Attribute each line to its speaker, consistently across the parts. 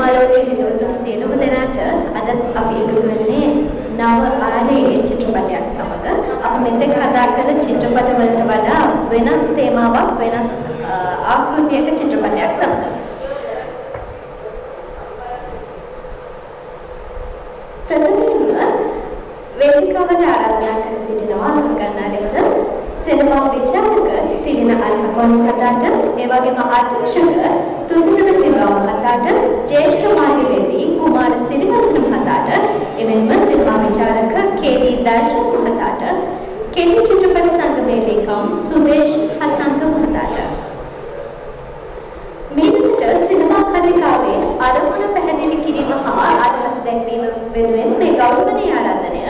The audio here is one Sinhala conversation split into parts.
Speaker 1: සිනමාලෝකයේ හිතවතුන් සියලුම දෙනාට අද අපි එකතු වෙන්නේ නව ආරේ චිත්‍රපටයක් සමග. අපි මෙතෙක් කතා කළ චිත්‍රපටවලට වඩා වෙනස් තේමාවක් වෙනස් ආකෘතියක චිත්‍රපටයක් සමග. ප්‍රථමයෙන්ම වේදිකාවට ආරාධනා කර සිටිනවා සුගන්නා ලෙස සිනමා විචාරක තිලින අල්හකොන් මහතාට ඒ වගේම අධ්‍යක්ෂක තුසිත සිල්වා මහතාට? ජ්‍යෙෂ්ඨ මාධ්‍යවේදී කුමාර සිරිවර්ධන මහතාට එමෙන්ම සිනමා විචාරක කේ.ඩී. දර්ශන් මහතාට කෙටි චිත්‍රපට සංගමේ ලේකම් සුදේශ් හසංග මහතාට. මීළඟට සිනමා කතිකාවේ අරමුණ පැහැදිලි කිරීම හා අදහස් දැක්වීම වෙනුවෙන් මේ ගෞරවනීය ආරාධනය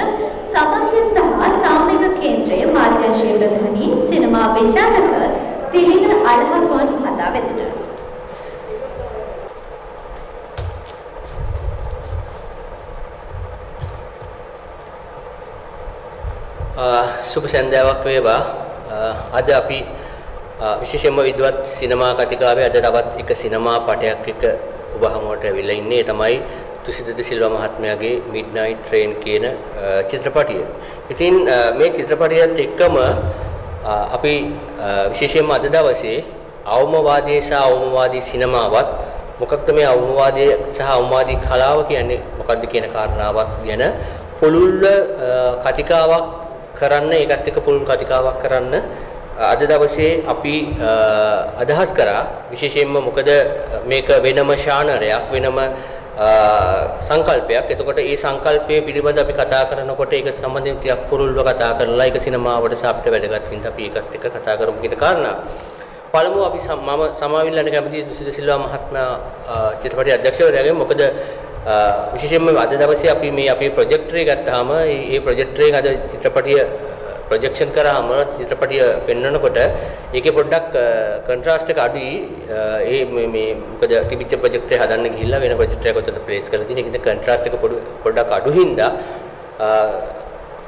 Speaker 1: සමාජය සහ සාමූහික කේන්ද්‍රයේ මාධ්‍යංශයේ ප්‍රධානී සිනමා විචාරක තිලින අලහගොන් මහතා වෙතට.
Speaker 2: සුබ සන්ධ්‍යාවක් වේවා අද අපි විශේෂයෙන්ම විද්වත් සිනමා කතිකාවේ අද තවත් එක සිනමා පටයක් එක ඔබ හමුවට ඇවිල්ලා ඉන්නේ තමයි තුසිත සිල්වා මහත්මයාගේ Midnight Train කියන චිත්‍රපටිය. ඉතින් මේ චිත්‍රපටියත් එක්කම අපි විශේෂයෙන්ම අද දවසේ අවමවාදී සහ අවමවාදී සිනමාවත් මොකක්ද මේ අවමවාදී සහ අවමවාදී කලාව කියන්නේ මොකක්ද කියන කාරණාවක් ගැන පුළුල් කතිකාවක් කරන්න ඒකත් එක්ක පුළුල් කතිකාවක් කරන්න අද දවසේ අපි අදහස් කරා විශේෂයෙන්ම මොකද මේක වෙනම ශානරයක් වෙනම සංකල්පයක්. එතකොට මේ සංකල්පය පිළිබඳ අපි කතා කරනකොට ඒක සම්බන්ධයෙන් ටිකක් පුරුල්ව කතා කරලා ඒක සිනමාවට සාප්ට වැඩගත් හින්දා අපි ඒකත් එක්ක කතා කරමු කියන කාරණා. පළමුව අපි මම සමාවිල්ලන්න කැමතියි දුසිත සිල්වා මහත්මයා චිත්‍රපටයේ අධ්‍යක්ෂකවරයාගෙන් මොකද විශේෂයෙන්ම අද දවසේ අපි මේ අපේ ප්‍රොජෙක්ටර් එක ගත්තාම මේ ප්‍රොජෙක්ටර් එක අද චිත්‍රපටිය ප්‍රොජෙක්ෂන් කරාම චිත්‍රපටිය පෙන්වනකොට ඒකේ පොඩ්ඩක් කන්ට්‍රාස්ට් එක අඩුයි. ඒ මේ මේ මොකද තිබිච්ච ප්‍රොජෙක්ටර් හදන්න ගිහිල්ලා වෙන ප්‍රොජෙක්ටර් එකකට උතන ප්ලේස් කරලා තියෙන. ඒකෙන් කන්ට්‍රාස්ට් එක පොඩ්ඩක් අඩු හින්දා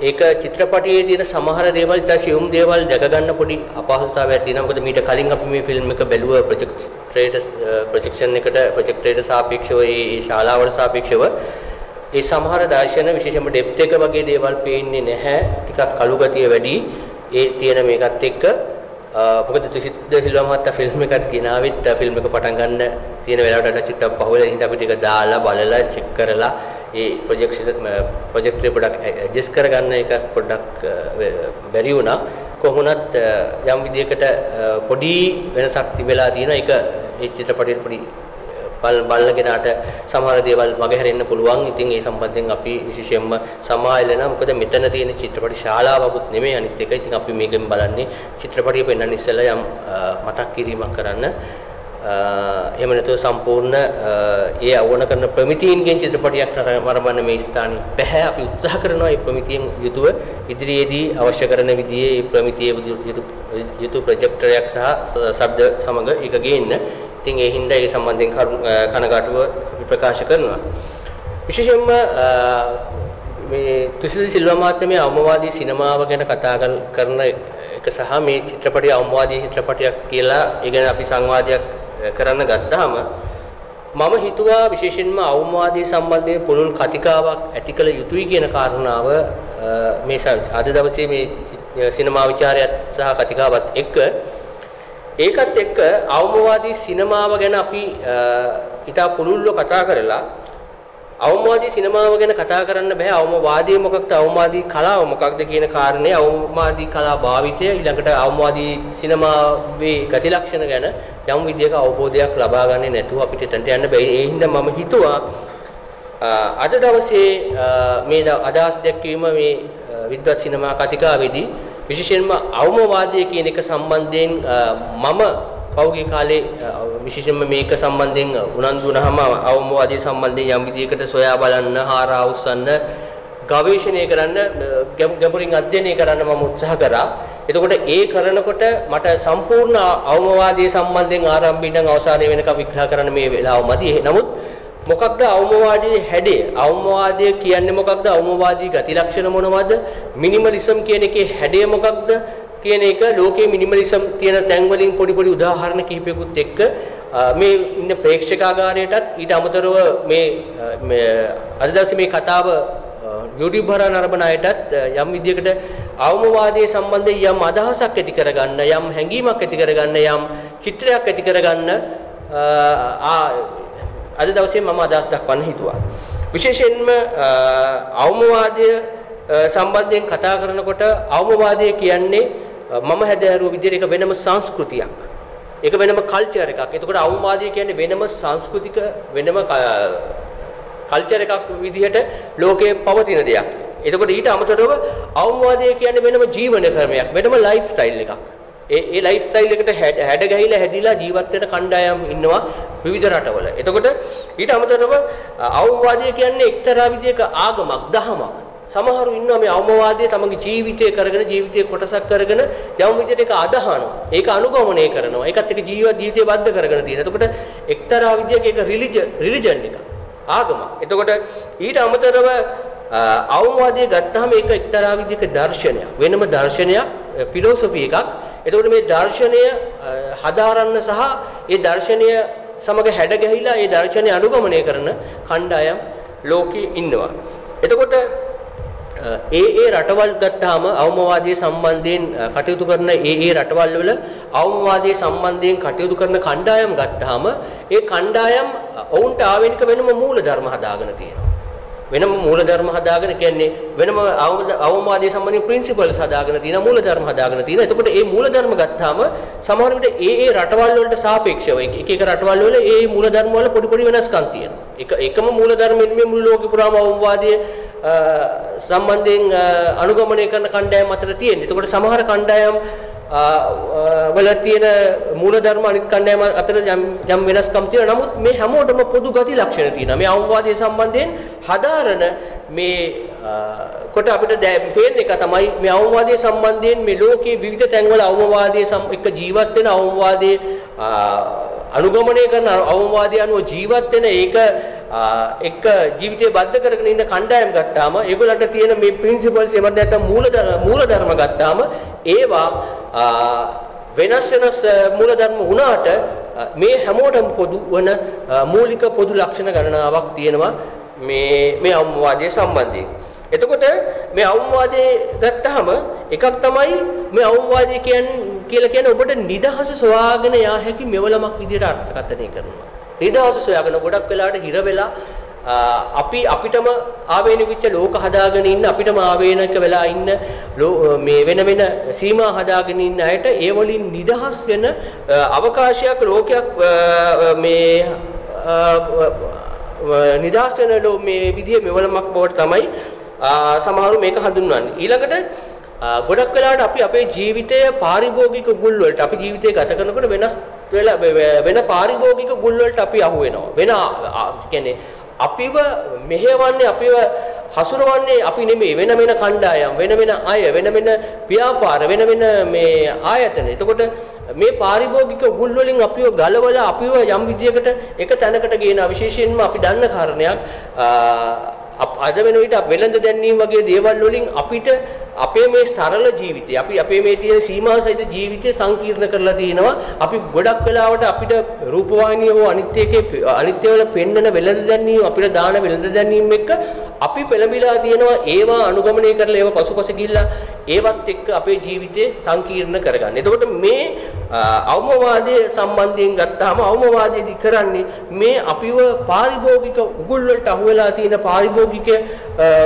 Speaker 2: ඒක චිත්‍රපටියේ තියෙන සමහර දේවල් ඉතා සියුම් දේවල් දැක ගන්න පොඩි අපහසුතාවයක් තියෙනවා මොකද මීට කලින් අපි මේ ෆිල්ම් එක බැලුව ප්‍රොජෙක්ටරේට ප්‍රොජෙක්ෂන් එකට ප්‍රොජෙක්ටරේට සාපේක්ෂව ඒ ශාලාවට සාපේක්ෂව ඒ සමහර දර්ශන විශේෂයෙන්ම ඩෙප්ත් එක වගේ දේවල් පේන්නේ නැහැ. ටිකක් කළු ගතිය වැඩි. ඒ තියෙන මේකත් එක්ක මොකද තුසිද්ද සිල්වා මහත්තයා ෆිල්ම් එකක් ගෙනාවෙත් ෆිල්ම් එක පටන් ගන්න තියෙන වෙලාවට චිත්තක් පහුවෙලා ඉඳන් අපි ටික දාලා බලලා චෙක් කරලා ඒ ප්‍රොජෙක්ෂන් ප්‍රොජෙක්ටරේ පොඩ්ඩක් ඇඩ්ජස්ට් කරගන්න එක පොඩ්ඩක් බැරි වුණා. කොහොමුණත් යම් විදියකට පොඩි වෙනසක් තිබෙලා තියෙනවා. ඒක ඒ චිත්‍රපටයේ පොඩි බලන කෙනාට සමහර දේවල් මගහැරෙන්න පුළුවන්. ඉතින් ඒ සම්බන්ධයෙන් අපි විශේෂයෙන්ම සමායලන මොකද මෙතන තියෙන චිත්‍රපට ශාලාවකුත් නෙමෙයි අනිත් එක. ඉතින් අපි මේකෙන් බලන්නේ චිත්‍රපටිය පෙන්වන්න ඉස්සෙල්ලා යම් මතක් කිරීමක් කරන්න. එහෙම නැතුව සම්පූර්ණ ඒ අවවන කරන ප්‍රමිතීන්ගෙන් චිත්‍රපටයක් වරබන්න මේ ස්ථානයේ පැහැ අපි උත්සාහ කරනවා මේ ප්‍රමිතියෙන් යුතුව ඉදිරියේදී අවශ්‍ය කරන විදිහේ මේ ප්‍රමිතියේ යුතු ප්‍රොජෙක්ටරයක් සහ ශබ්ද සමග එක ගේන්න ඉතින් ඒ හින්දා ඒ සම්බන්ධයෙන් කනගාටුව අපි ප්‍රකාශ කරනවා. විශේෂයෙන්ම මේ තුසිත සිල්වා මහත්මයා අවමවාදී සිනමාව ගැන කතා කරන එක සහ මේ චිත්‍රපටය අවමවාදී චිත්‍රපටයක් කියලා ඒ ගැන අපි සංවාදයක් කරන්න ගත්තාම මම හිතුවා විශේෂයෙන්ම අවමවාදී සම්බන්ධයෙන් පුළුල් කතිකාවක් ඇති කළ යුතුයි කියන කාරණාව මේ අද දවසේ මේ සිනමා විචාරයත් සහ කතිකාවත් එක්ක ඒකත් එක්ක අවමවාදී සිනමාව ගැන අපි ඊටා පුළුල්ව කතා කරලා අවමවාදී සිනමාව ගැන කතා කරන්න බෑ. අවමවාදී මොකක්ද? අවමවාදී කලාව මොකක්ද කියන කාරණේ අවමවාදී කලා භාවිතය ඊළඟට අවමවාදී සිනමාවේ ගති ලක්ෂණ ගැන යම් විදියක අවබෝධයක් ලබා ගන්නේ නැතුව අපිට එතනට යන්න බෑ. ඒ හින්දා මම හිතුවා අද දවසේ මේ අදහස් දැක්වීම මේ විද්වත් සිනමා කතිකාවේදී විශේෂයෙන්ම අවමවාදය කියන එක සම්බන්ධයෙන් මම පෞගේ කාලේ විශේෂයෙන්ම මේක සම්බන්ධයෙන් උනන්දු වුණාම අවමවාදය සම්බන්ධයෙන් යම් විදියකට සොයා බලන්න, හාරා උස්සන්න, ගවේෂණය කරන්න, ගැඹුරින් අධ්‍යයනය කරන්න මම උත්සාහ කරා. එතකොට ඒ කරනකොට මට සම්පූර්ණ අවමවාදයේ සම්බන්ධයෙන් ආරම්භය ඉඳන් අවසානය වෙනකම් විග්‍රහ කරන්න මේ වෙලාව මදි. නමුත් මොකක්ද අවමවාදී හැඩය? අවමවාදය කියන්නේ මොකක්ද? අවමවාදී ගති ලක්ෂණ මොනවද? මිනිමලිසම් කියන එකේ හැඩය මොකක්ද? කියන එක ලෝකයේ මිනිමලිසම් තියෙන තැන් වලින් පොඩි පොඩි උදාහරණ කිහිපයකුත් එක්ක මේ ඉන්න ප්‍රේක්ෂකාගාරයටත් ඊට අමතරව මේ මේ අද දවසේ මේ කතාව YouTube හරහා නරඹන අයටත් යම් විදියකට අවමවාදයේ සම්බන්ධයෙන් යම් අදහසක් ඇති කරගන්න යම් හැඟීමක් ඇති කරගන්න යම් චිත්‍රයක් ඇති කරගන්න අද දවසේ මම අදහස් දක්වන්න හිතුවා. විශේෂයෙන්ම අවමවාදය සම්බන්ධයෙන් කතා කරනකොට අවමවාදය කියන්නේ මම හැදෑරුව විදිහට එක වෙනම සංස්කෘතියක්. ඒක වෙනම කල්චර් එකක්. එතකොට අවමවාදය කියන්නේ වෙනම සංස්කෘතික වෙනම කල්චර් එකක් විදිහට ලෝකයේ පවතින දෙයක්. එතකොට ඊට අමතරව අවමවාදය කියන්නේ වෙනම ජීවන ක්‍රමයක්, වෙනම ලයිෆ් ස්ටයිල් එකක්. ඒ ඒ ලයිෆ් ස්ටයිල් එකට හැඩ ගැහිලා හැදිලා ජීවත් වෙන කණ්ඩායම් ඉන්නවා විවිධ රටවල. එතකොට ඊට අමතරව අවමවාදය කියන්නේ එක්තරා විදිහක ආගමක්, දහමක්. සමහරු ඉන්නවා මේ අවමවාදය තමන්ගේ ජීවිතය කරගෙන ජීවිතයේ කොටසක් කරගෙන යම් විදිහට ඒක අදහනවා. ඒක අනුගමනය කරනවා. ඒකත් එක්ක ජීවිත ජීවිතය බද්ධ කරගෙන තියෙනවා. එතකොට එක්තරා විදිහක ඒක රිලිජන් එකක්. ආගමක්. එතකොට ඊට අමතරව අවමවාදයේ ගත්තාම ඒක එක්තරා විදිහක දර්ශනයක්. වෙනම දර්ශනයක්, ෆිලොසොෆි එකක්. එතකොට මේ දර්ශනය හදාරන්න සහ ඒ දර්ශනය සමග හැඩ ගැහිලා ඒ දර්ශනය අනුගමනය කරන කණ්ඩායම් ලෝකේ ඉන්නවා. එතකොට ඒ ඒ රටවල් ගත්තාම අවමවාදයේ සම්බන්ධයෙන් කටයුතු කරන ඒ ඒ රටවල් වල අවමවාදයේ සම්බන්ධයෙන් කටයුතු කරන කණ්ඩායම් ගත්තාම ඒ කණ්ඩායම් ඔවුන්ට ආවෙනික වෙනම මූල ධර්ම හදාගෙන තියෙනවා. වෙනම මූලධර්ම හදාගෙන කියන්නේ වෙනම අවවාදයේ සම්බන්ධයෙන් ප්‍රින්සිපල්ස් හදාගෙන තියෙන මූලධර්ම හදාගෙන තියෙන. එතකොට මේ මූලධර්ම ගත්තාම සමහර විට ඒ ඒ රටවල් වලට සාපේක්ෂව එක එක රටවල් වල ඒ මූලධර්ම වල පොඩි පොඩි වෙනස්කම් තියෙනවා. එක එකම මූලධර්මෙන් මේ මුළු ලෝකෙ පුරාම අවවාදයේ Uh, සම්බන්ධයෙන් uh, අනුගමනය කරන කණ්ඩායම් අතර තියෙන්නේ. එතකොට සමහර කණ්ඩායම් uh, වල තියෙන මූලධර්ම අනිත් කණ්ඩායම අතර යම් යම් වෙනස්කම් තියෙනවා. නමුත් මේ හැමෝටම පොදු ගති ලක්ෂණ තියෙනවා. මේ අවවාදයේ සම්බන්ධයෙන් හදාරන මේ කොට අපිට පේන එක තමයි මේ අවවාදයේ සම්බන්ධයෙන් මේ ලෝකයේ විවිධ තැන්වල අවවාදයේ එක්ක ජීවත් වෙන අවවාදයේ අනුගමනය කරන අවවාදය අනුව ජීවත් වෙන ඒක එක්ක ජීවිතය බද්ධ කරගෙන ඉන්න කණ්ඩායම් ගත්තාම ඒගොල්ලන්ට තියෙන මේ ප්‍රින්සිපල්ස් එහෙම නැත්නම් මූලධර්ම ගත්තාම ඒවා වෙනස් වෙනස් මූලධර්ම වුණාට මේ හැමෝටම පොදු වන මූලික පොදු ලක්ෂණ ගණනාවක් තියෙනවා මේ මේ අවවාදයේ සම්බන්ධයෙන්. එතකොට මේ අවවාදයේ ගත්තාම එකක් තමයි මේ අවවාදය කියන්නේ කියලා කියන්නේ ඔබට නිදහස සොයාගෙන යා හැකි මෙවලමක් විදිහට අර්ථකථනය කරනවා. නිදහස සොයාගෙන ගොඩක් වෙලාවට හිර වෙලා අපි අපිටම ආවේනික වෙච්ච ලෝක හදාගෙන ඉන්න අපිටම ආවේනික වෙලා ඉන්න මේ වෙන වෙන සීමා හදාගෙන ඉන්න අයට ඒ වලින් නිදහස් වෙන අවකාශයක් ලෝකයක් මේ නිදහස් වෙන මේ විදිය මෙවලමක් බවට තමයි සමහරු මේක හඳුන්වන්නේ. ඊළඟට ගොඩක් වෙලාවට අපි අපේ ජීවිතය පාරිභෝගික ගුල් වලට අපි ජීවිතය ගත කරනකොට වෙනස් වෙලා වෙන පාරිභෝගික ගුල් වලට අපි අහු වෙනවා. වෙන කියන්නේ අපිව මෙහෙවන්නේ අපිව හසුරවන්නේ අපි නෙමෙයි. වෙන වෙන කණ්ඩායම් වෙන වෙන අය වෙන වෙන ව්‍යාපාර වෙන වෙන මේ ආයතන. එතකොට මේ පාරිභෝගික උගුල් වලින් අපිව ගලවලා අපිව යම් විදියකට එක තැනකට ගේන විශේෂයෙන්ම අපි දන්න කාරණයක් අද වෙන විට වෙළඳ දැන්වීම වගේ දේවල් වලින් අපිට අපේ මේ සරල ජීවිතය අපි අපේ මේ තියෙන සීමා සහිත ජීවිතය සංකීර්ණ කරලා තිනවා අපි ගොඩක් වෙලාවට අපිට රූපවාහිනිය හෝ අනිත් එකේ අනිත් ඒවල පෙන්නන වෙළඳ දැන්වීම අපිට දාන වෙළඳ දැන්වීම එක්ක අපි පෙළඹිලා තියෙනවා ඒවා අනුගමනය කරලා ඒවා පසුපස ගිහිල්ලා ඒවත් එක්ක අපේ ජීවිතේ සංකීර්ණ කරගන්න. එතකොට මේ අවමවාදයේ සම්බන්ධයෙන් ගත්තාම අවමවාදයේදී කරන්නේ මේ අපිව පාරිභෝගික උගුල් වලට අහු වෙලා තියෙන පාරිභෝගික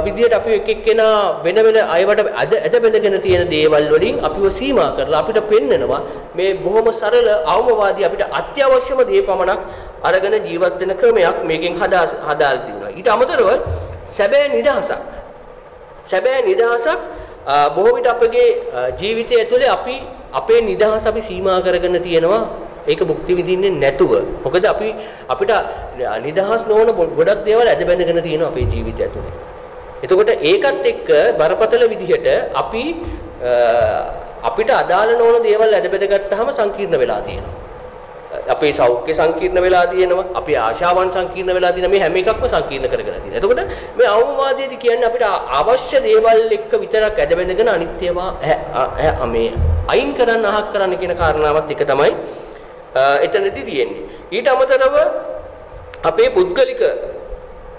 Speaker 2: විදියට අපි එක එක්කෙනා වෙන වෙන අයවට අද ඇද බැඳගෙන තියෙන දේවල් වලින් අපිව සීමා කරලා අපිට පෙන්නනවා. මේ බොහොම සරල අවමවාදී අපිට අත්‍යවශ්‍යම දේ පමණක් අරගෙන ජීවත් වෙන ක්‍රමයක් මේකෙන් හදා හදාලා තිනවා. ඊට අමතරව සැබෑ නිදහසක්. සැබෑ නිදහසක් බොහෝ විට අපගේ ජීවිතය ඇතුලේ අපි අපේ නිදහස අපි සීමා කරගෙන තියෙනවා. ඒක භුක්ති විඳින්නේ නැතුව. මොකද අපි අපිට නිදහස් නොවන ගොඩක් දේවල් ඇද බැඳගෙන තියෙනවා අපේ ජීවිතය ඇතුලේ. එතකොට ඒකත් එක්ක බරපතල විදිහට අපි අපිට අදාළ නොවන දේවල් ඇද බැඳ ගත්තාම සංකීර්ණ වෙලා තියෙනවා. අපේ සෞඛ්‍ය සංකීර්ණ වෙලා තියෙනවා අපේ ආශාවන් සංකීර්ණ වෙලා තියෙනවා මේ හැම එකක්ම සංකීර්ණ කරගෙන තියෙනවා එතකොට මේ අවමවාදයේදී කියන්නේ අපිට අවශ්‍ය දේවල් එක්ක විතරක් ඇද බැඳගෙන අනිත් ඒවා මේ අයින් කරන්න අහක් කරන්න කියන කාරණාවත් එක තමයි එතනදී තියෙන්නේ. ඊට අමතරව අපේ පුද්ගලික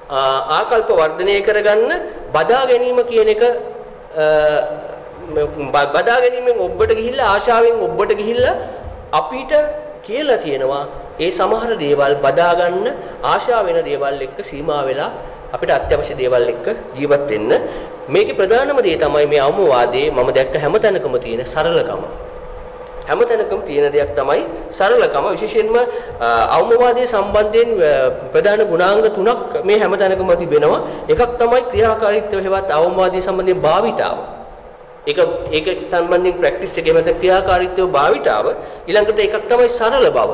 Speaker 2: ආකල්ප වර්ධනය කරගන්න බදා ගැනීම කියන එක බදා ගැනීමෙන් ඔබට ගිහිල්ලා ආශාවෙන් ඔබට ගිහිල්ලා අපිට කියලා තියෙනවා ඒ සමහර දේවල් බදා ගන්න ආශා වෙන දේවල් එක්ක සීමා වෙලා අපිට අත්‍යවශ්‍ය දේවල් එක්ක ජීවත් වෙන්න මේකේ ප්‍රධානම දේ තමයි මේ අවමවාදයේ මම දැක්ක හැමතැනකම තියෙන සරලකම හැමතැනකම තියෙන දෙයක් තමයි සරලකම. විශේෂයෙන්ම අවමවාදයේ සම්බන්ධයෙන් ප්‍රධාන ගුණාංග තුනක් මේ හැමතැනකම තිබෙනවා. එකක් තමයි ක්‍රියාකාරීත්වය හෙවත් අවමවාදයේ සම්බන්ධයෙන් භාවිතාව. ඒක ඒක සම්බන්ධයෙන් ප්‍රැක්ටිස් එකේ මත ක්‍රියාකාරීත්වය භාවිතාව. ඊළඟට එකක් තමයි සරල බව.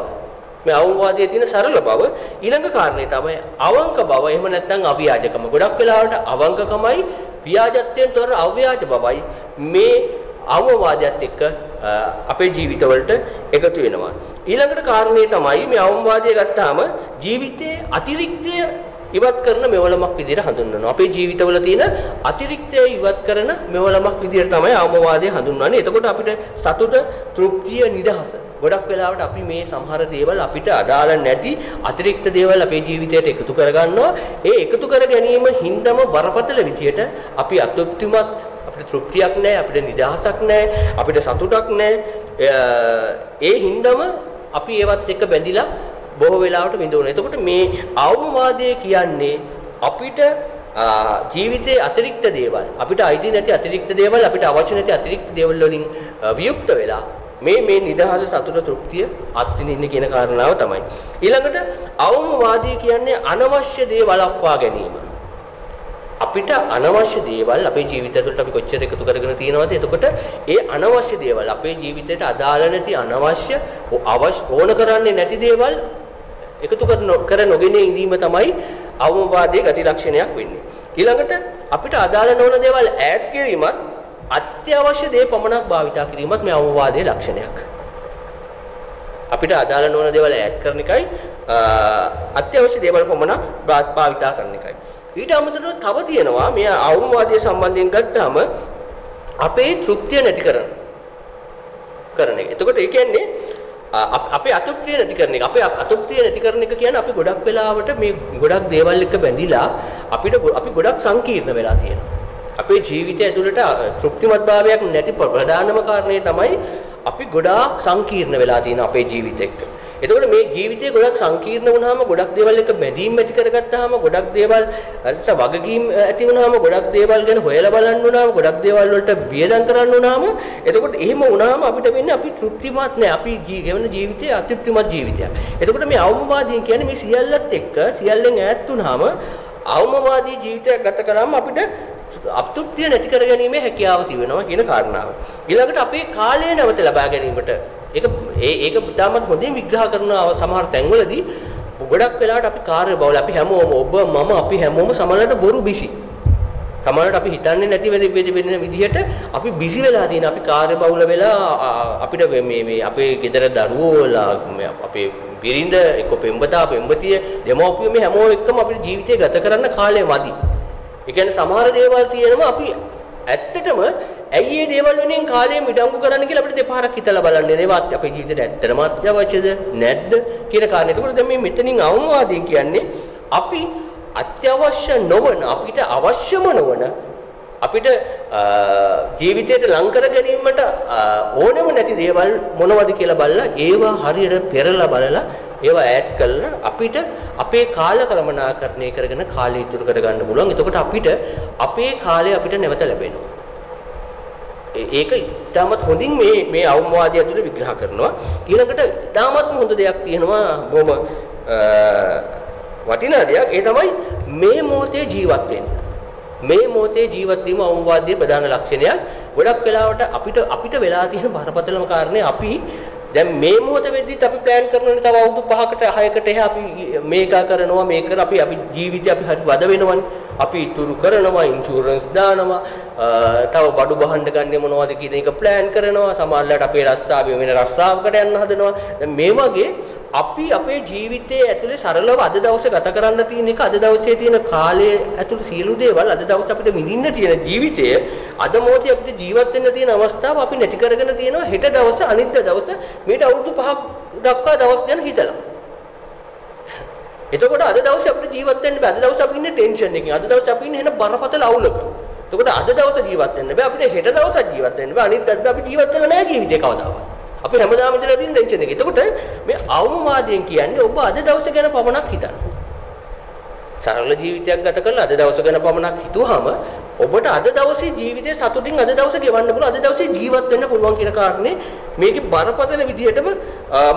Speaker 2: මේ අවවාදයේ තියෙන සරල බව. ඊළඟ කාරණේ තමයි අවංක බව. එහෙම නැත්නම් අව්‍යාජකම. ගොඩක් වෙලාවට අවංකකමයි ව්‍යාජත්වයෙන් තොර අව්‍යාජ බවයි. මේ අවවාදයත් එක්ක අපේ ජීවිතවලට එකතු වෙනවා ඊළඟට කාරණේ තමයි මේ අවවාදය ගත්තාම ජීවිතයේ අතිරික්තය ඉවත් කරන මෙවලමක් විදිහට හඳුන්වනවා. අපේ ජීවිතවල තියෙන අතිරික්තය ඉවත් කරන මෙවලමක් විදිහට තමයි අවමවාදය හඳුන්වන්නේ. එතකොට අපිට සතුට, තෘප්තිය, නිදහස. ගොඩක් වෙලාවට අපි මේ සමහර දේවල් අපිට අදාළ නැති අතිරික්ත දේවල් අපේ ජීවිතයට එකතු කරගන්නවා. ඒ එකතු කර ගැනීම හින්දම බරපතල විදියට අපි අතෘප්තිමත් අපිට තෘප්තියක් නැහැ, අපිට නිදහසක් නැහැ, අපිට සතුටක් නැහැ. ඒ හින්දම අපි ඒවත් එක්ක බැඳිලා බොහෝ වෙලාවට විඳවන. එතකොට මේ අවමවාදය කියන්නේ අපිට ජීවිතයේ අතිරික්ත දේවල් අපිට අයිති නැති අතිරික්ත දේවල් අපිට අවශ්‍ය නැති අතිරික්ත දේවල් වලින් වියුක්ත වෙලා මේ මේ නිදහස සතුට තෘප්තිය අත්විඳින්න කියන කාරණාව තමයි. ඊළඟට අවමවාදී කියන්නේ අනවශ්‍ය දේ වළක්වා ගැනීම. අපිට අනවශ්‍ය දේවල් අපේ ජීවිතය තුළට අපි කොච්චර එකතු කරගෙන තියෙනවද? එතකොට ඒ අනවශ්‍ය දේවල් අපේ ජීවිතයට අදාළ නැති අනවශ්‍ය අවශ්‍ය ඕන කරන්නේ නැති දේවල් එකතු කර නොගෙන ඉඳීම තමයි අවමවාදයේ ගති ලක්ෂණයක් වෙන්නේ. ඊළඟට අපිට අදාළ නොවන දේවල් ඈඩ් කිරීමත් අත්‍යවශ්‍ය දේ පමණක් භාවිතා කිරීමත් මේ අවමවාදයේ ලක්ෂණයක්. අපිට අදාළ නොවන දේවල් ඈඩ් කරන එකයි අත්‍යවශ්‍ය දේවල් පමණක් භාවිතා කරන එකයි. ඊට අමතරව තව තියෙනවා මේ අවමවාදයේ සම්බන්ධයෙන් ගත්තාම අපේ තෘප්තිය නැති කරන කරන එක. එතකොට ඒ කියන්නේ අපේ අතෘප්තිය නැති කරන එක. අපේ අතෘප්තිය නැති කරන එක කියන්නේ අපි ගොඩක් වෙලාවට මේ ගොඩක් දේවල් එක්ක බැඳිලා අපිට අපි ගොඩක් සංකීර්ණ වෙලා තියෙනවා. අපේ ජීවිතය ඇතුළට තෘප්තිමත් භාවයක් නැති ප්‍රධානම කාරණේ තමයි අපි ගොඩාක් සංකීර්ණ වෙලා තියෙන අපේ ජීවිතෙ එක්ක. එතකොට මේ ජීවිතය ගොඩක් සංකීර්ණ වුණාම ගොඩක් දේවල් එක බැඳීම් ඇති කරගත්තාම ගොඩක් දේවල් වලට වගකීම් ඇති වුණාම ගොඩක් දේවල් ගැන හොයලා බලන්න වුණාම ගොඩක් දේවල් වලට වියදම් කරන්න වුණාම එතකොට එහෙම වුණාම අපිට වෙන්නේ අපි තෘප්තිමත් නැහැ. අපි ගෙවන ජීවිතය අතෘප්තිමත් ජීවිතයක්. එතකොට මේ අවමවාදීන් කියන්නේ මේ සියල්ලත් එක්ක සියල්ලෙන් ඈත් වුණාම අවමවාදී ජීවිතයක් ගත කරාම අපිට අතෘප්තිය නැති කර ගැනීමේ හැකියාව තිබෙනවා කියන කාරණාව. ඊළඟට අපේ කාලය නැවත ලබා ගැනීමට ඒක ඒ ඒක ඉතාමත් හොඳින් විග්‍රහ කරන සමහර තැන්වලදී ගොඩක් වෙලාවට අපි කාර්ය බහුල අපි හැමෝම ඔබ මම අපි හැමෝම සමහරවිට බොරු බිසි. සමහරවිට අපි හිතන්නේ නැති වෙන විදිහට අපි බිසි වෙලා තියෙන අපි කාර්ය බහුල වෙලා අපිට මේ මේ අපේ ගෙදර දරුවෝලා අපේ බිරිඳ එක්ක පෙම්වතා පෙම්වතිය දෙමව්පියෝ මේ හැමෝම එක්කම අපේ ජීවිතය ගත කරන්න කාලය මදි. ඒ කියන්නේ සමහර දේවල් තියෙනවා අපි ඇත්තටම ඇයි මේ දේවල් වලින් කාලය මිඩංගු කරන්න කියලා අපිට දෙපාරක් හිතලා බලන්න ඒවත් අපේ ජීවිතේට ඇත්තටම අත්‍යවශ්‍යද නැද්ද කියන කාරණේ. ඒකෝට දැන් මේ මෙතනින් අවමවාදයෙන් කියන්නේ අපි අත්‍යවශ්‍ය නොවන අපිට අවශ්‍යම නොවන අපිට ජීවිතයට ලං කර ගැනීමට ඕනම නැති දේවල් මොනවද කියලා බලලා ඒවා හරියට පෙරලා බලලා ඒවා ඈඩ් කරලා අපිට අපේ කාල කළමනාකරණය කරගෙන කාලය ඉතුරු කරගන්න පුළුවන්. එතකොට අපිට අපේ කාලය අපිට නැවත ලැබෙනවා. ඒක ඉතාමත් හොඳින් මේ මේ අවමවාදය ඇතුළේ විග්‍රහ කරනවා. ඊළඟට ඉතාමත් හොඳ දෙයක් තියෙනවා බොහොම වටිනා දෙයක්. ඒ තමයි මේ මොහොතේ ජීවත් වෙන්න. මේ මොහොතේ ජීවත් වීම අවමවාදයේ ප්‍රධාන ලක්ෂණයක්. ගොඩක් වෙලාවට අපිට අපිට වෙලා තියෙන බරපතලම කාරණේ අපි දැන් මේ මොහොත වෙද්දිත් අපි ප්ලෑන් කරනනේ තව අවුරුදු 5කට 6කට එහා අපි මේක කරනවා මේක කර අපි අපි ජීවිතය අපි හරි වද වෙනවනේ අපි ඉතුරු කරනවා ඉන්ෂුරන්ස් දානවා තව බඩු බහන්න ගන්නේ මොනවද කියන එක ප්ලෑන් කරනවා. සමහරවිට අපේ රස්සාව වෙන රස්සාවකට යන්න හදනවා. දැන් මේ වගේ අපි අපේ ජීවිතයේ ඇතුලේ සරලව අද දවසේ ගත කරන්න තියෙන එක අද දවසේ තියෙන කාලයේ ඇතුළේ සියලු දේවල් අද දවසේ අපිට විඳින්න තියෙන ජීවිතය අද මොහොතේ අපිට ජීවත් වෙන්න තියෙන අවස්ථාව අපි නැති කරගෙන තියෙනවා. හෙට දවස අනිද්දා දවස මේට අවුරුදු 5ක් දක්වා දවස් ගැන හිතලා. එතකොට අද දවසේ අපිට ජීවත් වෙන්න බෑ. අද දවසේ අපි ඉන්නේ ටෙන්ෂන් එකකින්. අද දවසේ අපි ඉන්නේ එන බරපතල අවුලක. එතකොට අද දවසේ ජීවත් වෙන්න බෑ. අපිට හෙට දවසක් ජීවත් වෙන්න බෑ. අනිත් දවසේ අපි ජීවත් වෙන්න නෑ ජීවිතේ කවදාවත්. අපි හැමදාම ඉඳලා තියෙන ටෙන්ෂන් එක. එතකොට මේ අවමාදයෙන් කියන්නේ ඔබ අද දවස ගැන පමණක් හිතන්න. සරල ජීවිතයක් ගත කරලා අද දවස ගැන පමණක් හිතුවාම ඔබට අද දවසේ ජීවිතේ සතුටින් අද දවසේ ගෙවන්න පුළුවන් අද දවසේ ජීවත් වෙන්න පුළුවන් කියන කාරණේ මේකේ බරපතල විදිහටම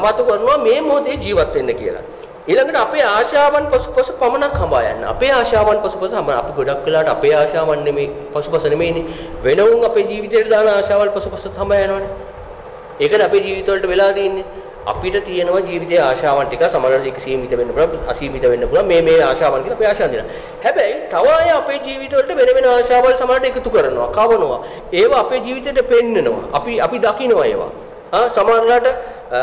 Speaker 2: මතු කරනවා මේ මොහොතේ ජීවත් වෙන්න කියලා. ඊළඟට අපේ ආශාවන් පසුපස පමණක් හඹා යන්න. අපේ ආශාවන් පසුපස හඹ අපි ගොඩක් වෙලාවට අපේ ආශාවන් නෙමෙයි පසුපස නෙමෙයිනේ. වෙනවුන් අපේ ජීවිතේට දාන ආශාවල් පසුපස හඹා යනවනේ. ඒකනේ අපේ ජීවිතවලට වෙලා තියෙන්නේ. අපිට තියෙනවා ජීවිතයේ ආශාවන් ටික සමහරවිට ඒක සීමිත වෙන්න පුළුවන් අසීමිත වෙන්න පුළුවන් මේ මේ ආශාවන් කියලා අපේ ආශාවන් දෙනවා. හැබැයි තව අය අපේ ජීවිතවලට වෙන වෙන ආශාවල් සමහරට එකතු කරනවා, කවනවා. ඒවා අපේ ජීවිතේට පෙන්නනවා. අපි අපි දකිනවා ඒවා. ආ සමහරවිට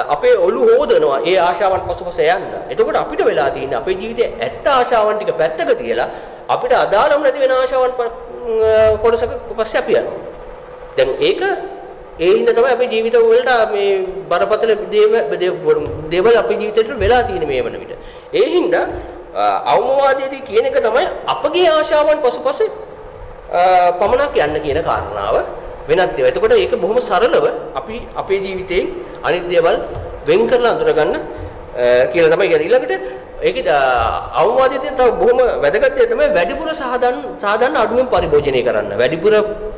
Speaker 2: අපේ ඔළු හොදනවා ඒ ආශාවන් පසුපස යන්න. එතකොට අපිට වෙලා තියෙන්නේ අපේ ජීවිතයේ ඇත්ත ආශාවන් ටික පැත්තක තියලා අපිට අදාළම නැති වෙන ආශාවන් කොටසක පස්සේ අපි යනවා. දැන් ඒක ඒ හින්දා තමයි අපේ ජීවිත වලට මේ බරපතල දේවල් අපේ ජීවිතේට වෙලා තියෙන්නේ මේ වන විට. ඒ හින්දා අවමවාදයේදී කියන එක තමයි අපගේ ආශාවන් පසුපස පමණක් යන්න කියන කාරණාව වෙනත් ඒවා. එතකොට ඒක බොහොම සරලව අපි අපේ ජීවිතයෙන් අනිත් දේවල් වෙන් කරලා අඳුරගන්න කියලා තමයි කියන්නේ. ඊළඟට ඒකේ අවවාදයේ තව බොහොම වැදගත් දේ තමයි වැඩිපුර සාධන් සාධන්න අඩුවෙන් පරිභෝජනය කරන්න. වැඩිපුර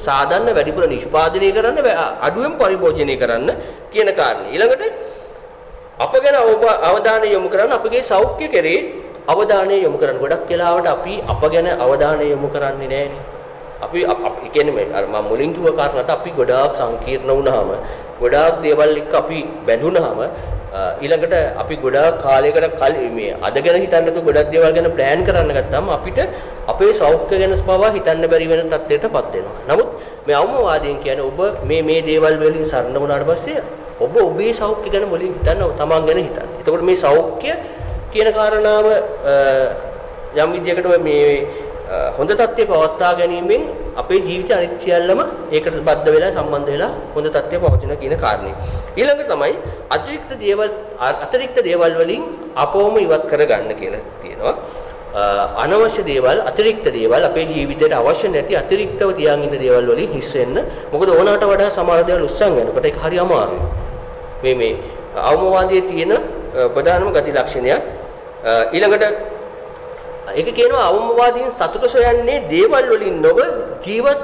Speaker 2: සාධන්න වැඩිපුර නිෂ්පාදනය කරන්න අඩුවෙන් පරිභෝජනය කරන්න කියන කාරණේ. ඊළඟට අප ගැන අවධානය යොමු කරන්න අපගේ සෞඛ්‍ය කෙරේ අවධානය යොමු කරන්න. ගොඩක් වෙලාවට අපි අප ගැන අවධානය යොමු කරන්නේ නැහැනේ. අපි අපි කියන්නේ අර මම මුලින් කිව්ව කාරණාත් අපි ගොඩාක් සංකීර්ණ වුණාම ගොඩාක් දේවල් එක්ක අපි බැඳුනහම ඊළඟට අපි ගොඩාක් කාලයකට කලින් මේ අද ගැන හිතන්න නැතුව ගොඩක් දේවල් ගැන ප්ලෑන් කරන්න ගත්තාම අපිට අපේ සෞඛ්‍ය ගැන පවා හිතන්න බැරි වෙන තත්ත්වයකටපත් වෙනවා. නමුත් මේ අවමවාදයෙන් කියන්නේ ඔබ මේ මේ දේවල් වලින් සරණ වුණාට පස්සේ ඔබ ඔබේ සෞඛ්‍ය ගැන මුලින් හිතන්න තමන් ගැන හිතන්න. එතකොට මේ සෞඛ්‍ය කියන කාරණාව යම් විදියකට මේ හොඳ තත්ත්වයේ පවත්වා ගැනීමෙන් අපේ ජීවිත අනිත් සියල්ලම ඒකට බද්ධ වෙලා සම්බන්ධ වෙලා හොඳ තත්ත්වයේ පවතින කියන කාරණේ. ඊළඟ තමයි අතිරික්ත දේවල් අතිරික්ත දේවල් වලින් අපවම ඉවත් කරගන්න කියලා තියෙනවා. අනවශ්‍ය දේවල් අතිරික්ත දේවල් අපේ ජීවිතයට අවශ්‍ය නැති අතිරික්තව තියාගෙන ඉන්න දේවල් වලින් හිස් වෙන්න. මොකද ඕනකට වඩා සමහර දේවල් උස්සන් යනකොට ඒක හරි අමාරුයි. මේ මේ අවමවාදයේ තියෙන ප්‍රධානම ගති ලක්ෂණයක් ඊළඟට ඒක කියනවා අවමවාදීන් සතුට සොයන්නේ දේවල් වලින් නොව ජීවත්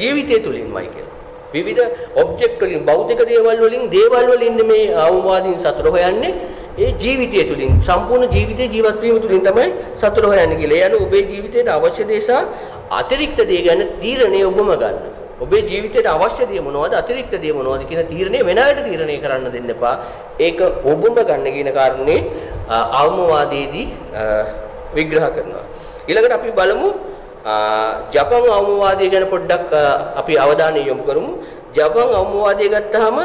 Speaker 2: ජීවිතය තුලින්මයි කියලා. විවිධ ඔබ්ජෙක්ට් වලින් භෞතික දේවල් වලින් දේවල් වලින් මේ අවමවාදීන් සතුට හොයන්නේ ඒ ජීවිතය තුලින් සම්පූර්ණ ජීවිතේ ජීවත් වීම තුලින් තමයි සතුට හොයන්නේ කියලා. ඒ අනුව ඔබේ ජීවිතයට අවශ්‍ය දේ සහ අතිරික්ත දේ ගැන තීරණය ඔබම ගන්න. ඔබේ ජීවිතයට අවශ්‍ය දේ මොනවද අතිරික්ත දේ මොනවද කියන තීරණය වෙන අයට තීරණය කරන්න දෙන්න එපා. ඒක ඔබම ගන්න කියන කාරණේ අවමවාදයේදී විග්‍රහ කරනවා. ඊළඟට අපි බලමු ජපන් අවමවාදය ගැන පොඩ්ඩක් අපි අවධානය යොමු කරමු. ජපන් අවමවාදය ගත්තාම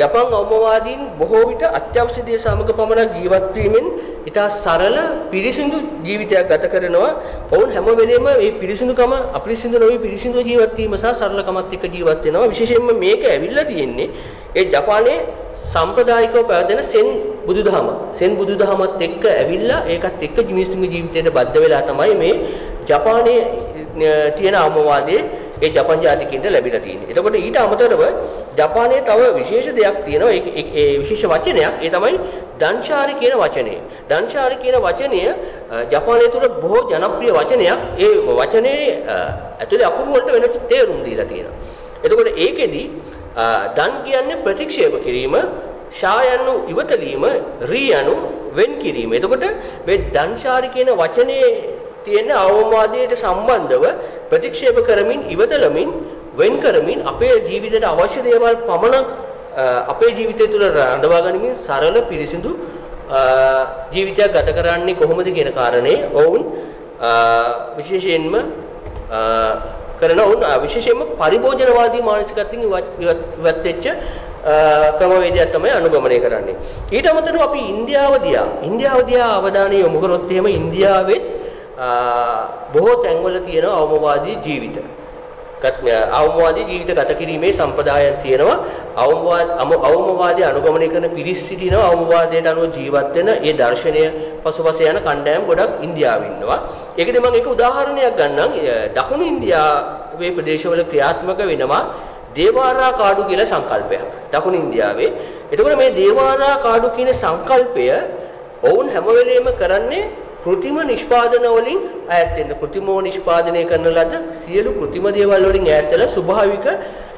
Speaker 2: ජපන් අවමවාදීන් බොහෝ විට අත්‍යවශ්‍ය දේ සමග පමණක් ජීවත් වීමෙන් ඉතා සරල පිරිසිදු ජීවිතයක් ගත කරනවා. ඔවුන් හැම වෙලෙම මේ පිරිසිදුකම අපිරිසිදු නොවි පිරිසිදු ජීවත් වීම සහ සරලකමත් එක්ක ජීවත් වෙනවා. විශේෂයෙන්ම මේක ඇවිල්ලා තියෙන්නේ ඒ ජපානයේ සම්ප්‍රදායිකව පැවැදෙන සෙන් බුදුදහම. සෙන් බුදුදහමත් එක්ක ඇවිල්ලා ඒකත් එක්ක මිනිස්සුන්ගේ ජීවිතයට බද්ධ වෙලා තමයි මේ ජපානයේ තියෙන අවමවාදයේ ඒ ජපන් ජාතිකින්ට ලැබිලා තියෙන්නේ. එතකොට ඊට අමතරව ජපානයේ තව විශේෂ දෙයක් තියෙනවා. ඒ විශේෂ වචනයක්. ඒ තමයි දන්ශාරි කියන වචනය. දන්ශාරි කියන වචනය ජපානය තුළ බොහෝ ජනප්‍රිය වචනයක්. ඒ වචනේ ඇතුලේ අකුරු වලට වෙන තේරුම් දීලා තියෙනවා. එතකොට ඒකෙදි දන් කියන්නේ ප්‍රතික්ෂේප කිරීම, ශා යනු ඉවතලීම, රී යනු වෙන් කිරීම. එතකොට මේ දන්ශාරි කියන වචනේ තියෙන අවවාදයට සම්බන්ධව ප්‍රතික්ෂේප කරමින් ඉවතලමින් වෙන් කරමින් අපේ ජීවිතයට අවශ්‍ය දේවල් පමණක් අපේ ජීවිතය තුළ රඳවා ගනිමින් සරල පිරිසිදු ජීවිතයක් ගත කරන්නේ කොහොමද කියන කාරණේ ඔවුන් විශේෂයෙන්ම කරන ඔවුන් විශේෂයෙන්ම පරිභෝජනවාදී මානසිකත්වයෙන් ඉවත් වෙච්ච ක්‍රමවේදයක් තමයි අනුගමනය කරන්නේ. ඊට අමතරව අපි ඉන්දියාව දිහා ඉන්දියාව දිහා අවධානය යොමු කරොත් එහෙම ඉන්දියාවෙත් බොහෝ තැන්වල තියෙන අවමවාදී ජීවිත. අවමවාදී ජීවිත ගත කිරීමේ සම්ප්‍රදායන් තියෙනවා. අවමවාද අවමවාදී අනුගමනය කරන පිරිස් සිටිනවා. අවමවාදයට අනුව ජීවත් වෙන ඒ දර්ශනය පසුපස යන කණ්ඩායම් ගොඩක් ඉන්දියාවේ ඉන්නවා. ඒකදී මම එක උදාහරණයක් ගන්නම්. දකුණු ඉන්දියාවේ ප්‍රදේශවල ක්‍රියාත්මක වෙනවා දේවාරා කාඩු කියලා සංකල්පයක්. දකුණු ඉන්දියාවේ. එතකොට මේ දේවාරා කාඩු කියන සංකල්පය ඔවුන් හැම වෙලෙම කරන්නේ કૃතිම නිෂ්පාදන වලින් ඈත් වෙන්න. કૃතිමෝ නිෂ්පාදනය කරන ලද සියලු කෘතිම දේවල් වලින් ඈත් වෙලා ස්වභාවික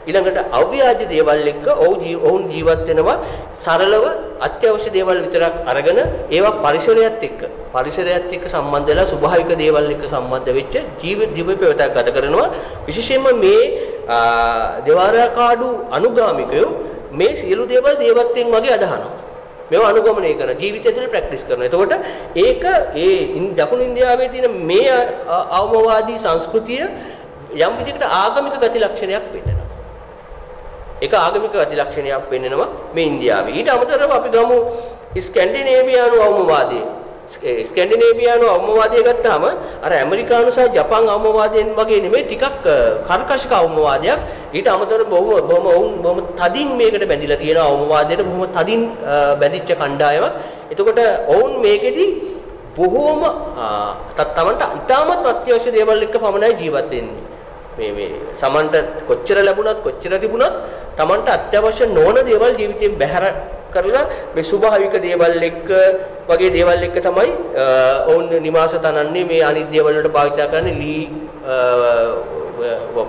Speaker 2: ඊළඟට අව්‍යාජ දේවල් එක්ක ඔවුන් ජීවත් වෙනවා. සරලව අත්‍යවශ්‍ය දේවල් විතරක් අරගෙන ඒවා පරිසරයත් එක්ක පරිසරයත් එක්ක සම්බන්ධ වෙලා ස්වභාවික දේවල් එක්ක සම්බන්ධ වෙච්ච ජීව ජීවිතයක් ගත කරනවා. විශේෂයෙන්ම මේ දේවාරා කාඩු අනුගාමිකයෝ මේ සියලු දේවල් දේවත්වයෙන් වගේ අදහනවා. මේව අනුගමනය කරන ජීවිතය තුළ ප්‍රැක්ටිස් කරනවා. එතකොට ඒක ඒ දකුණු ඉන්දියාවේ තියෙන මේ අවමවාදී සංස්කෘතිය යම් විදිහකට ආගමික ගති ලක්ෂණයක් පෙන්නනවා. ඒක ආගමික ගති ලක්ෂණයක් පෙන්නනවා මේ ඉන්දියාවේ. ඊට අමතරව අපි ගමු ස්කැන්ඩිනේවියානු අවමවාදී ස්කැන්ඩිනේවියානු අවමවාදය ගත්තාම අර ඇමරිකානු සහ ජපාන් අවමවාදයෙන් වගේ නෙමෙයි ටිකක් කර්කශක අවමවාදයක්. ඊට අමතරව බොහොම බොහොම වුන් බොහොම තදින් මේකට බැඳිලා තියෙන අවමවාදයට බොහොම තදින් බැඳිච්ච කණ්ඩායමක් එතකොට ඔවුන් මේකෙදි බොහොම තමන්ට ඉතාමත් අත්‍යවශ්‍ය දේවල් එක්ක පමණයි ජීවත් වෙන්නේ. මේ මේ සමන්ට කොච්චර ලැබුණත් කොච්චර තිබුණත් තමන්ට අත්‍යවශ්‍ය නොවන දේවල් ජීවිතයෙන් බැහැර කරලා මේ ස්වභාවික දේවල් එක්ක වගේ දේවල් එක්ක තමයි ඔවුන් නිවාස තනන්නේ මේ අනිත් දේවල් වලට භාවිත කරන්නේ ලී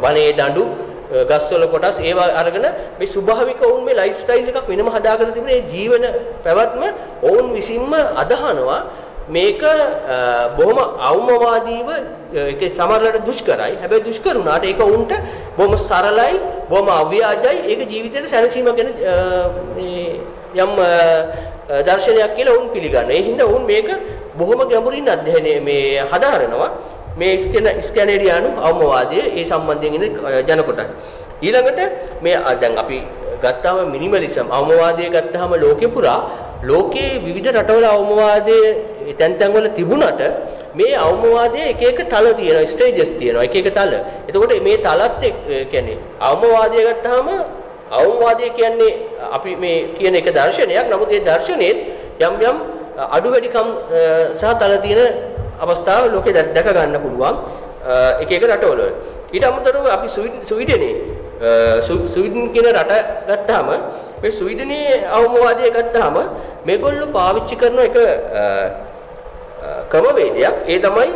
Speaker 2: වනේ දඬු ගස්වල කොටස් ඒවා අරගෙන මේ ස්වභාවික ඔවුන් මේ ලයිෆ් ස්ටයිල් එකක් වෙනම හදාගෙන තිබුණ මේ ජීවන පැවැත්ම ඔවුන් විසින්ම අදහනවා මේක බොහොම අවමවාදීව ඒක සමහරවිට දුෂ්කරයි. හැබැයි දුෂ්කර වුණාට ඒක උන්ට බොහොම සරලයි, බොහොම අව්‍යාජයි. ඒක ජීවිතේට සැනසීම ගැන මේ යම් දර්ශනයක් කියලා උන් පිළිගන්නවා. ඒ හින්දා උන් මේක බොහොම ගැඹුරින් අධ්‍යයනය මේ හදාරනවා. මේ ස්කැනේඩියානු අවමවාදයේ ඒ සම්බන්ධයෙන් ඉන්න ජන කොටස්. ඊළඟට මේ දැන් අපි ගත්තාම මිනිමලිසම් අවමවාදය ගත්තාම ලෝකෙ පුරා ලෝකයේ විවිධ රටවල අවමවාදයේ තැන් තැන් වල තිබුණට මේ අවමවාදයේ එක එක තල තියෙනවා ස්ටේජස් තියෙනවා එක එක තල. එතකොට මේ තලත් කියන්නේ අවමවාදය ගත්තාම අවමවාදය කියන්නේ අපි මේ කියන එක දර්ශනයක්. නමුත් ඒ දර්ශනයේත් යම් යම් අඩු වැඩිකම් සහ තල තියෙන අවස්ථා ලෝකේ දැක ගන්න පුළුවන් එක එක රටවල. ඊට අමතරව අපි ස්වීඩනයේ ස්වීඩන් කියන රට ගත්තාම මේ ස්වීඩනයේ අවමවාදය ගත්තාම මේගොල්ලෝ පාවිච්චි කරන එක ක්‍රමවේදයක් ඒ තමයි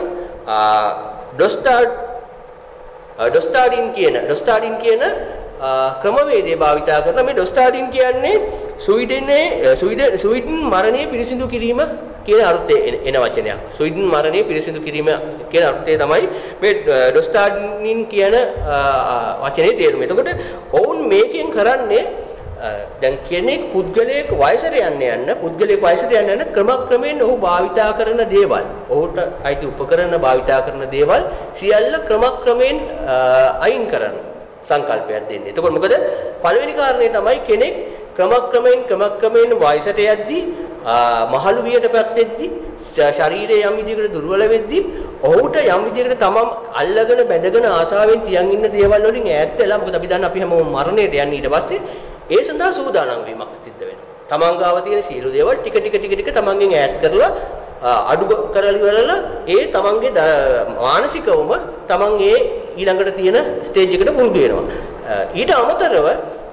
Speaker 2: ඩොස්ටාඩ් ඩොස්ටාඩින් කියන ඩොස්ටාඩින් කියන ක්‍රමවේදය භාවිතා කරන මේ ඩොස්ටාඩින් කියන්නේ ස්වීඩනයේ ස්වීඩන් ස්වීඩන් මරණය පිරිසිදු කිරීම කියන අර්ථයේ එන වචනයක්. ස්වීඩන් මරණය පිරිසිදු කිරීම කියන අර්ථය තමයි මේ ඩොස්ටාඩින් කියන වචනේ තේරුම. එතකොට ඔවුන් මේකෙන් කරන්නේ දැන් කෙනෙක් පුද්ගලයෙක් වයසට යන්න යන්න පුද්ගලයෙක් වයසට යන්න යන ක්‍රමක්‍රමයෙන් ඔහු භාවිතා කරන දේවල් ඔහුට අයිති උපකරණ භාවිතා කරන දේවල් සියල්ල ක්‍රමක්‍රමයෙන් අයින් කරන සංකල්පයක් දෙන්නේ. එතකොට මොකද පළවෙනි කාරණේ තමයි කෙනෙක් ක්‍රමක්‍රමයෙන් ක්‍රමක්‍රමයෙන් වයසට යද්දී මහලු වියටපත් වෙද්දී ශරීරය යම් විදිහකට දුර්වල වෙද්දී ඔහුට යම් විදිහකට තමන් අල්ලගෙන බැඳගෙන ආසාවෙන් තියන් ඉන්න දේවල් වලින් ඈත් වෙලා මොකද අපි දන්න අපි හැමෝම මරණයට යන්නේ ඊට පස්සේ ඒ සඳහා සූදානම් වීමක් සිද්ධ වෙනවා. තමන් ගාව තියෙන සීළු දේවල් ටික ටික ටික ටික තමන්ගෙන් ඈත් කරලා අඩු කරලි වලලා ඒ තමන්ගේ මානසිකවම තමන් ඒ ඊළඟට තියෙන ස්ටේජ් එකට පුරුදු වෙනවා. ඊට අමතරව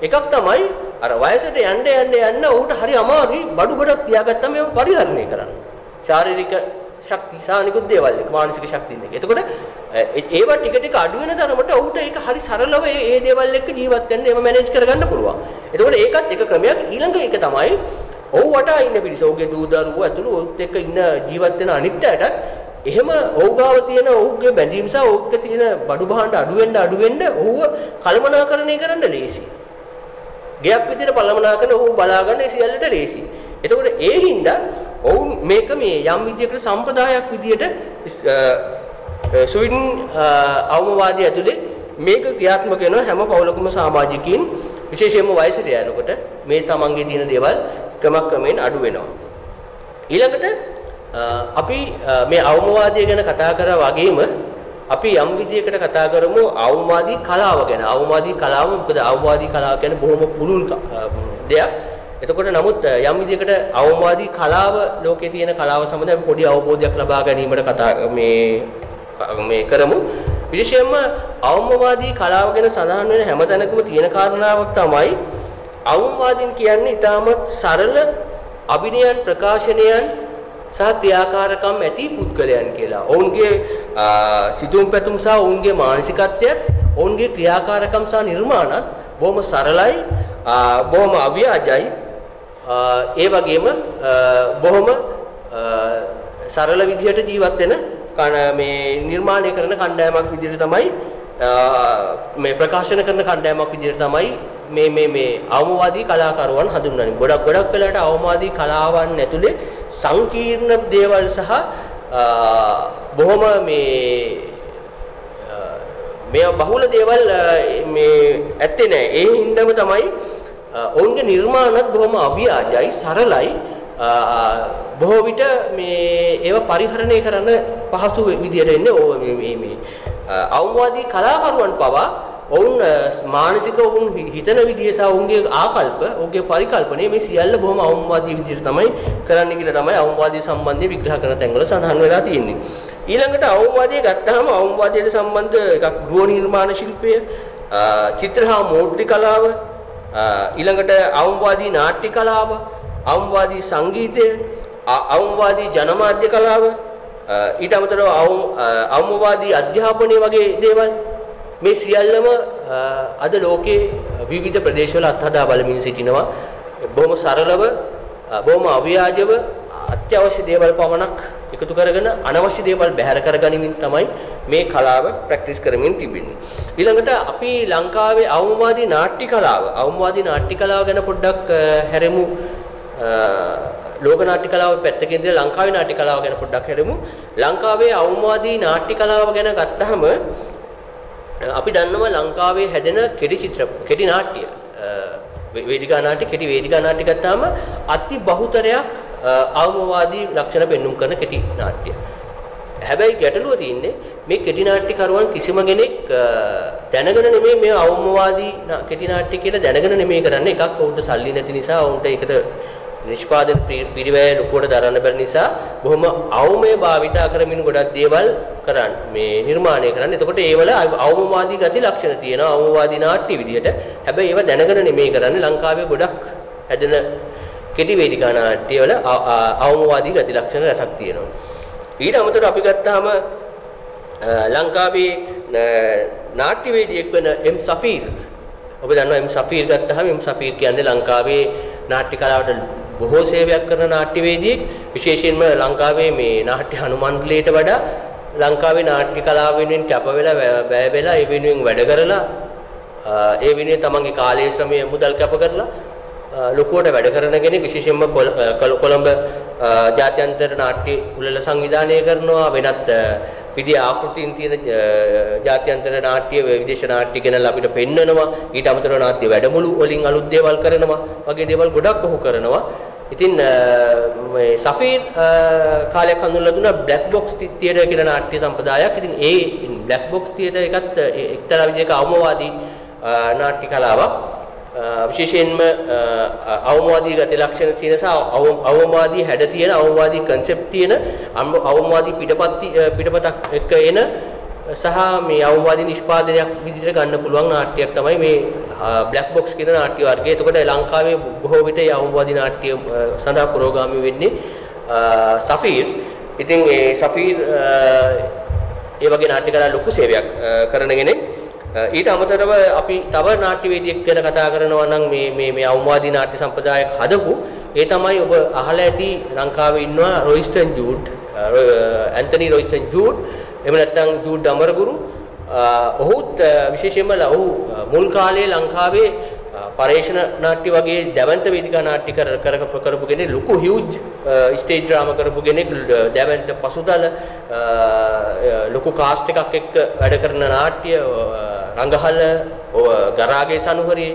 Speaker 2: එකක් තමයි අර වයසට යන්න යන්න යන්න ඌට හරි අමාරුයි බඩු ගොඩක් තියාගත්තම මේව පරිහරණය කරන්න. ශාරීරික ශක්ති සානිකුත් දේවල් එක මානසික ශක්තියින් එක. එතකොට ඒවා ටික ටික අඩු වෙන තරමට ඌට ඒක හරි සරලව ඒ දේවල් එක්ක ජීවත් වෙන්න ඒව මැනේජ් කරගන්න පුළුවන්. එතකොට ඒකත් එක ක්‍රමයක් ඊළඟ එක තමයි ඔව් වටා ඉන්න පිරිස ඔහුගේ දූ දරුවෝ ඇතුළු ඔහුත් එක්ක ඉන්න ජීවත් වෙන අනිත් අයටත් එහෙම ඔහුගාව තියෙන ඔහුගේ බැඳීම් සහ ඔහුගේ තියෙන බඩු බහඬ අඩු වෙන්න අඩු වෙන්න ඔහුව කල්පනාකරණය කරන්න ලේසියි. ගයක් විදිහට පළමනා කරන ඔහු බලාගන්න ඒ සියල්ලට ලේසි. එතකොට ඒ හින්දා ඔවුන් මේක මේ යම් විදිහකට සම්ප්‍රදායක් විදිහට ස්වීඩන් අවමවාදී ඇතුලේ මේක ක්‍රියාත්මක වෙන හැම පවුලකම සමාජිකයින් විශේෂයෙන්ම වයසට යනකොට මේ තමන්ගේ තියෙන දේවල් ක්‍රමක්‍රමයෙන් අඩු වෙනවා. ඊළඟට අපි මේ අවමවාදය ගැන කතා කරා වගේම අපි යම් විදියකට කතා කරමු අවවාදී කලාව ගැන. අවවාදී කලාව මොකද අවවාදී කලාව කියන්නේ බොහොම පුළුල් දෙයක්. එතකොට නමුත් යම් විදියකට අවවාදී කලාව ලෝකේ තියෙන කලාව සම්බන්ධව පොඩි අවබෝධයක් ලබා ගැනීමට කතා මේ මේ කරමු. විශේෂයෙන්ම අවමවාදී කලාව ගැන සඳහන් වෙන හැමතැනකම තියෙන කාරණාවක් තමයි අවමවාදීන් කියන්නේ ඊටමත් සරල අභිනයන් ප්‍රකාශනයන් සහ ක්‍රියාකාරකම් ඇති පුද්ගලයන් කියලා. ඔවුන්ගේ සිතුම් පැතුම් සහ ඔවුන්ගේ මානසිකත්වයත් ඔවුන්ගේ ක්‍රියාකාරකම් සහ නිර්මාණත් බොහොම සරලයි බොහොම අව්‍යාජයි ඒ වගේම බොහොම සරල විදිහට ජීවත් වෙන මේ නිර්මාණය කරන කණ්ඩායමක් විදිහට තමයි මේ ප්‍රකාශන කරන කණ්ඩායමක් විදිහට තමයි මේ මේ මේ අවමවාදී කලාකරුවන් හඳුන්වන්නේ. ගොඩක් ගොඩක් වෙලාවට අවමවාදී කලාවන් ඇතුලේ සංකීර්ණ දේවල් සහ බොහොම මේ මේ බහුල දේවල් මේ ඇත්තේ නැහැ. ඒ හින්දාම තමයි ඔවුන්ගේ නිර්මාණත් බොහොම අව්‍යාජයි, සරලයි. බොහෝ විට මේ ඒව පරිහරණය කරන්න පහසු විදියට එන්නේ මේ මේ අවවාදී කලාකරුවන් පවා ඔවුන් මානසික ඔවුන් හිතන විදිය සහ ඔවුන්ගේ ආකල්ප ඔවුන්ගේ පරිකල්පනය මේ සියල්ල බොහොම අවවාදී විදියට තමයි කරන්න කියලා තමයි අවවාදී සම්බන්ධයෙන් විග්‍රහ කරන තැන්වල සඳහන් වෙලා තියෙන්නේ. ඊළඟට අවවාදය ගත්තාම අවවාදයට සම්බන්ධ එකක් ගෘහ නිර්මාණ ශිල්පය, චිත්‍ර හා මූර්ති කලාව, ඊළඟට අවවාදී නාට්‍ය කලාව, අවවාදී සංගීතය, අවවාදී ජනමාධ්‍ය කලාව ඊට අමතරව අවමවාදී අධ්‍යාපනය වගේ දේවල්. මේ සියල්ලම අද ලෝකයේ විවිධ ප්‍රදේශවල අත්හදා බලමින් සිටිනවා. බොහොම සරලව බොහොම අව්‍යාජව අත්‍යවශ්‍ය දේවල් පමණක් එකතු කරගෙන අනවශ්‍ය දේවල් බැහැර කරගනිමින් තමයි මේ කලාව ප්‍රැක්ටිස් කරමින් තිබෙන්නේ. ඊළඟට අපි ලංකාවේ අවමවාදී නාට්‍ය කලාව අවමවාදී නාට්‍ය කලාව ගැන පොඩ්ඩක් හැරෙමු. ලෝක නාට්‍ය කලාව පැත්තකින් ඉඳලා ලංකාවේ නාට්‍ය කලාව ගැන පොඩ්ඩක් හිතමු. ලංකාවේ අවමවාදී නාට්‍ය කලාව ගැන ගත්තහම අපි දන්නවා ලංකාවේ හැදෙන කෙටි චිත්‍ර කෙටි නාට්‍ය වේදිකා නාට්‍ය කෙටි වේදිකා නාට්‍ය ගත්තාම අති බහුතරයක් අවමවාදී ලක්ෂණ පෙන්눔 කරන කෙටි නාට්‍ය. හැබැයි ගැටලුව තියෙන්නේ මේ කෙටි නාට්‍යකරුවන් කිසිම කෙනෙක් දැනගෙන නෙමෙයි මේ අවමවාදී කෙටි නාට්‍ය කියලා දැනගෙන නෙමෙයි කරන්නේ එකක් උන්ට සල්ලි නැති නිසා උන්ට ඒකට නිෂ්පාදන පිරිවැය ලොකුවට දරන්න බැරි නිසා බොහොම අවමය භාවිතා කරමින් ගොඩක් දේවල් කරන්න මේ නිර්මාණය කරන්න. එතකොට ඒවල අවමවාදී ගති ලක්ෂණ තියෙනවා අවමවාදී නාට්‍ය විදියට. හැබැයි ඒව දැනගෙන නෙමෙයි කරන්නේ ලංකාවේ ගොඩක් හැදෙන කෙටි වේදිකා නාට්‍ය වල අවමවාදී ගති ලක්ෂණ රසක් තියෙනවා. ඊට අමතරව අපි ගත්තාම ලංකාවේ නාට්‍යවේදියෙක් වෙන එම් සෆීර් ඔබ දන්නවා එම් සෆීර් ගත්තාම එම් සෆීර් කියන්නේ ලංකාවේ නාට්‍ය කලාවට බොහෝ සේවයක් කරන නාට්‍යවේදියෙක්. විශේෂයෙන්ම ලංකාවේ මේ නාට්‍ය අනුමණ්ඩලයට වඩා ලංකාවේ නාට්‍ය කලාව වෙනුවෙන් කැප වෙලා වැය වෙලා ඒ වෙනුවෙන් වැඩ කරලා ඒ වෙනුවෙන් තමන්ගේ කාලයේ ශ්‍රමය මුදල් කැප කරලා ලොකුවට වැඩ කරන කෙනෙක් විශේෂයෙන්ම කොළඹ ජාත්‍යන්තර නාට්‍ය උළෙල සංවිධානය කරනවා වෙනත් විදි ආකෘතීන් තියෙන ජාත්‍යන්තර නාට්‍ය විදේශ නාට්‍ය ගැන අපිට පෙන්වනවා ඊට අමතරව නාට්‍ය වැඩමුළු වලින් අලුත් දේවල් කරනවා වගේ දේවල් ගොඩක් ඔහු කරනවා ඉතින් මේ සෆීර් කාලයක් හඳුන්වලා දුන්නා බ්ලැක් බොක්ස් තියටර් කියලා නාට්‍ය සම්ප්‍රදායක්. ඉතින් ඒ බ්ලැක් බොක්ස් තියටර් එකත් එක්තරා විදිහක අවමවාදී නාට්‍ය කලාවක්. විශේෂයෙන්ම අවමවාදී ගති ලක්ෂණ තියෙන සහ අවමවාදී හැඩ තියෙන අවමවාදී කන්සෙප්ට් තියෙන අවමවාදී පිටපත් පිටපතක් එක්ක එන සහ මේ අවමවාදී නිෂ්පාදනයක් විදිහට ගන්න පුළුවන් නාට්‍යයක් තමයි මේ බ්ලැක් බොක්ස් කියන නාට්‍ය වර්ගය. එතකොට ලංකාවේ බොහෝ විට අවමවාදී නාට්‍ය සඳහා පුරෝගාමී වෙන්නේ සෆීර්. ඉතින් ඒ සෆීර් ඒ වගේ නාට්‍ය කලා ලොකු සේවයක් කරන කෙනෙක්. ඊට අමතරව අපි තව නාට්‍යවේදියෙක් ගැන කතා කරනවා නම් මේ මේ මේ අවවාදී නාට්‍ය සම්ප්‍රදායක් හදපු ඒ තමයි ඔබ අහලා ඇති ලංකාවේ ඉන්නවා Royston Jude. Anthony Royston Jude. එහෙම නැත්නම් ජූඩ් අමරගුරු. ඔහුත් විශේෂයෙන්ම ඔහු මුල් කාලේ ලංකාවේ පරේෂණ නාට්‍ය වගේ දැවන්ත වේදිකා නාට්‍ය කර කර කරපු කෙනෙක් ලොකු හියුජ් ස්ටේජ් ඩ්‍රාමා කරපු කෙනෙක් දැවන්ත පසුතල ලොකු කාස්ට් එකක් එක්ක වැඩ කරන නාට්‍ය රංගහල ගරාගේ සනුහරි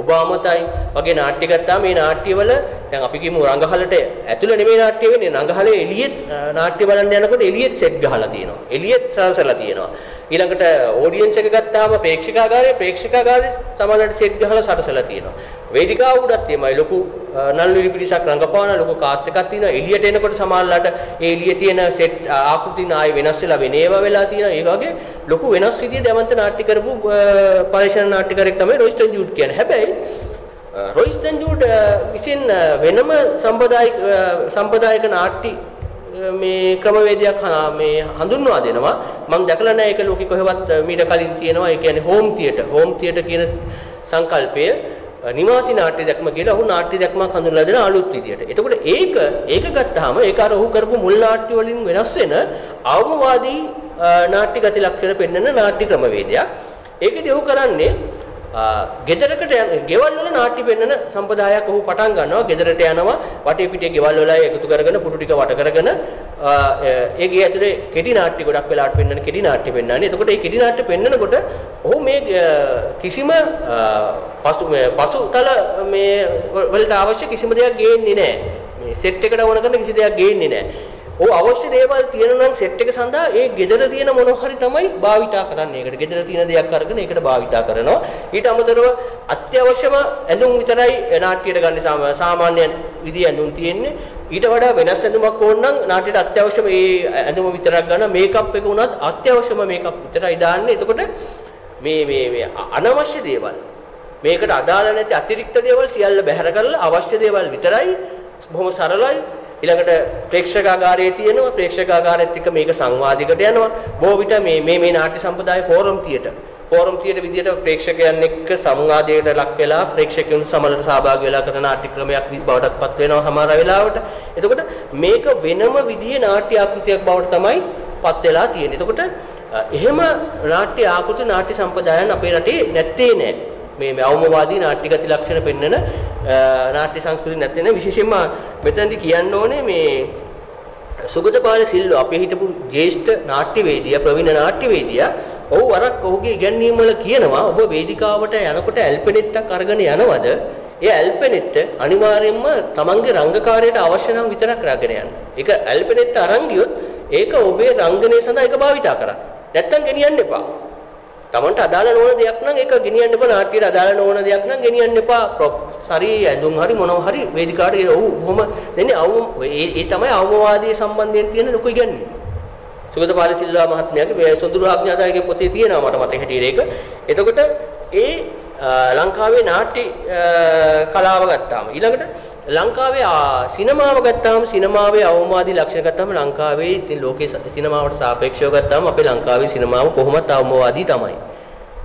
Speaker 2: ඔබාමතයි වගේ නාට්‍ය ගත්තාම මේ නාට්‍යවල දැන් අපි කියමු රංගහලට ඇතුළ නෙමෙයි නාට්‍ය වෙන්නේ. රංගහලේ එළියෙත් නාට්‍ය බලන්න යනකොට එළියෙත් සෙට් ගහලා තියෙනවා. එළියෙත් සරසලා තියෙනවා. ඊළඟට ඔඩියන්ස් එක ගත්තාම ප්‍රේක්ෂකාගාරයේ ප්‍රේක්ෂකාගාරයේ සමහරවිට සෙට් ගහලා සරසලා තියෙනවා. වේදිකාව උඩත් එමය ලොකු නළුනිලි පිරිසක් රංගපාන ලොකු කාස්ට් එකක් තියෙනවා. එළියට එනකොට සමහරලාට ඒ එළියේ තියෙන සෙට් ආකෘති නායි වෙනස් වෙලා වෙනේවා වෙලා තියෙනවා. ඒ වගේ ලොකු වෙනස් විදිය දැවන්ත නාට්‍ය කරපු පරිශන නාට්‍යකරෙක් තමයි රොයිස්ටන් ජූඩ් කියන්නේ. හැබැයි රොයිස්ටන් ජූඩ් විසින් වෙනම සම්ප්‍රදායික සම්ප්‍රදායික නාට්‍ය මේ ක්‍රමවේදයක් මේ හඳුන්වා දෙනවා මම දැකලා නැහැ ඒක ලෝකෙ කොහෙවත් මීට කලින් තියෙනවා ඒ කියන්නේ හෝම් තියටර් හෝම් තියටර් කියන සංකල්පය නිවාසී නාට්‍ය දැක්ම කියලා ඔහු නාට්‍ය දැක්මක් හඳුන්වලා දෙන අලුත් විදියට. එතකොට ඒක ඒක ගත්තාම ඒක අර ඔහු කරපු මුල් නාට්‍ය වලින් වෙනස් වෙන අවමවාදී නාට්‍ය ගති ලක්ෂණ පෙන්වන නාට්‍ය ක්‍රමවේදයක්. ඒකදී ඔහු කරන්නේ ගෙදරකට යන ගෙවල් වල නාට්‍ය පෙන්වන සම්ප්‍රදායක් ඔහු පටන් ගන්නවා ගෙදරට යනවා වටේ පිටේ ගෙවල් වල එකතු කරගෙන පුටු ටික වට කරගෙන ඒ ගේ ඇතුලේ කෙටි නාට්‍ය ගොඩක් වෙලාට පෙන්වන කෙටි නාට්‍ය පෙන්වන්නේ. එතකොට මේ කෙටි නාට්‍ය පෙන්වනකොට ඔහු මේ කිසිම පසු පසුතල මේ වලට අවශ්‍ය කිසිම දෙයක් ගේන්නේ නැහැ. මේ සෙට් එකට ඕන කරන කිසි දෙයක් ගේන්නේ නැහැ. ඔව් අවශ්‍ය දේවල් තියෙනවා නම් සෙට් එක සඳහා ඒ gedara තියෙන මොන හරි තමයි භාවිතා කරන්නේ. ඒකට gedara තියෙන දෙයක් අරගෙන ඒකට භාවිතා කරනවා. ඊට අමතරව අත්‍යවශ්‍යම ඇඳුම් විතරයි නාට්‍යයට ගන්න සාමාන්‍ය විදිහ ඇඳුම් තියෙන්නේ. ඊට වඩා වෙනස් ඇඳුමක් ඕන නම් නාට්‍යයට අත්‍යවශ්‍යම ඒ ඇඳුම විතරක් ගන්න මේකප් එක උනත් අත්‍යවශ්‍යම මේකප් විතරයි දාන්නේ. එතකොට මේ මේ මේ අනවශ්‍ය දේවල් මේකට අදාළ නැති අතිරික්ත දේවල් සියල්ල බැහැර කරලා අවශ්‍ය දේවල් විතරයි බොහොම සරලයි ඊළඟට ප්‍රේක්ෂකාගාරයේ තියෙනවා. ප්‍රේක්ෂකාගාරයත් එක්ක මේක සංවාදිකට යනවා. බොහෝ විට මේ මේ මේ නාට්‍ය සම්ප්‍රදාය ෆෝරම් තියටර් ෆෝරම් තියටර් විදියට ප්‍රේක්ෂකයන් එක්ක සංවාදයකට ලක් වෙලා ප්‍රේක්ෂකයන් සමලට සහභාගී වෙලා කරන නාට්‍ය ක්‍රමයක් බවටත් පත් වෙනවා සමහර වෙලාවට. එතකොට මේක වෙනම විදිහේ නාට්‍ය ආකෘතියක් බවට තමයි පත් වෙලා තියෙන්නේ. එතකොට එහෙම නාට්‍ය ආකෘති නාට්‍ය සම්ප්‍රදායන් අපේ රටේ නැත්තේ නෑ. මේ මේ අවමවාදී නාට්‍යගත ලක්ෂණ පෙන්වන නාට්‍ය සංස්කෘතිය නැත්නම් විශේෂයෙන්ම මෙතනදී කියන්න ඕනේ මේ සුගතපාල සිල්ව අපේ හිටපු ජ්‍යෙෂ්ඨ නාට්‍යවේදියා ප්‍රවීණ නාට්‍යවේදියා ඔහු වරක් ඔහුගේ ඉගැන්වීම් වල කියනවා ඔබ වේදිකාවට යනකොට ඇල්පෙනෙට්ටක් අරගෙන යනවද ඒ ඇල්පෙනෙට්ට අනිවාර්යයෙන්ම තමන්ගේ රංගකාරයට අවශ්‍ය නම් විතරක් රැගෙන යන්න. ඒක ඇල්පෙනෙට්ට අරන් ගියොත් ඒක ඔබේ රංගනය සඳහා ඒක භාවිතා කරන්න. නැත්තම් ගෙනියන්න එපා. තමන්ට අදාළ නොවන දෙයක් නම් ඒක ගෙනියන්න එපා නාට්‍යයට අදාළ නොවන දෙයක් නම් ගෙනියන්න එපා. ප්‍රොප් සරි ඇඳුම් හරි මොනවා හරි වේදිකාවට ඔව් බොහොම දෙන්නේ අවු ඒ තමයි අවමවාදී සම්බන්ධයෙන් තියෙන ලොකු ඉගැන්වීම. සුගතපාල සිල්වා මහත්මයාගේ සොඳුරු ආඥාදායකගේ පොතේ තියෙනවා මට මතක හැටියට ඒක. එතකොට ඒ ලංකාවේ නාට්‍ය කලාව ගත්තාම ඊළඟට ලංකාවේ සිනමාව ගත්තාම සිනමාවේ අවමාදී ලක්ෂණ ගත්තාම ලංකාවේ ඉතින් ලෝකේ සිනමාවට සාපේක්ෂව ගත්තාම අපේ ලංකාවේ සිනමාව කොහොමත් අවමවාදී තමයි.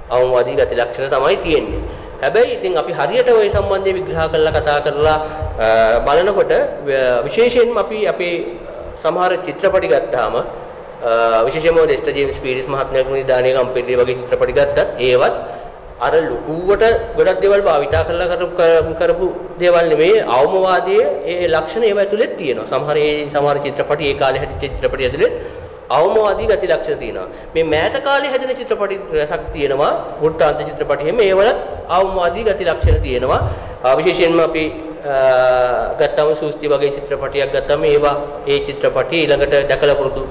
Speaker 2: අවමවාදී ගති ලක්ෂණ තමයි තියෙන්නේ. හැබැයි ඉතින් අපි හරියට ওই සම්බන්ධයෙන් විග්‍රහ කරලා කතා කරලා බලනකොට විශේෂයෙන්ම අපි අපේ සමහර චිත්‍රපටි ගත්තාම විශේෂයෙන්ම ඩෙස්ටර් ජේම්ස් පීරිස් මහත්මයාගේ නිදානේ කම්පිටි වගේ චිත්‍රපටි ගත්තත් ඒවත් අර ලකුවට ගොඩක් දේවල් භාවිතා කරලා කරපු දේවල් නෙමෙයි අවමවාදයේ ඒ ලක්ෂණ ඒව ඇතුළේ තියෙනවා. සමහර ඒ සමහර චිත්‍රපටි ඒ කාලේ හැදිච්ච චිත්‍රපටි ඇතුළේ අවමවාදී ගති ලක්ෂණ තියෙනවා. මේ මෑත කාලේ හැදෙන චිත්‍රපටි රසක් තියෙනවා. වෘත්තාන්ත චිත්‍රපටි එහෙම ඒවලත් අවමවාදී ගති ලක්ෂණ තියෙනවා. විශේෂයෙන්ම අපි ගත්තම සූස්ති වගේ චිත්‍රපටියක් ගත්තම ඒවා ඒ චිත්‍රපටි ඊළඟට දැකලා පුරුදු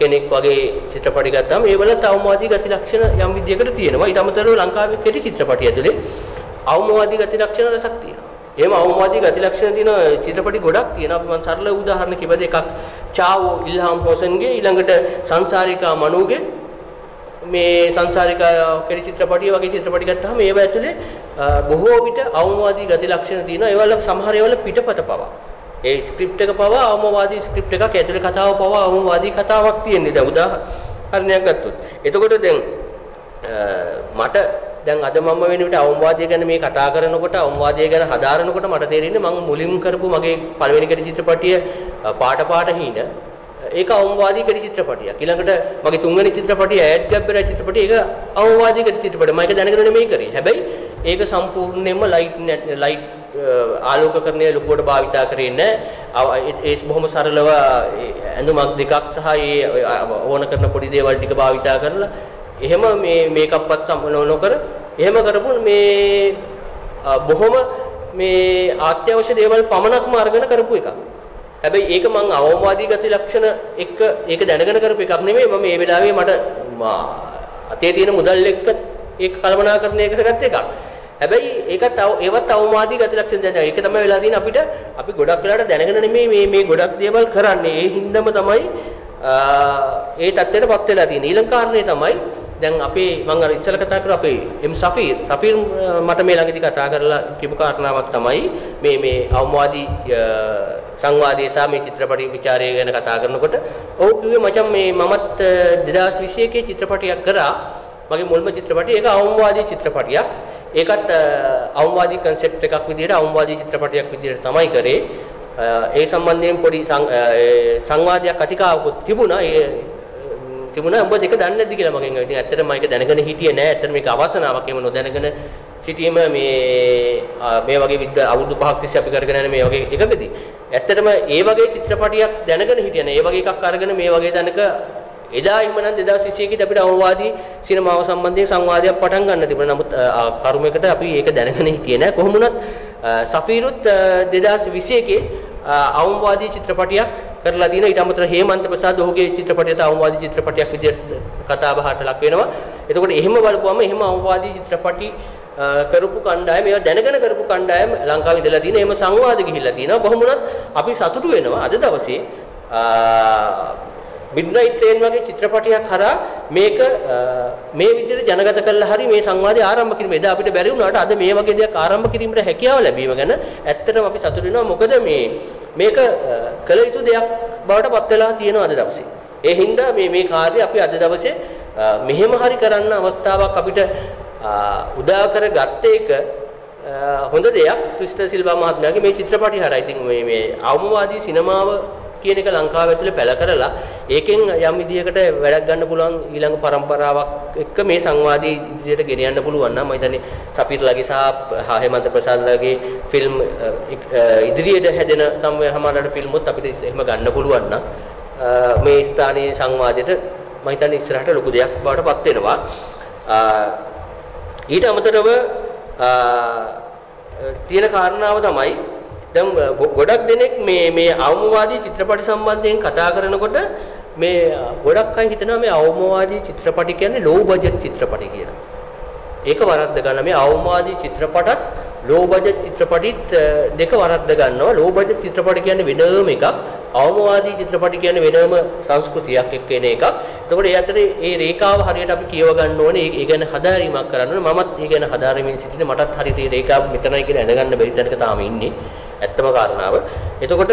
Speaker 2: කෙනෙක් වගේ චිත්‍රපටි ගත්තාම ඒවල තවමවාදී ගති ලක්ෂණ යම් විදියකට තියෙනවා. ඊට අමතරව ලංකාවේ කෙටි චිත්‍රපටි ඇතුලේ අවමවාදී ගති ලක්ෂණ රසක් තියෙනවා. එහෙම අවමවාදී ගති ලක්ෂණ තියෙන චිත්‍රපටි ගොඩක් තියෙනවා. අපි මම සරල උදාහරණ කිව්වද එකක් චාවෝ ඉල්හාම් හොසන්ගේ ඊළඟට සංසාරිකා මනුගේ මේ සංසාරිකා කෙටි චිත්‍රපටිය වගේ චිත්‍රපටි ගත්තාම ඒව ඇතුලේ බොහෝ විට අවමවාදී ගති ලක්ෂණ තියෙනවා. ඒවල සමහර ඒවල පිටපත පවා ඒ ස්ක්‍රිප්ට් එක පවා අවමවාදී ස්ක්‍රිප්ට් එකක් ඇතුලේ කතාව පවා අවමවාදී කතාවක් තියෙන්නේ. දැන් උදාහරණයක් ගත්තොත්. එතකොට දැන් මට දැන් අද මම වෙන විට අවමවාදය ගැන මේ කතා කරනකොට අවමවාදය ගැන හදාරනකොට මට තේරෙන්නේ මම මුලින්ම කරපු මගේ පළවෙනි කෙටි චිත්‍රපටිය පාට පාට හීන ඒක අවමවාදී කෙටි චිත්‍රපටියක්. ඊළඟට මගේ තුන්වෙනි චිත්‍රපටිය ඈඩ් ගැබ්බරා චිත්‍රපටිය ඒක අවමවාදී කෙටි චිත්‍රපටියක්. මම ඒක දැනගෙන නෙමෙයි කරේ. හැබැයි ඒක සම්පූර්ණයෙන්ම ලයිට් ලයිට් ආලෝකකරණය ලොකුවට භාවිතා කරේ නැහැ. ඒ බොහොම සරලව ඇඳුමක් දෙකක් සහ ඒ ඕන කරන පොඩි දේවල් ටික භාවිතා කරලා එහෙම මේ මේකප්වත් නොකර එහෙම කරපු මේ බොහොම මේ අත්‍යවශ්‍ය දේවල් පමණක්ම අරගෙන කරපු එකක්. හැබැයි ඒක මං අවවාදී ගති ලක්ෂණ එක්ක ඒක දැනගෙන කරපු එකක් නෙමෙයි මම මේ වෙලාවේ මට අතේ තියෙන මුදල් එක්ක ඒක කල්පනාකරණය කරගත්ත එකක්. හැබැයි ඒක තව ඒවත් අවමාදී ගති ලක්ෂණ දැන. ඒක තමයි වෙලා තියෙන්නේ අපිට අපි ගොඩක් වෙලාට දැනගෙන නෙමෙයි මේ මේ ගොඩක් දේවල් කරන්නේ. ඒ හින්දම තමයි ඒ தත්ත්වයටපත් වෙලා තියෙන්නේ. ඊළඟ කාරණේ තමයි දැන් අපේ මම අර ඉස්සෙල්ලා කතා කරා අපේ එම් සෆීර් සෆීර් මට මේ ළඟදී කතා කරලා කියපු කාරණාවක් තමයි මේ මේ අවමාදී සංවාදයේ සහ මේ චිත්‍රපටි ਵਿਚාරය ගැන කතා කරනකොට ඔහු කිව්වේ මචං මේ මමත් 2021 චිත්‍රපටයක් කරා මගේ මුල්ම චිත්‍රපටය ඒක අවමවාදී චිත්‍රපටයක් ඒකත් අවවාදී concept එකක් විදිහට අවවාදී චිත්‍රපටියක් විදිහට තමයි කරේ. ඒ සම්බන්ධයෙන් පොඩි සංවාදයක් කතිකාවකුත් තිබුණා. ඒ තිබුණා. උඹ දෙක දන්නේ නැද්ද කියලා මගෙන් ඉතින් ඇත්තටම මම ඒක දැනගෙන හිටියේ නෑ. ඇත්තටම මේක අවසනාවක්. එහෙම නොදැනගෙන සිටීම මේ මේ වගේ විද්ද අවුරුදු පහක් තිස්සේ අපි කරගෙන යන මේ වගේ එකකදී. ඇත්තටම ඒ වගේ චිත්‍රපටියක් දැනගෙන හිටියේ නෑ. ඒ වගේ එකක් අරගෙන මේ වගේ තැනක එදා එහෙමනම් 2021 දී අපිට අවවාදී සිනමාව සම්බන්ධයෙන් සංවාදයක් පටන් ගන්න තිබුණා. නමුත් කර්මයකට අපි ඒක දැනගෙන හිටියේ නෑ. කොහොම වුණත් සෆීරුත් 2021 අවම්වාදී චිත්‍රපටියක් කරලා තියෙනවා ඊට අමතරව හේමන්ත ප්‍රසාද් ඔහුගේ චිත්‍රපටයට අවම්වාදී චිත්‍රපටියක් විදිහට කතා බහට ලක් වෙනවා එතකොට එහෙම බලපුවම එහෙම අවම්වාදී චිත්‍රපටි කරපු කණ්ඩායම ඒවා දැනගෙන කරපු කණ්ඩායම ලංකාවේ ඉඳලා තියෙන එහෙම සංවාද ගිහිල්ලා තියෙනවා කොහොම වුණත් අපි සතුටු වෙනවා අද දවසේ මිඩ්නයිට් ට්‍රේන් වගේ චිත්‍රපටයක් කරා මේක මේ විදිහට ජනගත කළා හරි මේ සංවාදය ආරම්භ කිරීම. එදා අපිට බැරි වුණාට අද මේ වගේ දෙයක් ආරම්භ කිරීමට හැකියාව ලැබීම ගැන ඇත්තටම අපි සතුටු වෙනවා. මොකද මේ මේක කළ යුතු දෙයක් බවට පත් වෙලා තියෙනවා අද දවසේ. ඒ හින්දා මේ මේ කාර්යය අපි අද දවසේ මෙහෙම හරි කරන්න අවස්ථාවක් අපිට උදා කරගත්ත එක හොඳ දෙයක්. තුෂ්ඨ සිල්වා මහත්මයාගේ මේ චිත්‍රපටි හරහා. ඉතින් මේ මේ අවමවාදී සිනමාව කියන එක ලංකාව ඇතුලේ පැල කරලා ඒකෙන් යම් විදියකට වැඩක් ගන්න පුළුවන් ඊළඟ પરම්පරාවක් එක්ක මේ සංවාදී ඉදිරියට ගෙන යන්න පුළුවන් නම් මම හිතන්නේ සපීර්ලාගේ සහ හේමන්ත ප්‍රසාද්ලාගේ ෆිල්ම් ඉදිරියට හැදෙන සමහරවල් ෆිල්මුත් අපිට එහෙම ගන්න පුළුවන් නම් මේ ස්ථානීය සංවාදයට මම හිතන්නේ ඉස්සරහට ලොකු දෙයක් බවට පත් වෙනවා. ඊට අමතරව තියෙන කාරණාව තමයි දැන් ගොඩක් දෙනෙක් මේ මේ අවමවාදී චිත්‍රපටි සම්බන්ධයෙන් කතා කරනකොට මේ ගොඩක් අය හිතනවා මේ අවමවාදී චිත්‍රපටි කියන්නේ ලෝ බජට් චිත්‍රපටි කියලා. ඒක වරද්ද ගන්න මේ අවමවාදී චිත්‍රපටත් ලෝ බජට් චිත්‍රපටිත් දෙක වරද්ද ගන්නවා. ලෝ බජට් චිත්‍රපටි කියන්නේ වෙනම එකක්. අවමවාදී චිත්‍රපටි කියන්නේ වෙනම සංස්කෘතියක් එක්ක එන එකක්. එතකොට ඒ අතරේ ඒ රේඛාව හරියට අපි කියව ගන්න ඕනේ. ඒ ගැන හදාරීමක් කරන්න ඕනේ. මමත් ඒ ගැන හදාරමින් සිටින මටත් හරියට මේ රේඛාව මෙතනයි කියලා දැනගන්න බැරි තැනක තාම ඉන්නේ. ඇත්තම කාරණාව. එතකොට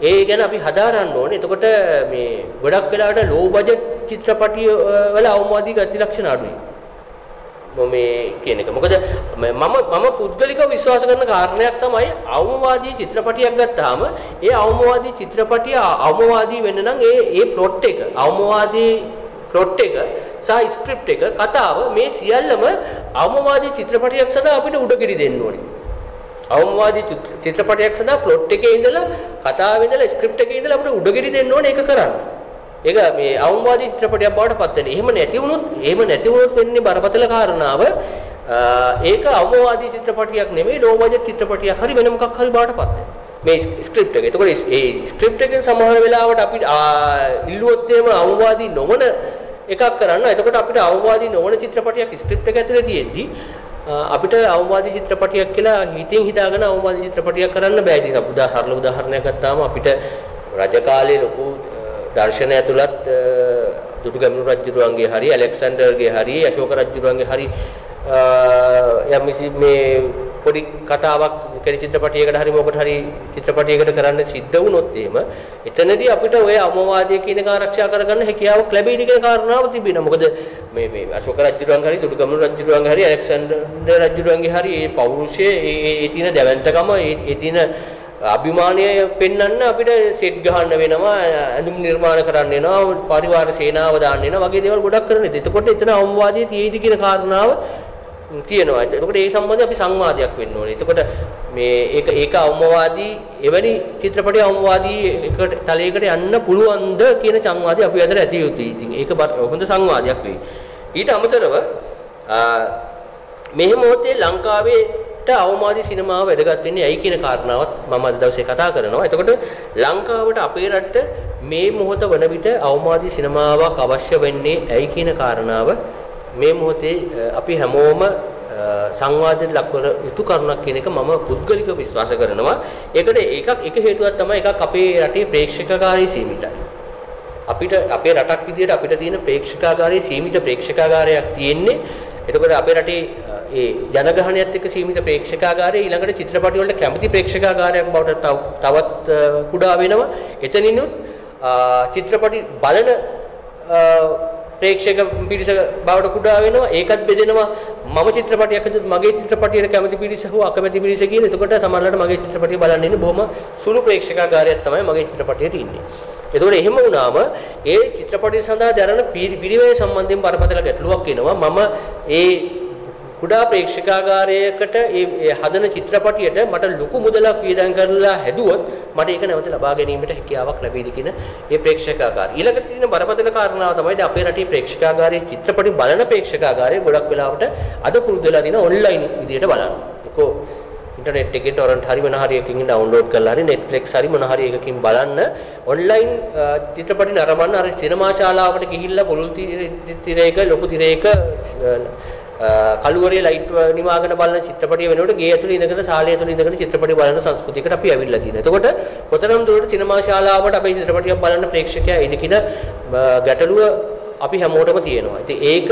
Speaker 2: ඒ ගැන අපි හදාරන්න ඕනේ. එතකොට මේ ගොඩක් වෙලාවට ලෝ බජට් චිත්‍රපටි වල අවවාදී ගති ලක්ෂණ අඩුයි. මේ කියන එක. මොකද මම මම පුද්ගලිකව විශ්වාස කරන කාරණයක් තමයි අවමවාදී චිත්‍රපටියක් ගත්තාම ඒ අවමවාදී චිත්‍රපටිය අවමවාදී වෙන්න නම් ඒ ඒ ප්ලොට් එක අවමවාදී ප්ලොට් එක සහ ස්ක්‍රිප්ට් එක කතාව මේ සියල්ලම අවමවාදී චිත්‍රපටියක් සඳහා අපිට උඩගෙඩි දෙන්න ඕනේ. අවමවාදී චිත්‍රපටයක් සඳහා ප්ලොට් එකේ ඉඳලා කතාවේ ඉඳලා ස්ක්‍රිප්ට් එකේ ඉඳලා අපිට උඩගෙඩි දෙන්න ඕනේ ඒක කරන්න. ඒක මේ අවමවාදී චිත්‍රපටයක් බවට පත් වෙන්නේ. එහෙම නැති වුණොත් එහෙම නැති වුණොත් වෙන්නේ බරපතල කාරණාව ඒක අවමවාදී චිත්‍රපටයක් නෙමෙයි ලෝ බජට් චිත්‍රපටයක් හරි වෙන මොකක් හරි බවට පත් වෙනවා. මේ ස්ක්‍රිප්ට් එක. එතකොට ඒ ස්ක්‍රිප්ට් එකෙන් සමහර වෙලාවට අපි ඉල්ලුවොත් එහෙම අවමවාදී නොවන එකක් කරන්න. එතකොට අපිට අවමවාදී නොවන චිත්‍රපටයක් ස්ක්‍රිප්ට් එක ඇතුලේ තියෙද්දි අපිට අවවාදී චිත්‍රපටියක් කියලා හිතින් හිතාගෙන අවවාදී චිත්‍රපටියක් කරන්න බෑ. ඉතින් උදාහරණ උදාහරණයක් ගත්තාම අපිට රජ කාලේ ලොකු දර්ශන ඇතුළත් දුටුගැමුණු රජුරුවන්ගේ හරි ඇලෙක්සැන්ඩර්ගේ හරි අශෝක රජුරුවන්ගේ හරි යම් මේ පොඩි කතාවක් කෙරි චිත්‍රපටයකට හරි මොකට හරි චිත්‍රපටයකට කරන්න සිද්ධ වුණොත් එහෙම එතනදී අපිට ওই අමවාදය කියන එක ආරක්ෂා කරගන්න හැකියාවක් ලැබෙයිද කියන කාරණාව තිබෙනවා. මොකද මේ මේ අශෝක රජුරුවන් හරි දුටුගැමුණු රජුරුවන් හරි ඇලෙක්සැන්ඩර් රජුරුවන්ගේ හරි මේ පෞරුෂය ඒ ඒ තියෙන දැවැන්තකම ඒ තියෙන අභිමානය පෙන්වන්න අපිට සෙට් ගහන්න වෙනවා ඇඳුම් නිර්මාණ කරන්න වෙනවා පරිවාර සේනාව දාන්න වෙනවා වගේ දේවල් ගොඩක් කරන්න. එතකොට එතන අවවාදයේ තියෙයිද කියන කාරණාව තියෙනවා. එතකොට ඒ සම්බන්ධයෙන් අපි සංවාදයක් වෙන්න ඕනේ. එතකොට මේ ඒක ඒක අවමවාදී එවැනි චිත්‍රපටයේ අවමවාදී එකට තලයකට යන්න පුළුවන්ද කියන සංවාදය අපි අතර ඇති යුතුයි. ඉතින් ඒක හොඳ සංවාදයක් වෙයි. ඊට අමතරව මෙහි මොහොතේ ලංකාවේ අවමාදී සිනමාව වැදගත් වෙන්නේ ඇයි කියන කාරණාවත් මම අද දවසේ කතා කරනවා. එතකොට ලංකාවට අපේ රටට මේ මොහොත වන විට අවමාදී සිනමාවක් අවශ්‍ය වෙන්නේ ඇයි කියන කාරණාව මේ මොහොතේ අපි හැමෝම සංවාදයට ලක්වන යුතු කරුණක් කියන එක මම පුද්ගලිකව විශ්වාස කරනවා. ඒකට එකක් එක හේතුවක් තමයි එකක් අපේ රටේ ප්‍රේක්ෂකකාරී සීමිතයි. අපිට අපේ රටක් විදියට අපිට තියෙන ප්‍රේක්ෂකාගාරයේ සීමිත ප්‍රේක්ෂකාගාරයක් තියෙන්නේ. එතකොට අපේ රටේ ඒ ජනගහනයත් එක්ක සීමිත ප්‍රේක්ෂකාගාරය ඊළඟට චිත්‍රපටි වලට කැමති ප්‍රේක්ෂකාගාරයක් බවට තවත් කුඩා වෙනවා. එතනිනුත් චිත්‍රපටි බලන ප්‍රේක්ෂක පිරිස බවට කුඩා වෙනවා. ඒකත් බෙදෙනවා. මම චිත්‍රපටයක් හදුත් මගේ චිත්‍රපටියට කැමති පිරිස හෝ අකමැති පිරිස කියන. එතකොට සමහරවිට මගේ චිත්‍රපටිය බලන්න ඉන්නේ බොහොම සුළු ප්‍රේක්ෂකාගාරයක් තමයි මගේ චිත්‍රපටියට ඉන්නේ. එතකොට එහෙම වුණාම ඒ චිත්‍රපටය සඳහා දරන පිරිවැය සම්බන්ධයෙන් බරපතල ගැටලුවක් එනවා. මම ඒ කුඩා ප්‍රේක්ෂකාගාරයකට ඒ හදන චිත්‍රපටියට මට ලොකු මුදලක් වියදම් කරලා හැදුවොත් මට ඒක නැවත ලබා ගැනීමට හැකියාවක් ලැබෙයිද කියන ඒ ප්‍රේක්ෂකාගාරය. ඊළඟට තියෙන බරපතල කාරණාව තමයි අපේ රටේ ප්‍රේක්ෂකාගාරයේ චිත්‍රපටි බලන ප්‍රේක්ෂකාගාරය ගොඩක් වෙලාවට අද පුරුදු වෙලා තියෙන ඔන්ලයින් විදියට බලන්න. ඒකෝ ඉන්ටර්නෙට් එකෙන් ටොරන්ට් හරි මොන හරි එකකින් ඩවුන්ලෝඩ් කරලා හරි Netflix හරි මොන හරි එකකින් බලන්න ඔන්ලයින් චිත්‍රපටි නරඹන්න අර සිනමා ශාලාවට ගිහිල්ලා පුළුල් තිරයක ලොකු තිරයක කළුවරේ ලයිට් නිවාගෙන බලන චිත්‍රපටිය වෙනකොට ගේ ඇතුළේ ඉඳගෙන ශාලය ඇතුළේ ඉඳගෙන චිත්‍රපටි බලන සංස්කෘතියකට අපි ඇවිල්ලා තියෙනවා. එතකොට කොතරම් දුරට සිනමා ශාලාවට අපේ චිත්‍රපටියක් බලන ප්‍රේක්ෂකයා ඉද කියන ගැටලුව අපි හැමෝටම තියෙනවා. ඉතින් ඒක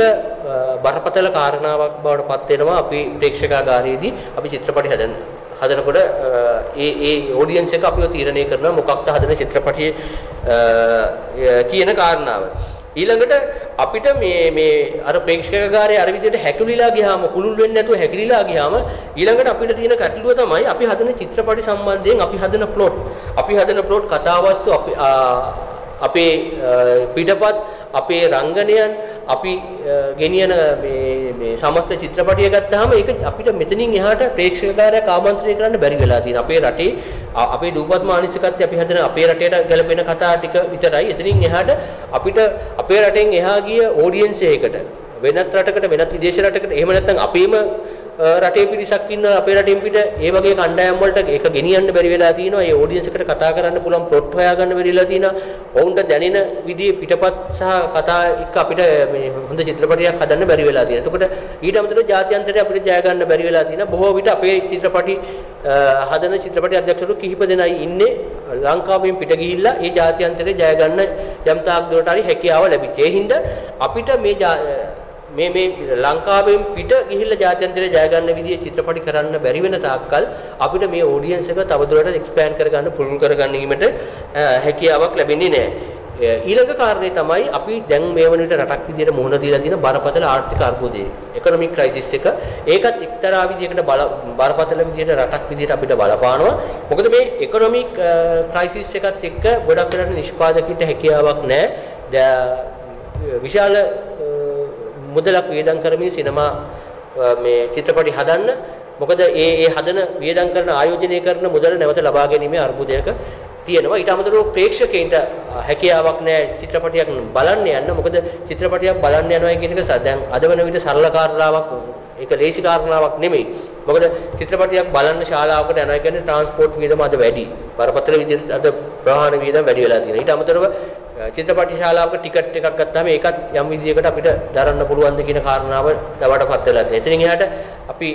Speaker 2: බරපතල කාරණාවක් බවට පත් වෙනවා අපි ප්‍රේක්ෂකාගාරයේදී අපි චිත්‍රපටි හදන හදනකොට ඒ ඒ ඔඩියන්ස් එක අපිව තීරණය කරනවා මොකක්ද හදන චිත්‍රපටියේ කියන කාරණාව. ඊළඟට අපිට මේ මේ අර ප්‍රේක්ෂකකාරය අර විදිහට හැකිලිලා ගියාම කුළුල් වෙන්නේ නැතුව හැකිලිලා ගියාම ඊළඟට අපිට තියෙන ගැටලුව තමයි අපි හදන චිත්‍රපටි සම්බන්ධයෙන් අපි හදන ප්ලොට් අපි හදන ප්ලොට් කතාවස්තු අපි අපේ පිටපත් අපේ රංගනයන් අපි ගෙනියන මේ මේ සමස්ත චිත්‍රපටිය ගත්තාම ඒක අපිට මෙතනින් එහාට ප්‍රේක්ෂකකාරයක් ආමන්ත්‍රණය කරන්න බැරි වෙලා තියෙනවා. අපේ රටේ අපේ දූපත් මානසිකත්වය අපි හදන අපේ රටේට ගැලපෙන කතා ටික විතරයි. එතනින් එහාට අපිට අපේ රටෙන් එහා ගිය ඔඩියන්ස් එකකට වෙනත් රටකට වෙනත් විදේශ රටකට එහෙම නැත්නම් අපේම රටේ පිරිසක් ඉන්න අපේ රටින් පිට ඒ වගේ කණ්ඩායම් වලට ඒක ගෙනියන්න බැරි වෙලා තියෙනවා. ඒ ඔඩියන්ස් එකට කතා කරන්න පුළුවන් ප්ලොට් හොයාගන්න බැරි වෙලා තියෙනවා. ඔවුන්ට දැනෙන විදිහේ පිටපත් සහ කතා එක්ක අපිට මේ හොඳ චිත්‍රපටයක් හදන්න බැරි වෙලා තියෙනවා. එතකොට ඊට අමතරව ජාත්‍යන්තරේ අපිට ජය ගන්න බැරි වෙලා තියෙනවා. බොහෝ විට අපේ චිත්‍රපටි හදන චිත්‍රපටි අධ්‍යක්ෂකරු කිහිප දෙනයි ඉන්නේ ලංකාවෙන් පිට ගිහිල්ලා ඒ ජාත්‍යන්තරේ ජය ගන්න යම් තාක් දුරට හරි හැකියාව ලැබිච්ච. ඒ හින්දා අපිට මේ මේ මේ ලංකාවෙන් පිට ගිහිල්ලා ජාත්‍යන්තරය ජය ගන්න විදිහේ චිත්‍රපටි කරන්න බැරි වෙන තාක්කල් අපිට මේ ඔඩියන්ස් එක තවදුරටත් එක්ස්පෑන්ඩ් කරගන්න පුළුල් කරගන්නීමට හැකියාවක් ලැබෙන්නේ නැහැ. ඊළඟ කාරණේ තමයි අපි දැන් මේ වන විට රටක් විදියට මුහුණ දීලා තියෙන බරපතල ආර්ථික අර්බුදය. ඉකොනොමික් ක්‍රයිසිස් එක. ඒකත් එක්තරා විදියකට බරපතල විදියට රටක් විදියට අපිට බලපානවා. මොකද මේ ඉකොනොමික් ක්‍රයිසිස් එකත් එක්ක ගොඩක් වෙලාට නිෂ්පාදකින්ට හැකියාවක් නැහැ. විශාල මුදලක් වියදම් කරමින් සිනමා මේ චිත්‍රපටි හදන්න. මොකද ඒ ඒ හදන වියදම් කරන ආයෝජනය කරන මුදල නැවත ලබා ගැනීමේ අර්බුදයක තියෙනවා. ඊට අමතරව ප්‍රේක්ෂකයින්ට හැකියාවක් නැහැ චිත්‍රපටියක් බලන්න යන්න. මොකද චිත්‍රපටියක් බලන්න යනවා කියන එක දැන් අද වෙන විට සරල කාරණාවක් ඒක ලේසි කාරණාවක් නෙමෙයි. මොකද චිත්‍රපටියක් බලන්න ශාලාවකට යනවා කියන්නේ ට්‍රාන්ස්පෝර්ට් වියදම අද වැඩි බරපතල විදිහට අද ප්‍රවාහන වියදම වැඩි වෙලා තියෙනවා ඊට අමතරව චිත්‍රපට ශාලාවක ටිකට් එකක් ගත්තාම ඒකත් යම් විදියකට අපිට දරන්න පුළුවන්ද කියන කාරණාව දවටපත් වෙලා තියෙනවා. එතනින් එහාට අපි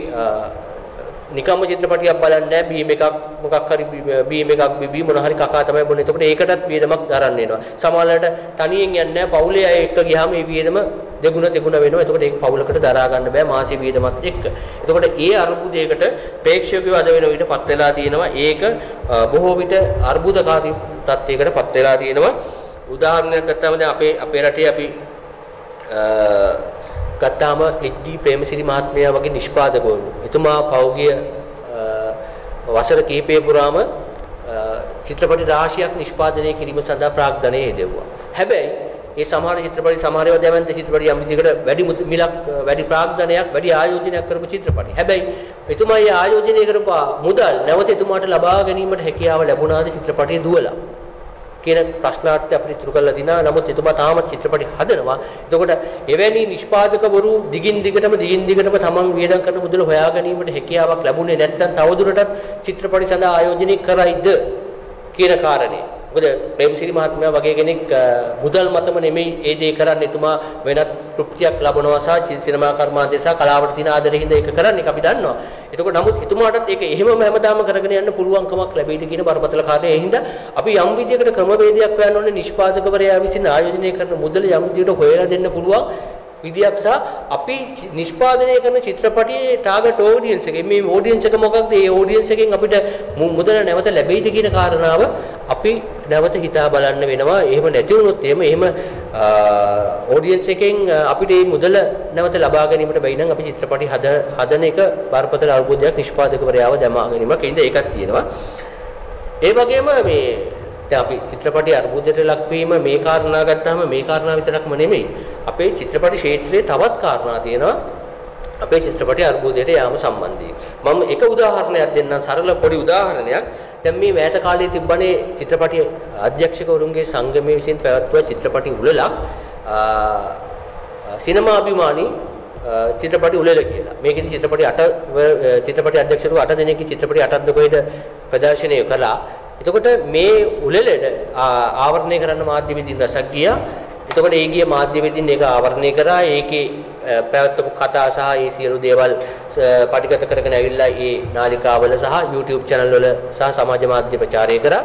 Speaker 2: නිකම්ම චිත්‍රපටියක් බලන්නේ නැහැ බීම් එකක් මොකක් හරි බීම් එකක් බිබී මොන හරි කකා තමයි බොන්නේ. එතකොට ඒකටත් වියදමක් දරන්න වෙනවා. සමහරවිට තනියෙන් යන්නේ නැහැ පවුලේ අය එක්ක ගියාම මේ වියදම දෙගුණ තෙගුණ වෙනවා. එතකොට ඒක පවුලකට දරා ගන්න බෑ මාසික වියදමත් එක්ක. එතකොට ඒ අර්බුදයකට ප්‍රේක්ෂකයෝ අද වෙන විට පත් වෙලා තියෙනවා. ඒක බොහෝ විට අර්බුදකාරී තත්යකට පත් වෙලා තියෙනවා. උදාහරණයක් ගත්තාම දැන් අපේ අපේ රටේ අපි ගත්තාම එච්.ඩී. ප්‍රේමසිරි මහත්මයා වගේ නිෂ්පාදකවරු එතුමා පෞගිය වසර කිහිපය පුරාම චිත්‍රපටි රාශියක් නිෂ්පාදනය කිරීම සඳහා ප්‍රාග්ධනය යෙදුවා. හැබැයි ඒ සමහර චිත්‍රපටි සමහර ඒවා දැවන්ත චිත්‍රපටි යම් විදිහකට වැඩි මිලක් වැඩි ප්‍රාග්ධනයක් වැඩි ආයෝජනයක් කරපු චිත්‍රපටි. හැබැයි එතුමා ඒ ආයෝජනය කරපු මුදල් නැවත එතුමාට ලබා ගැනීමට හැකියාව ලැබුණාද චිත්‍රපටිය දුවලා. කියන ප්‍රශ්නාර්ථය අපිට ඉතුරු කරලා තිනා. නමුත් එතුමා තාමත් චිත්‍රපටි හදනවා. එතකොට එවැනි නිෂ්පාදකවරු දිගින් දිගටම දිගින් දිගටම තමන් වියදම් කරන මුදල හොයා ගැනීමට හැකියාවක් ලැබුණේ නැත්නම් තවදුරටත් චිත්‍රපටි සඳහා ආයෝජනය කරයිද කියන කාරණේ. මොකද ප්‍රේමසිරි මහත්මයා වගේ කෙනෙක් මුදල් මතම නෙමෙයි ඒ දේ කරන්නේ. එතුමා වෙනත් තෘප්තියක් ලබනවා සහ සිනමා කර්මාන්තය සහ කලාවට තියෙන ආදරෙ හින්දා ඒක කරන්නේ අපි දන්නවා. එතකොට නමුත් එතුමාටත් ඒක එහෙමම හැමදාම කරගෙන යන්න පුළුවන්කමක් ලැබෙයිද කියන බරපතල කාරණේ. ඒ හින්දා අපි යම් විදියකට ක්‍රමවේදයක් හොයන්න ඕනේ නිෂ්පාදකවරයා විසින් ආයෝජනය කරන මුදල යම් විදියකට හොයලා දෙන්න පුළුවන් විදියක් සහ අපි නිෂ්පාදනය කරන චිත්‍රපටයේ ටාගට් ඔඩියන්ස් එකේ මේ ඔඩියන්ස් එක මොකක්ද? ඒ ඔඩියන්ස් එකෙන් අපිට මුදල නැවත ලැබෙයිද කියන කාරණාව අපි නැවත හිතා බලන්න වෙනවා. එහෙම නැති වුණොත් එහෙම එහෙම ඔඩියන්ස් එකෙන් අපිට මේ මුදල නැවත ලබා ගැනීමට බැයි නම් අපි චිත්‍රපටි හද හදන එක බරපතල අර්බුදයක් නිෂ්පාදකවරයාව දමා ගැනීමක්. ඒ ඒකක් තියෙනවා. ඒ වගේම මේ දැන් අපි චිත්‍රපටි අර්බුදයට ලක්වීම මේ කාරණා ගත්තාම මේ කාරණා විතරක්ම නෙමෙයි. අපේ චිත්‍රපටි ක්ෂේත්‍රයේ තවත් කාරණා තියෙනවා. අපේ චිත්‍රපටි අර්බුදයට යාම සම්බන්ධයෙන්. මම එක උදාහරණයක් දෙන්නම් සරල පොඩි උදාහරණයක්. දැන් මේ මෑත කාලයේ තිබ්බනේ චිත්‍රපටි අධ්‍යක්ෂකවරුන්ගේ සංගමයේ විසින් පැවැත්වුව චිත්‍රපටි උළෙලක් සිනමා අභිමානී චිත්‍රපටි උළෙල කියලා. මේකෙදි චිත්‍රපටි 8 චිත්‍රපටි අධ්‍යක්ෂකවරු 8 දෙනෙක්ගේ චිත්‍රපටි 8ක්ද කොහෙද ප්‍රදර්ශනය කළා. එතකොට මේ උළෙලට ආවරණය කරන්න මාධ්‍ය විදිහින් රසක් ගියා. එතකොට ඒ ගිය මාධ්‍ය විදිහින් ඒක ආවරණය කරා. ඒකේ පැවැත්වපු කතා සහ ඒ සියලු දේවල් පටිගත කරගෙන ඇවිල්ලා ඒ නාලිකාවල සහ YouTube channel වල සහ සමාජ මාධ්‍ය ප්‍රචාරය කරා.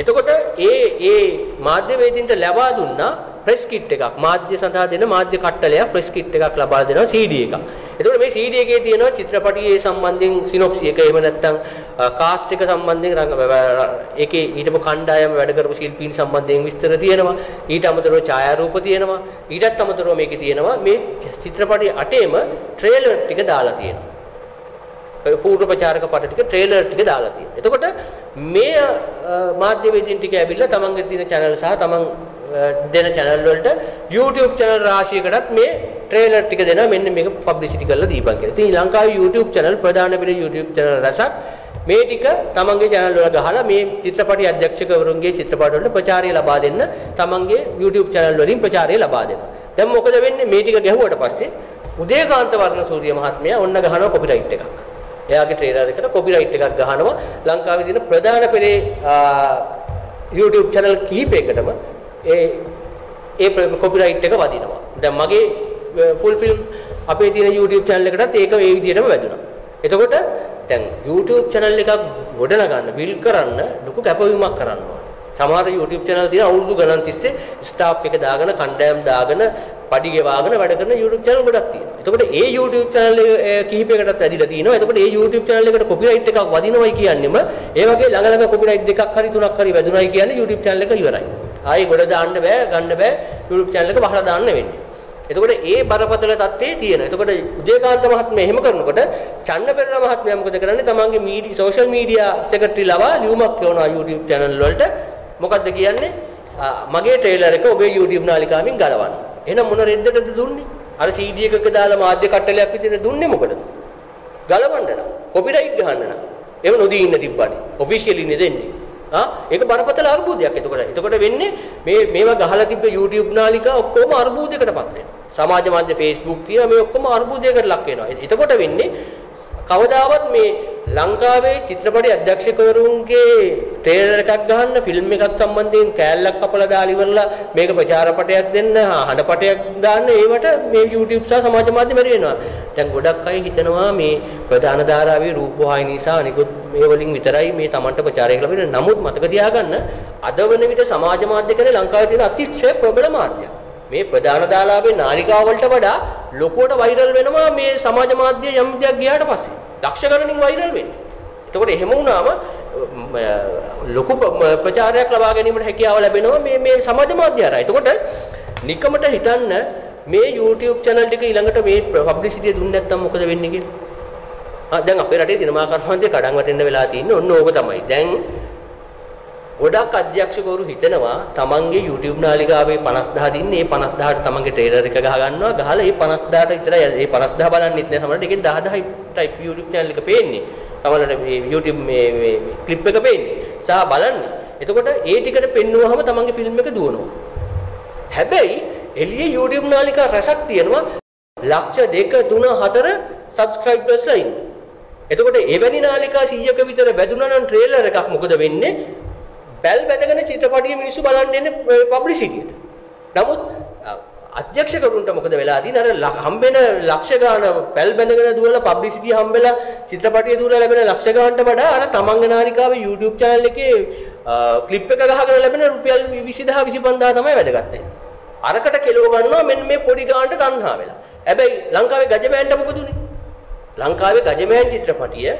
Speaker 2: එතකොට ඒ ඒ මාධ්‍ය වේදින්ට ලබා දුන්නා ප්‍රෙස් කිට් එකක් මාධ්‍ය සඳහා දෙන මාධ්‍ය කට්ටලයක් ප්‍රෙස් කිට් එකක් ලබා දෙනවා CD එකක්. එතකොට මේ CD එකේ තියෙනවා චිත්‍රපටියේ සම්බන්ධයෙන් සිනොප්සි එක එහෙම නැත්නම් කාස්ට් එක සම්බන්ධයෙන් ඒකේ ඊටම කණ්ඩායම වැඩ කරපු ශිල්පීන් සම්බන්ධයෙන් විස්තර තියෙනවා. ඊට අමතරව ඡායාරූප තියෙනවා. ඊටත් අමතරව මේකේ තියෙනවා මේ චිත්‍රපටි අටේම ට්‍රේලර් ටික දාලා තියෙනවා. පූර්ව ප්‍රචාරක පට ටික ට්‍රේලර් ටික දාලා තියෙනවා. එතකොට මේ මාධ්‍ය වේදින් ටික ඇවිල්ලා තමන්ගේ තියෙන channel සහ තමන් දෙන channel වලට YouTube channel රාශියකටත් මේ ට්‍රේලර් ටික දෙනවා මෙන්න මේක පබ්ලිසිටි කරලා දීපන් කියලා. ඉතින් ලංකාවේ YouTube channel ප්‍රධාන පෙළ YouTube channel රසක් මේ ටික තමන්ගේ channel වල ගහලා මේ චිත්‍රපටි අධ්‍යක්ෂකවරුන්ගේ චිත්‍රපට වලට ප්‍රචාරය ලබා දෙන්න තමන්ගේ YouTube channel වලින් ප්‍රචාරය ලබා දෙනවා. දැන් මොකද වෙන්නේ මේ ටික ගැහුවට පස්සේ උදේකාන්ත වර්ණ සූර්ය මහත්මයා ඔන්න ගහනවා කොපිරයිට් එකක්. එයාගේ ට්‍රේලර් එකට කොපිරයිට් එකක් ගහනවා ලංකාවේ තියෙන ප්‍රධාන පෙළේ YouTube channel කිහිපයකටම ඒ ඒ කොපිරයිට් එක වදිනවා. දැන් මගේ ෆුල් ෆිල්ම් අපේ තියෙන YouTube channel එකටත් ඒක ඒ විදිහටම වැදුනා. එතකොට දැන් YouTube channel එකක් ගොඩනගන්න බිල් කරන්න ලොකු කැපවීමක් කරන්න ඕනේ. සමහර YouTube channel තියෙන අවුරුදු ගණන් තිස්සේ ස්ටාෆ් එක දාගෙන කණ්ඩායම් දාගෙන පඩි ගෙවාගෙන වැඩ කරන YouTube channel ගොඩක් තියෙනවා. එතකොට ඒ YouTube channel කිහිපයකටත් ඇදිලා තිනවා. එතකොට ඒ YouTube channel එකට copyright එකක් වදිනවයි කියන්නේම ඒ වගේ ළඟ ළඟ copyright දෙකක් හරි තුනක් හරි වැදුනයි කියන්නේ YouTube channel එක ඉවරයි. ආයේ ගොඩ දාන්න බෑ, ගන්න බෑ YouTube channel එක වහලා දාන්න වෙන්නේ. එතකොට ඒ බරපතල தත්ත්වයේ තියෙනවා. එතකොට උදේකාන්ත මහත්මයා එහෙම කරනකොට චන්න පෙරේරා මහත්මයා මොකද කරන්නේ? තමන්ගේ මීඩියා සෝෂල් මීඩියා සෙක්‍රටරි ලවා ලියුමක් කියවනවා YouTube channel වලට. මොකද්ද කියන්නේ? මගේ ට්‍රේලර් එක ඔබේ YouTube නාලිකාවෙන් ගලවන්න. එහෙනම් මොන රෙද්දටද දුන්නේ? අර CD එකක දාලා මාධ්‍ය කට්ටලයක් විදිහට දුන්නේ මොකටද? ගලවන්න නම්, කොපිරයිට් ගහන්න නම්. එහෙම නොදී ඉන්න තිබ්බනේ. ඔෆිෂියලි නේ දෙන්නේ. ආ ඒක බරපතල අර්බුදයක්. එතකොට එතකොට වෙන්නේ මේ මේවා ගහලා තිබ්බ YouTube නාලිකා ඔක්කොම අර්බුදයකටපත් වෙනවා. සමාජ මාධ්‍ය Facebook තියෙනවා මේ ඔක්කොම අර්බුදයකට ලක් වෙනවා. එතකොට වෙන්නේ කවදාවත් මේ ලංකාවේ චිත්‍රපටි අධ්‍යක්ෂකවරුන්ගේ ට්‍රේලර් එකක් ගහන්න ෆිල්ම් එකක් සම්බන්ධයෙන් කෑල්ලක් කපලා දාලා ඉවරලා මේක ප්‍රචාරපටයක් දෙන්න හඬපටයක් දාන්න ඒවට මේ YouTube සහ සමාජ මාධ්‍ය මෙරි වෙනවා. දැන් ගොඩක් අය හිතනවා මේ ප්‍රධාන ධාරාවේ රූපවාහිනී සහ අනිකුත් මේ වලින් විතරයි මේ Tamanට ප්‍රචාරය කළ වෙන්නේ. නමුත් මතක තියාගන්න අද වන විට සමාජ මාධ්‍ය කියන්නේ ලංකාවේ තියෙන අතිශය ප්‍රබල මාධ්‍යයක්. මේ ප්‍රධාන දාලාවේ නාලිකාව වලට වඩා ලොකුවට වෛරල් වෙනවා මේ සමාජ මාධ්‍ය යම් දෙයක් ගියාට පස්සේ. ලක්ෂ ගණනින් වෛරල් වෙන්නේ. එතකොට එහෙම වුණාම ලොකු ප්‍රචාරයක් ලබා ගැනීමට හැකියාව ලැබෙනවා මේ මේ සමාජ මාධ්‍ය හරහා. එතකොට නිකමට හිතන්න මේ YouTube channel ටික ඊළඟට මේ publicity දුන්නේ නැත්නම් මොකද වෙන්නේ කියලා? ආ දැන් අපේ රටේ සිනමා කර්මාන්තය කඩන් වැටෙන්න වෙලා තියෙන්නේ ඔන්න ඕක තමයි. දැන් ගොඩක් අධ්‍යක්ෂකවරු හිතනවා තමන්ගේ YouTube නාලිකාවේ 50000 දින්නේ මේ 50000ට තමන්ගේ ට්‍රේලර් එක ගහ ගන්නවා ගහලා මේ 50000ට විතරයි මේ 50000 බලන්නෙත් නෑ සමහරවිට ඒකෙන් 10000යි ටයිප් YouTube channel එක පේන්නේ සමහරවිට මේ YouTube මේ මේ ක්ලිප් එක පේන්නේ සහ බලන්නේ එතකොට ඒ ටිකට පෙන්නුවාම තමන්ගේ ෆිල්ම් එක දුවනවා. හැබැයි එළියේ YouTube නාලිකා රැසක් තියෙනවා ලක්ෂ 2 3 4 සබ්ස්ක්‍රයිබර්ස්ලා ඉන්නේ. එතකොට එවැනි නාලිකා 100ක විතර වැදුනා නම් ට්‍රේලර් එකක් මොකද වෙන්නේ? බැල් බැඳගෙන චිත්‍රපටිය මිනිස්සු බලන්න එන්නේ පබ්ලිසිටියට. නමුත් අධ්‍යක්ෂකරුන්ට මොකද වෙලා තියෙන්නේ අර හම්බෙන ලක්ෂ ගාන පැල් බැඳගෙන දුවලා පබ්ලිසිටි හම්බෙලා චිත්‍රපටිය දුවලා ලැබෙන ලක්ෂ ගානට වඩා අර තමන්ගේ නාලිකාවේ YouTube channel එකේ ක්ලිප් එක ගහගෙන ලැබෙන රුපියල් 20000 25000 තමයි වැදගත් වෙන්නේ. අරකට කෙලව ගන්නවා මෙන්න මේ පොඩි ගානට තණ්හා වෙලා. හැබැයි ලංකාවේ ගජමෑන්ට මොකද උනේ? ලංකාවේ ගජමෑන් චිත්‍රපටිය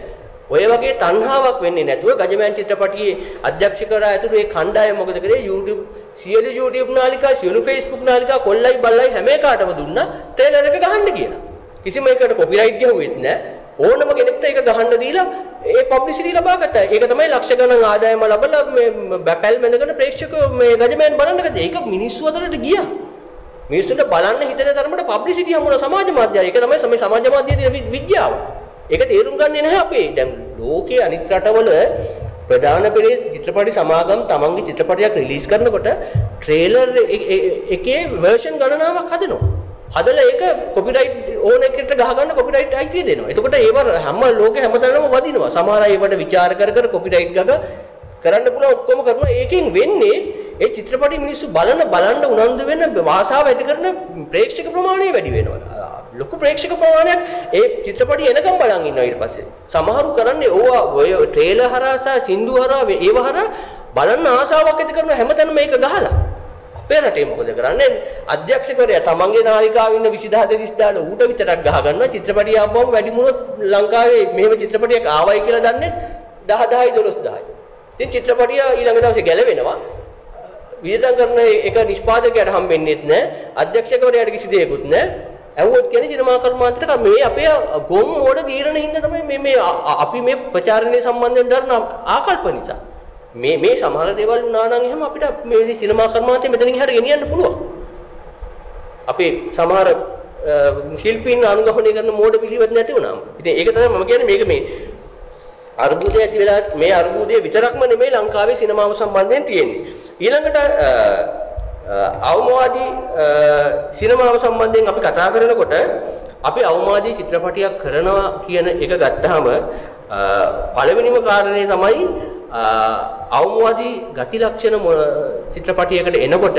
Speaker 2: ඔය වගේ තණ්හාවක් වෙන්නේ නැතුව ගජමෑන් චිත්‍රපටියේ අධ්‍යක්ෂකවරයා ඇතුළු ඒ කණ්ඩායම මොකද කරේ YouTube සියලු YouTube නාලිකා සියලු Facebook නාලිකා කොල්ලයි බල්ලයි හැම එකටම දුන්නා ට්‍රේලර් එක ගහන්න කියලා. කිසිම එකකට කොපිරයිට් ගහුවෙත් නැහැ. ඕනම කෙනෙක්ට ඒක ගහන්න දීලා ඒ පබ්ලිසිටි ලබා ගත්තා. ඒක තමයි ලක්ෂ ගණන් ආදායම ලබලා මේ බැපල් මැදගෙන ප්‍රේක්ෂකයෝ මේ ගජමෑන් බලන්න ගත්තා. ඒක මිනිස්සු අතරට ගියා. මිනිස්සුන්ට බලන්න හිතෙන තරමට පබ්ලිසිටි හම්බුන සමාජ මාධ්‍යය. ඒක තමයි සමේ සමාජ මාධ්‍යයේ තියෙන විද්‍යාව. ඒක තේරුම් ගන්නේ නැහැ අපේ. දැන් ලෝකයේ අනිත් රටවල ප්‍රධාන පෙළේ චිත්‍රපටි සමාගම් තමන්ගේ චිත්‍රපටයක් රිලීස් කරනකොට ට්‍රේලර් එකේ වර්ෂන් ගණනාවක් හදනවා. හදලා ඒක කොපිරයිට් ඕන එකට ගහගන්න කොපිරයිට් අයිතිය දෙනවා. එතකොට ඒව හැම ලෝකෙ හැමතැනම වදිනවා. සමහර අය ඒවට ਵਿਚාර කර කර කොපිරයිට් ගග කරන්න පුළුවන් ඔක්කොම කරනවා. ඒකෙන් වෙන්නේ ඒ චිත්‍රපටි මිනිස්සු බලන බලන්න උනන්දු වෙන වාසාව ඇති කරන ප්‍රේක්ෂක ප්‍රමාණය වැඩි වෙනවා. ලොකු ප්‍රේක්ෂක ප්‍රමාණයක් ඒ චිත්‍රපටි එනකම් බලන් ඉන්නවා ඊට පස්සේ. සමහරු කරන්නේ ඕවා ඔය ට්‍රේලර් හරහා සහ සින්දු හරහා ඒව හරහා බලන්න ආසාවක් ඇති කරන හැමතැනම මේක ගහලා. අපේ රටේ මොකද කරන්නේ? අධ්‍යක්ෂකවරයා තමන්ගේ නාලිකාවේ ඉන්න 20000 20000 ඌට විතරක් ගහ ගන්නවා. චිත්‍රපටිය ආවම වැඩිමුණොත් ලංකාවේ මෙහෙම චිත්‍රපටියක් ආවයි කියලා දන්නේ 10 10 12000යි. ඉතින් චිත්‍රපටිය ඊළඟ දවසේ ගැලවෙනවා. වියදම් කරන එක නිෂ්පාදකයාට හම්බෙන්නේත් නැහැ. අධ්‍යක්ෂකවරයාට කිසි දෙයක්වත් නැහැ. ඇහුවොත් කියන්නේ සිනමා කර්මාන්තයට මේ අපේ ගොම් මෝඩ තීරණ හින්දා තමයි මේ මේ අපි මේ ප්‍රචාරණය සම්බන්ධයෙන් දරන ආකල්ප නිසා. මේ මේ සමහර දේවල් වුණා නම් එහෙම අපිට මේ සිනමා කර්මාන්තය මෙතනින් එහාට ගෙනියන්න පුළුවන්. අපේ සමහර ශිල්පීන් අනුගමනය කරන මෝඩ පිළිවෙත් නැති වුණාම. ඉතින් ඒක තමයි මම කියන්නේ මේක මේ අර්බුදය ඇති වෙලා මේ අර්බුදය විතරක්ම නෙමෙයි ලංකාවේ සිනමාව සම්බන්ධයෙන් තියෙන්නේ. ඊළඟට අවමවාදී සිනමාව සම්බන්ධයෙන් අපි කතා කරනකොට අපි අවමවාදී චිත්‍රපටයක් කරනවා කියන එක ගත්තාම පළවෙනිම කාරණේ තමයි අවමවාදී ගති ලක්ෂණ චිත්‍රපටයකට එනකොට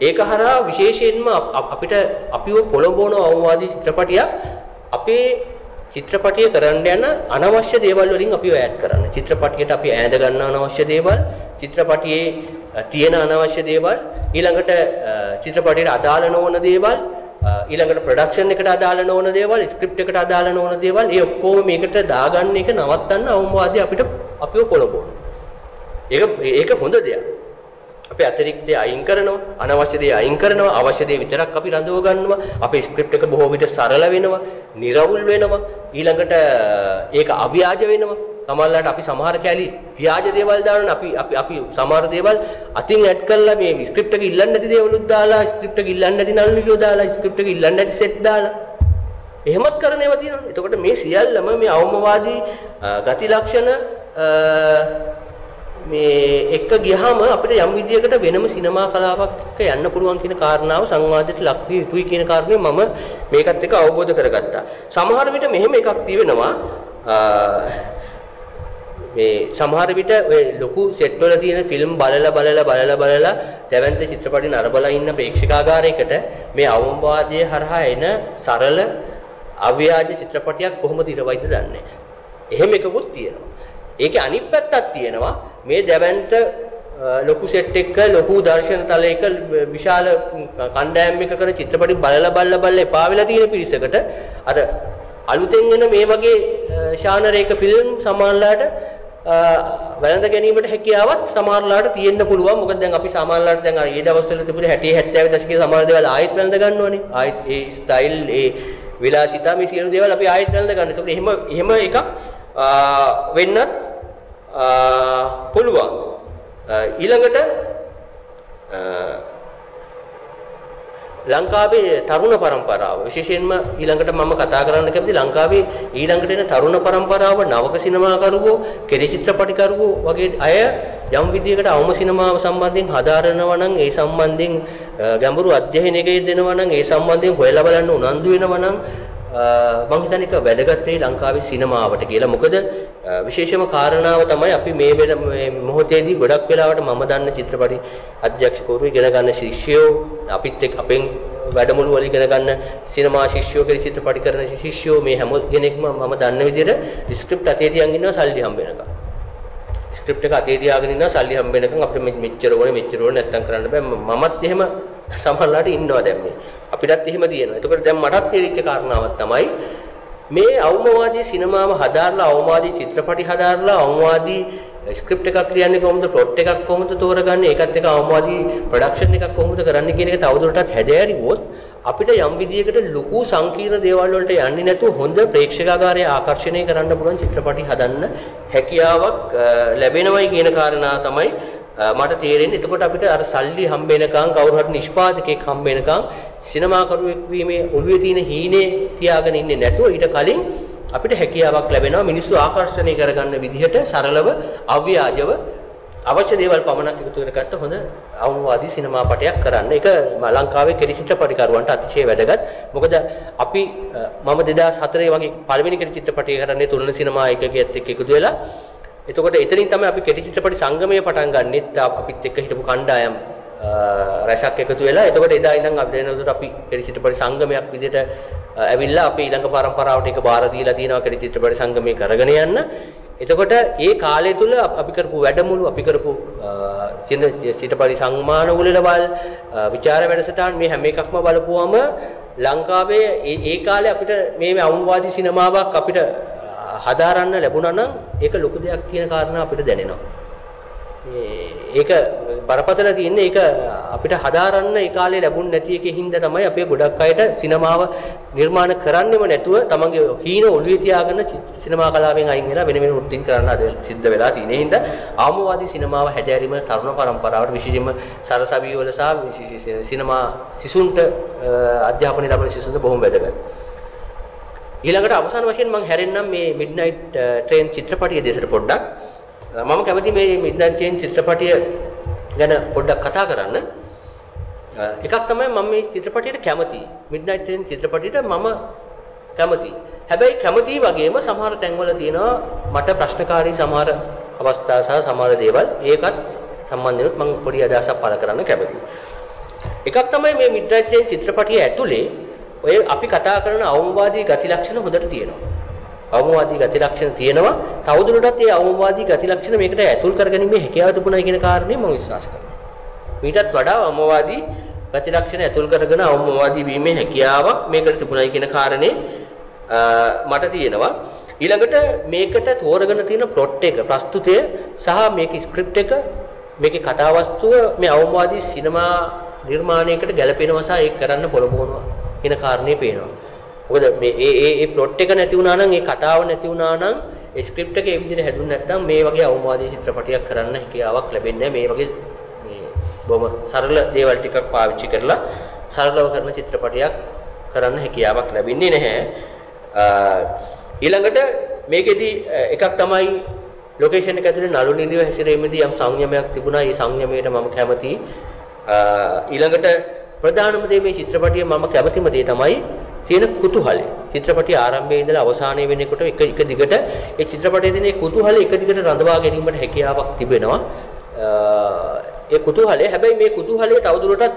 Speaker 2: ඒක හරහා විශේෂයෙන්ම අපිට අපිව පොළඹවන අවමවාදී චිත්‍රපටයක් අපේ චිත්‍රපටිය කරන්න යන අනවශ්‍ය දේවල් වලින් අපිව ඈඩ් කරන්න. චිත්‍රපටියට අපි ඈඳ ගන්න අනවශ්‍ය දේවල්, චිත්‍රපටියේ තියෙන අනවශ්‍ය දේවල් ඊළඟට චිත්‍රපටයට අදාළ නොවන දේවල් ඊළඟට ප්‍රොඩක්ෂන් එකට අදාළ නොවන දේවල් ස්ක්‍රිප්ට් එකට අදාළ නොවන දේවල් ඒ ඔක්කොම මේකට දාගන්න එක නවත්තන්න අවමවාදී අපිට අපිව පොළඹවන. ඒක ඒක හොඳ දෙයක්. අපි අතිරික්ත දේ අයින් කරනවා අනවශ්‍ය දේ අයින් කරනවා අවශ්‍ය දේ විතරක් අපි රඳව ගන්නවා අපේ ස්ක්‍රිප්ට් එක බොහෝ විට සරල වෙනවා නිර්වුල් වෙනවා ඊළඟට ඒක අව්‍යාජ වෙනවා සමහරවිට අපි සමහර කැලි ව්‍යාජ දේවල් දානවා අපි අපි අපි සමහර දේවල් අතින් ඇඩ් කරලා මේ ස්ක්‍රිප්ට් එක ඉල්ලන්නේ නැති දේවලුත් දාලා ස්ක්‍රිප්ට් එක ඉල්ලන්නේ නැති නළු නිලියෝ දාලා ස්ක්‍රිප්ට් එක ඉල්ලන්නේ නැති සෙට් දාලා එහෙමත් කරන ඒවා තියෙනවා. එතකොට මේ සියල්ලම මේ අවමවාදී ගති ලක්ෂණ මේ එක්ක ගියාම අපිට යම් විදියකට වෙනම සිනමා කලාවක් එක්ක යන්න පුළුවන් කියන කාරණාව සංවාදයට ලක් විය යුතුයි කියන කාරණේ මම මේකත් එක්ක අවබෝධ කරගත්තා. සමහර විට මෙහෙම එකක් තියෙනවා මේ සමහර විට ඔය ලොකු සෙට් වල තියෙන ෆිල්ම් බලලා බලලා බලලා බලලා දැවැන්ත චිත්‍රපටි නරබලා ඉන්න ප්‍රේක්ෂකාගාරයකට මේ අවවාදයේ හරහා එන සරල අව්‍යාජ චිත්‍රපටයක් කොහොමද ඉරවයිද දන්නේ එහෙම එකකුත් තියෙනවා. ඒකේ අනිත් පැත්තක් තියෙනවා මේ දැවැන්ත ලොකු සෙට් එකක ලොකු දර්ශන තලයක විශාල කණ්ඩායම් එක කරන චිත්‍රපටි බලලා බලලා බලලා එපා වෙලා තියෙන පිරිසකට අර අලුතෙන් එන මේ වගේ ශානරයක ෆිල්ම් සමානලාට වැළඳ ගැනීමට හැකියාවක් සමහරලාට තියෙන්න පුළුවන්. මොකද දැන් අපි සමහරලාට දැන් අර ඒ දවස්වල තිබුණ 60 70 දශකයේ සමහර දේවල් ආයෙත් වැළඳ ගන්න ඕනේ. ආයෙත් ඒ ස්ටයිල් ඒ විලාසිතා මේ සියලු දේවල් අපි ආයෙත් වැළඳ ගන්න. ඒකට එහෙම එහෙම එකක් වෙන්නත් පුළුවන්. ඊළඟට ලංකාවේ තරුණ પરම්පරාව විශේෂයෙන්ම ඊළඟට මම කතා කරන්න කැමති ලංකාවේ ඊළඟට එන තරුණ પરම්පරාව නවක සිනමාකරුවෝ කෙටි චිත්‍රපටිකරුවෝ වගේ අය යම් විදියකට අවම සිනමාව සම්බන්ධයෙන් හදාරනවා නම් ඒ සම්බන්ධයෙන් ගැඹුරු අධ්‍යයනයක යෙදෙනවා නම් ඒ සම්බන්ධයෙන් හොයලා බලන්න උනන්දු වෙනවා නම් මම හිතන්නේ ඒක වැදගත් වෙයි ලංකාවේ සිනමාවට කියලා. මොකද විශේෂම කාරණාව තමයි අපි මේ වෙන මේ මොහොතේදී ගොඩක් වෙලාවට මම දන්න චිත්‍රපටි අධ්‍යක්ෂකවරු ඉගෙන ගන්න ශිෂ්‍යයෝ අපිත් එක්ක අපෙන් වැඩමුළු වල ඉගෙන ගන්න සිනමා ශිෂ්‍යයෝ කියලා චිත්‍රපටි කරන ශිෂ්‍යයෝ මේ හැම කෙනෙක්ම මම දන්න විදිහට ස්ක්‍රිප්ට් අතේ තියන් ඉන්නවා සල්ලි හම්බ වෙනකම්. ස්ක්‍රිප්ට් එක අතේ තියාගෙන ඉන්නවා සල්ලි හම්බ වෙනකම් අපිට මෙච්චර ඕනේ මෙච්චර ඕනේ නැත්තම් කරන්න බෑ. මමත් එහෙම සමහරලාට ඉන්නවා දැන් මේ. අපිටත් එහෙම තියෙනවා. එතකොට දැන් මටත් තේරිච්ච කාරණාවක් තමයි මේ අවමවාදී සිනමාව හදාarලා අවමවාදී චිත්‍රපටි හදාarලා අවමවාදී ස්ක්‍රිප්ට් එකක් ලියන්නේ කොහොමද ප්ලොට් එකක් කොහොමද තෝරගන්නේ ඒකත් එක්ක අවමවාදී ප්‍රොඩක්ෂන් එකක් කොහොමද කරන්නේ කියන එක තවදුරටත් හැදෑරිවොත් අපිට යම් විදියකට ලොකු සංකීර්ණ දේවල් වලට යන්නේ නැතුව හොඳ ප්‍රේක්ෂකාගාරය ආකර්ෂණය කරන්න පුළුවන් චිත්‍රපටි හදන්න හැකියාවක් ලැබෙනවයි කියන කාරණා තමයි මට තේරෙන්නේ එතකොට අපිට අර සල්ලි හම්බ වෙනකන් කවුරු හරි නිෂ්පාදකයෙක් හම්බ වෙනකන් සිනමාකරුවෙක් වීමේ ඔළුවේ තියෙන හීනේ තියාගෙන ඉන්නේ නැතුව ඊට කලින් අපිට හැකියාවක් ලැබෙනවා මිනිස්සු ආකර්ෂණය කරගන්න විදිහට සරලව අව්‍යාජව අවශ්‍ය දේවල් පමණක් එකතු කරගත්ත හොඳ අවමවාදී සිනමා පටයක් කරන්න. ඒක ලංකාවේ කෙටි චිත්‍රපටිකරුවන්ට අතිශය වැදගත්. මොකද අපි මම 2004 වගේ පළවෙනි කෙටි චිත්‍රපටය කරන්නේ තුනන සිනමා එකකයේත් එක්ක එකතු වෙලා එතකොට එතනින් තමයි අපි කෙටි චිත්‍රපටි සංගමය පටන් ගන්නෙත් අපිත් එක්ක හිටපු කණ්ඩායම් රැසක් එකතු වෙලා එතකොට එදා ඉඳන් අපි දැනනකොට අපි කෙටි චිත්‍රපටි සංගමයක් විදිහට ඇවිල්ලා අපි ඊළඟ පරම්පරාවට ඒක බාර දීලා තියෙනවා කෙටි චිත්‍රපටි සංගමය කරගෙන යන්න. එතකොට ඒ කාලය තුල අපි කරපු වැඩමුළු අපි කරපු චිත්‍රපටි සම්මාන උළෙලවල් විචාර වැඩසටහන් මේ හැම එකක්ම බලපුවම ලංකාවේ ඒ කාලේ අපිට මේ අවුම්වාදී සිනමාවක් අපිට හදාරන්න ලැබුණා නම් ඒක ලොකු දෙයක් කියන කාරණා අපිට දැනෙනවා. ඒක බරපතල තියෙන්නේ ඒක අපිට හදාරන්න ඒ කාලේ ලැබුණ නැති එකේ හින්දා තමයි අපේ ගොඩක් අයට සිනමාව නිර්මාණ කරන්නෙම නැතුව තමන්ගේ හීන ඔළුවේ තියාගෙන සිනමා කලාවෙන් අයින් වෙලා වෙන වෙන රුටින් කරන්න අද සිද්ධ වෙලා තියෙන හින්දා ආමවාදී සිනමාව හැදෑරීම තරුණ පරම්පරාවට විශේෂයෙන්ම සරසවි වල සහ සිනමා සිසුන්ට අධ්‍යාපනය ලබන සිසුන්ට බොහොම වැදගත්. ඊළඟට අවසාන වශයෙන් මම හැරෙන්නම් මේ මිඩ්නයිට් ට්‍රේන් uh, චිත්‍රපටිය දෙසට පොඩ්ඩක්. Uh, මම කැමති මේ මිඩ්නයිට් ට්‍රේන් චිත්‍රපටිය ගැන පොඩ්ඩක් කතා කරන්න. Uh, එකක් තමයි මම මේ චිත්‍රපටියට කැමති. මිඩ්නයිට් ට්‍රේන් චිත්‍රපටියට මම කැමති. හැබැයි කැමති වගේම සමහර තැන්වල තියෙනවා මට ප්‍රශ්නකාරී සමහර අවස්ථා සහ සමහර දේවල් ඒකත් සම්බන්ධව මම පොඩි අදහසක් පළ කරන්න කැමතියි. එකක් තමයි මේ මිඩ්නයිට් ට්‍රේන් චිත්‍රපටිය ඇතුලේ ඔය අපි කතා කරන අවමවාදී ගති ලක්ෂණ හොඳට තියෙනවා. අවමවාදී ගති ලක්ෂණ තියෙනවා. තවදුරටත් මේ අවමවාදී ගති ලක්ෂණ මේකට ඇතුල් කරගැනීමේ හැකියාව තිබුණා කියන කාරණේ මම විශ්වාස කරනවා. මීටත් වඩා අවමවාදී ගති ලක්ෂණ ඇතුල් කරගෙන අවමවාදී වීමේ හැකියාවක් මේකට තිබුණයි කියන කාරණේ මට තියෙනවා. ඊළඟට මේකට තෝරගෙන තියෙන ප්ලොට් එක ප්‍රස්තුතය සහ මේකේ ස්ක්‍රිප්ට් එක මේකේ කතාවස්තුව මේ අවමවාදී සිනමා නිර්මාණයකට ගැලපෙනවා සහ ඒක කරන්න පොළඹවනවා කියන කාරණේ පේනවා. මොකද මේ ඒ ඒ ඒ ප්ලොට් එක නැති වුණා නම් ඒ කතාව නැති වුණා නම් ඒ ස්ක්‍රිප්ට් එක ඒ විදිහට හැදුන්නේ නැත්නම් මේ වගේ අවවාදී චිත්‍රපටයක් කරන්න හැකියාවක් ලැබෙන්නේ මේ වගේ මේ බොහොම සරල දේවල් ටිකක් පාවිච්චි කරලා සරලව කරන චිත්‍රපටයක් කරන්න හැකියාවක් ලැබෙන්නේ නැහැ. ඊළඟට මේකෙදි එකක් තමයි ලොකේෂන් එක ඇතුලේ නළු නිළිය හැසිරීමේදී යම් සංයමයක් තිබුණා. ඒ සංයමයට මම කැමතියි. ඊළඟට ප්‍රධානම දේ මේ චිත්‍රපටිය මම කැමතිම දේ තමයි තියෙන කුතුහලය. චිත්‍රපටිය ආරම්භයේ ඉඳලා අවසානයේ වෙනකොට එක එක දිගට ඒ චිත්‍රපටයේ තියෙන කුතුහලය එක දිගට රඳවා ගැනීමට හැකියාවක් තිබෙනවා. ඒ කුතුහලය හැබැයි මේ කුතුහලය තවදුරටත්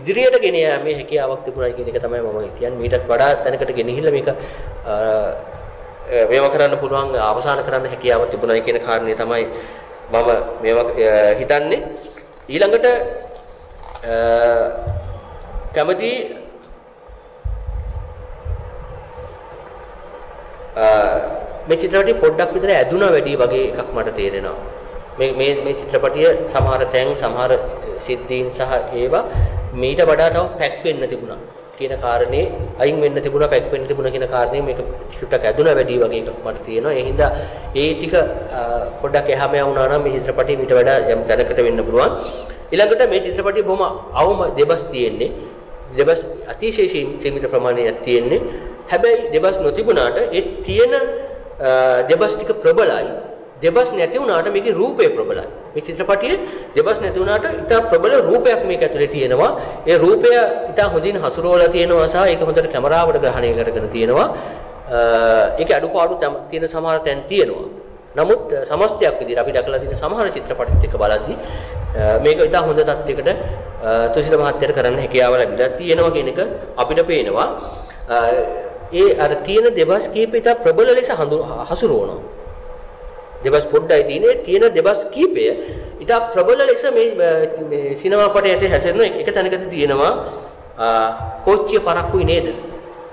Speaker 2: ඉදිරියට ගෙන යාමේ හැකියාවක් තිබුණා කියන එක තමයි මම කියන්නේ. මීටත් වඩා තැනකට ගෙනහිල්ලා මේක මේව කරන්න පුළුවන් අවසන් කරන්න හැකියාවක් තිබුණා කියන කාරණේ තමයි මම මේව හිතන්නේ. ඊළඟට කැමති මේ චිත්‍රපටිය පොඩ්ඩක් විතර ඇදුනා වැඩි වගේ එකක් මට තේරෙනවා. මේ මේ මේ චිත්‍රපටිය සමහර තැන් සමහර සිද්ධීන් සහ ඒවා මීට වඩා තව පැක් වෙන්න තිබුණා කියන කාරණේ අයින් වෙන්න තිබුණා පැක් වෙන්න තිබුණා කියන කාරණේ මේක චුට්ටක් ඇදුනා වැඩි වගේ එකක් මට තියෙනවා. ඒ හින්දා ඒ ටික පොඩ්ඩක් එහාම යවුණා නම් මේ චිත්‍රපටිය මීට වඩා යම් තැනකට වෙන්න පුළුවන්. ඊළඟට මේ චිත්‍රපටිය බොහොම අවම දෙබස් තියෙන්නේ. දෙබස් අතිශය සීමිත ප්‍රමාණයක් තියෙන්නේ. හැබැයි දෙබස් නොතිබුණාට ඒ තියෙන දෙබස් ටික ප්‍රබලයි. දෙබස් නැති වුණාට මේකේ රූපය ප්‍රබලයි. මේ චිත්‍රපටියේ දෙබස් නැති වුණාට ඉතා ප්‍රබල රූපයක් මේක ඇතුලේ තියෙනවා. ඒ රූපය ඉතා හොඳින් හසුරුවලා තියෙනවා සහ ඒක හොඳට කැමරාවට ග්‍රහණය කරගෙන තියෙනවා. ඒකේ අඩුපාඩු තියෙන සමහර තැන් තියෙනවා. නමුත් සමස්තයක් විදිහට අපි දැකලා තියෙන සමහර චිත්‍රපටිත් එක්ක බලද්දී මේක ඉතා හොඳ තත්යකට තුසිත මහත්තයට කරන්න හැකියාව ලැබිලා තියෙනවා කියන එක අපිට පේනවා. ඒ අර තියෙන දෙබස් කීප ඉතා ප්‍රබල ලෙස හසුරුවනවා. දෙබස් පොඩ්ඩයි තියෙන්නේ තියෙන දෙබස් කීපය ඉතා ප්‍රබල ලෙස මේ සිනමා පටයට හැසිරෙන එක තැනකදී තියෙනවා කෝච්චිය පරක්කුයි නේද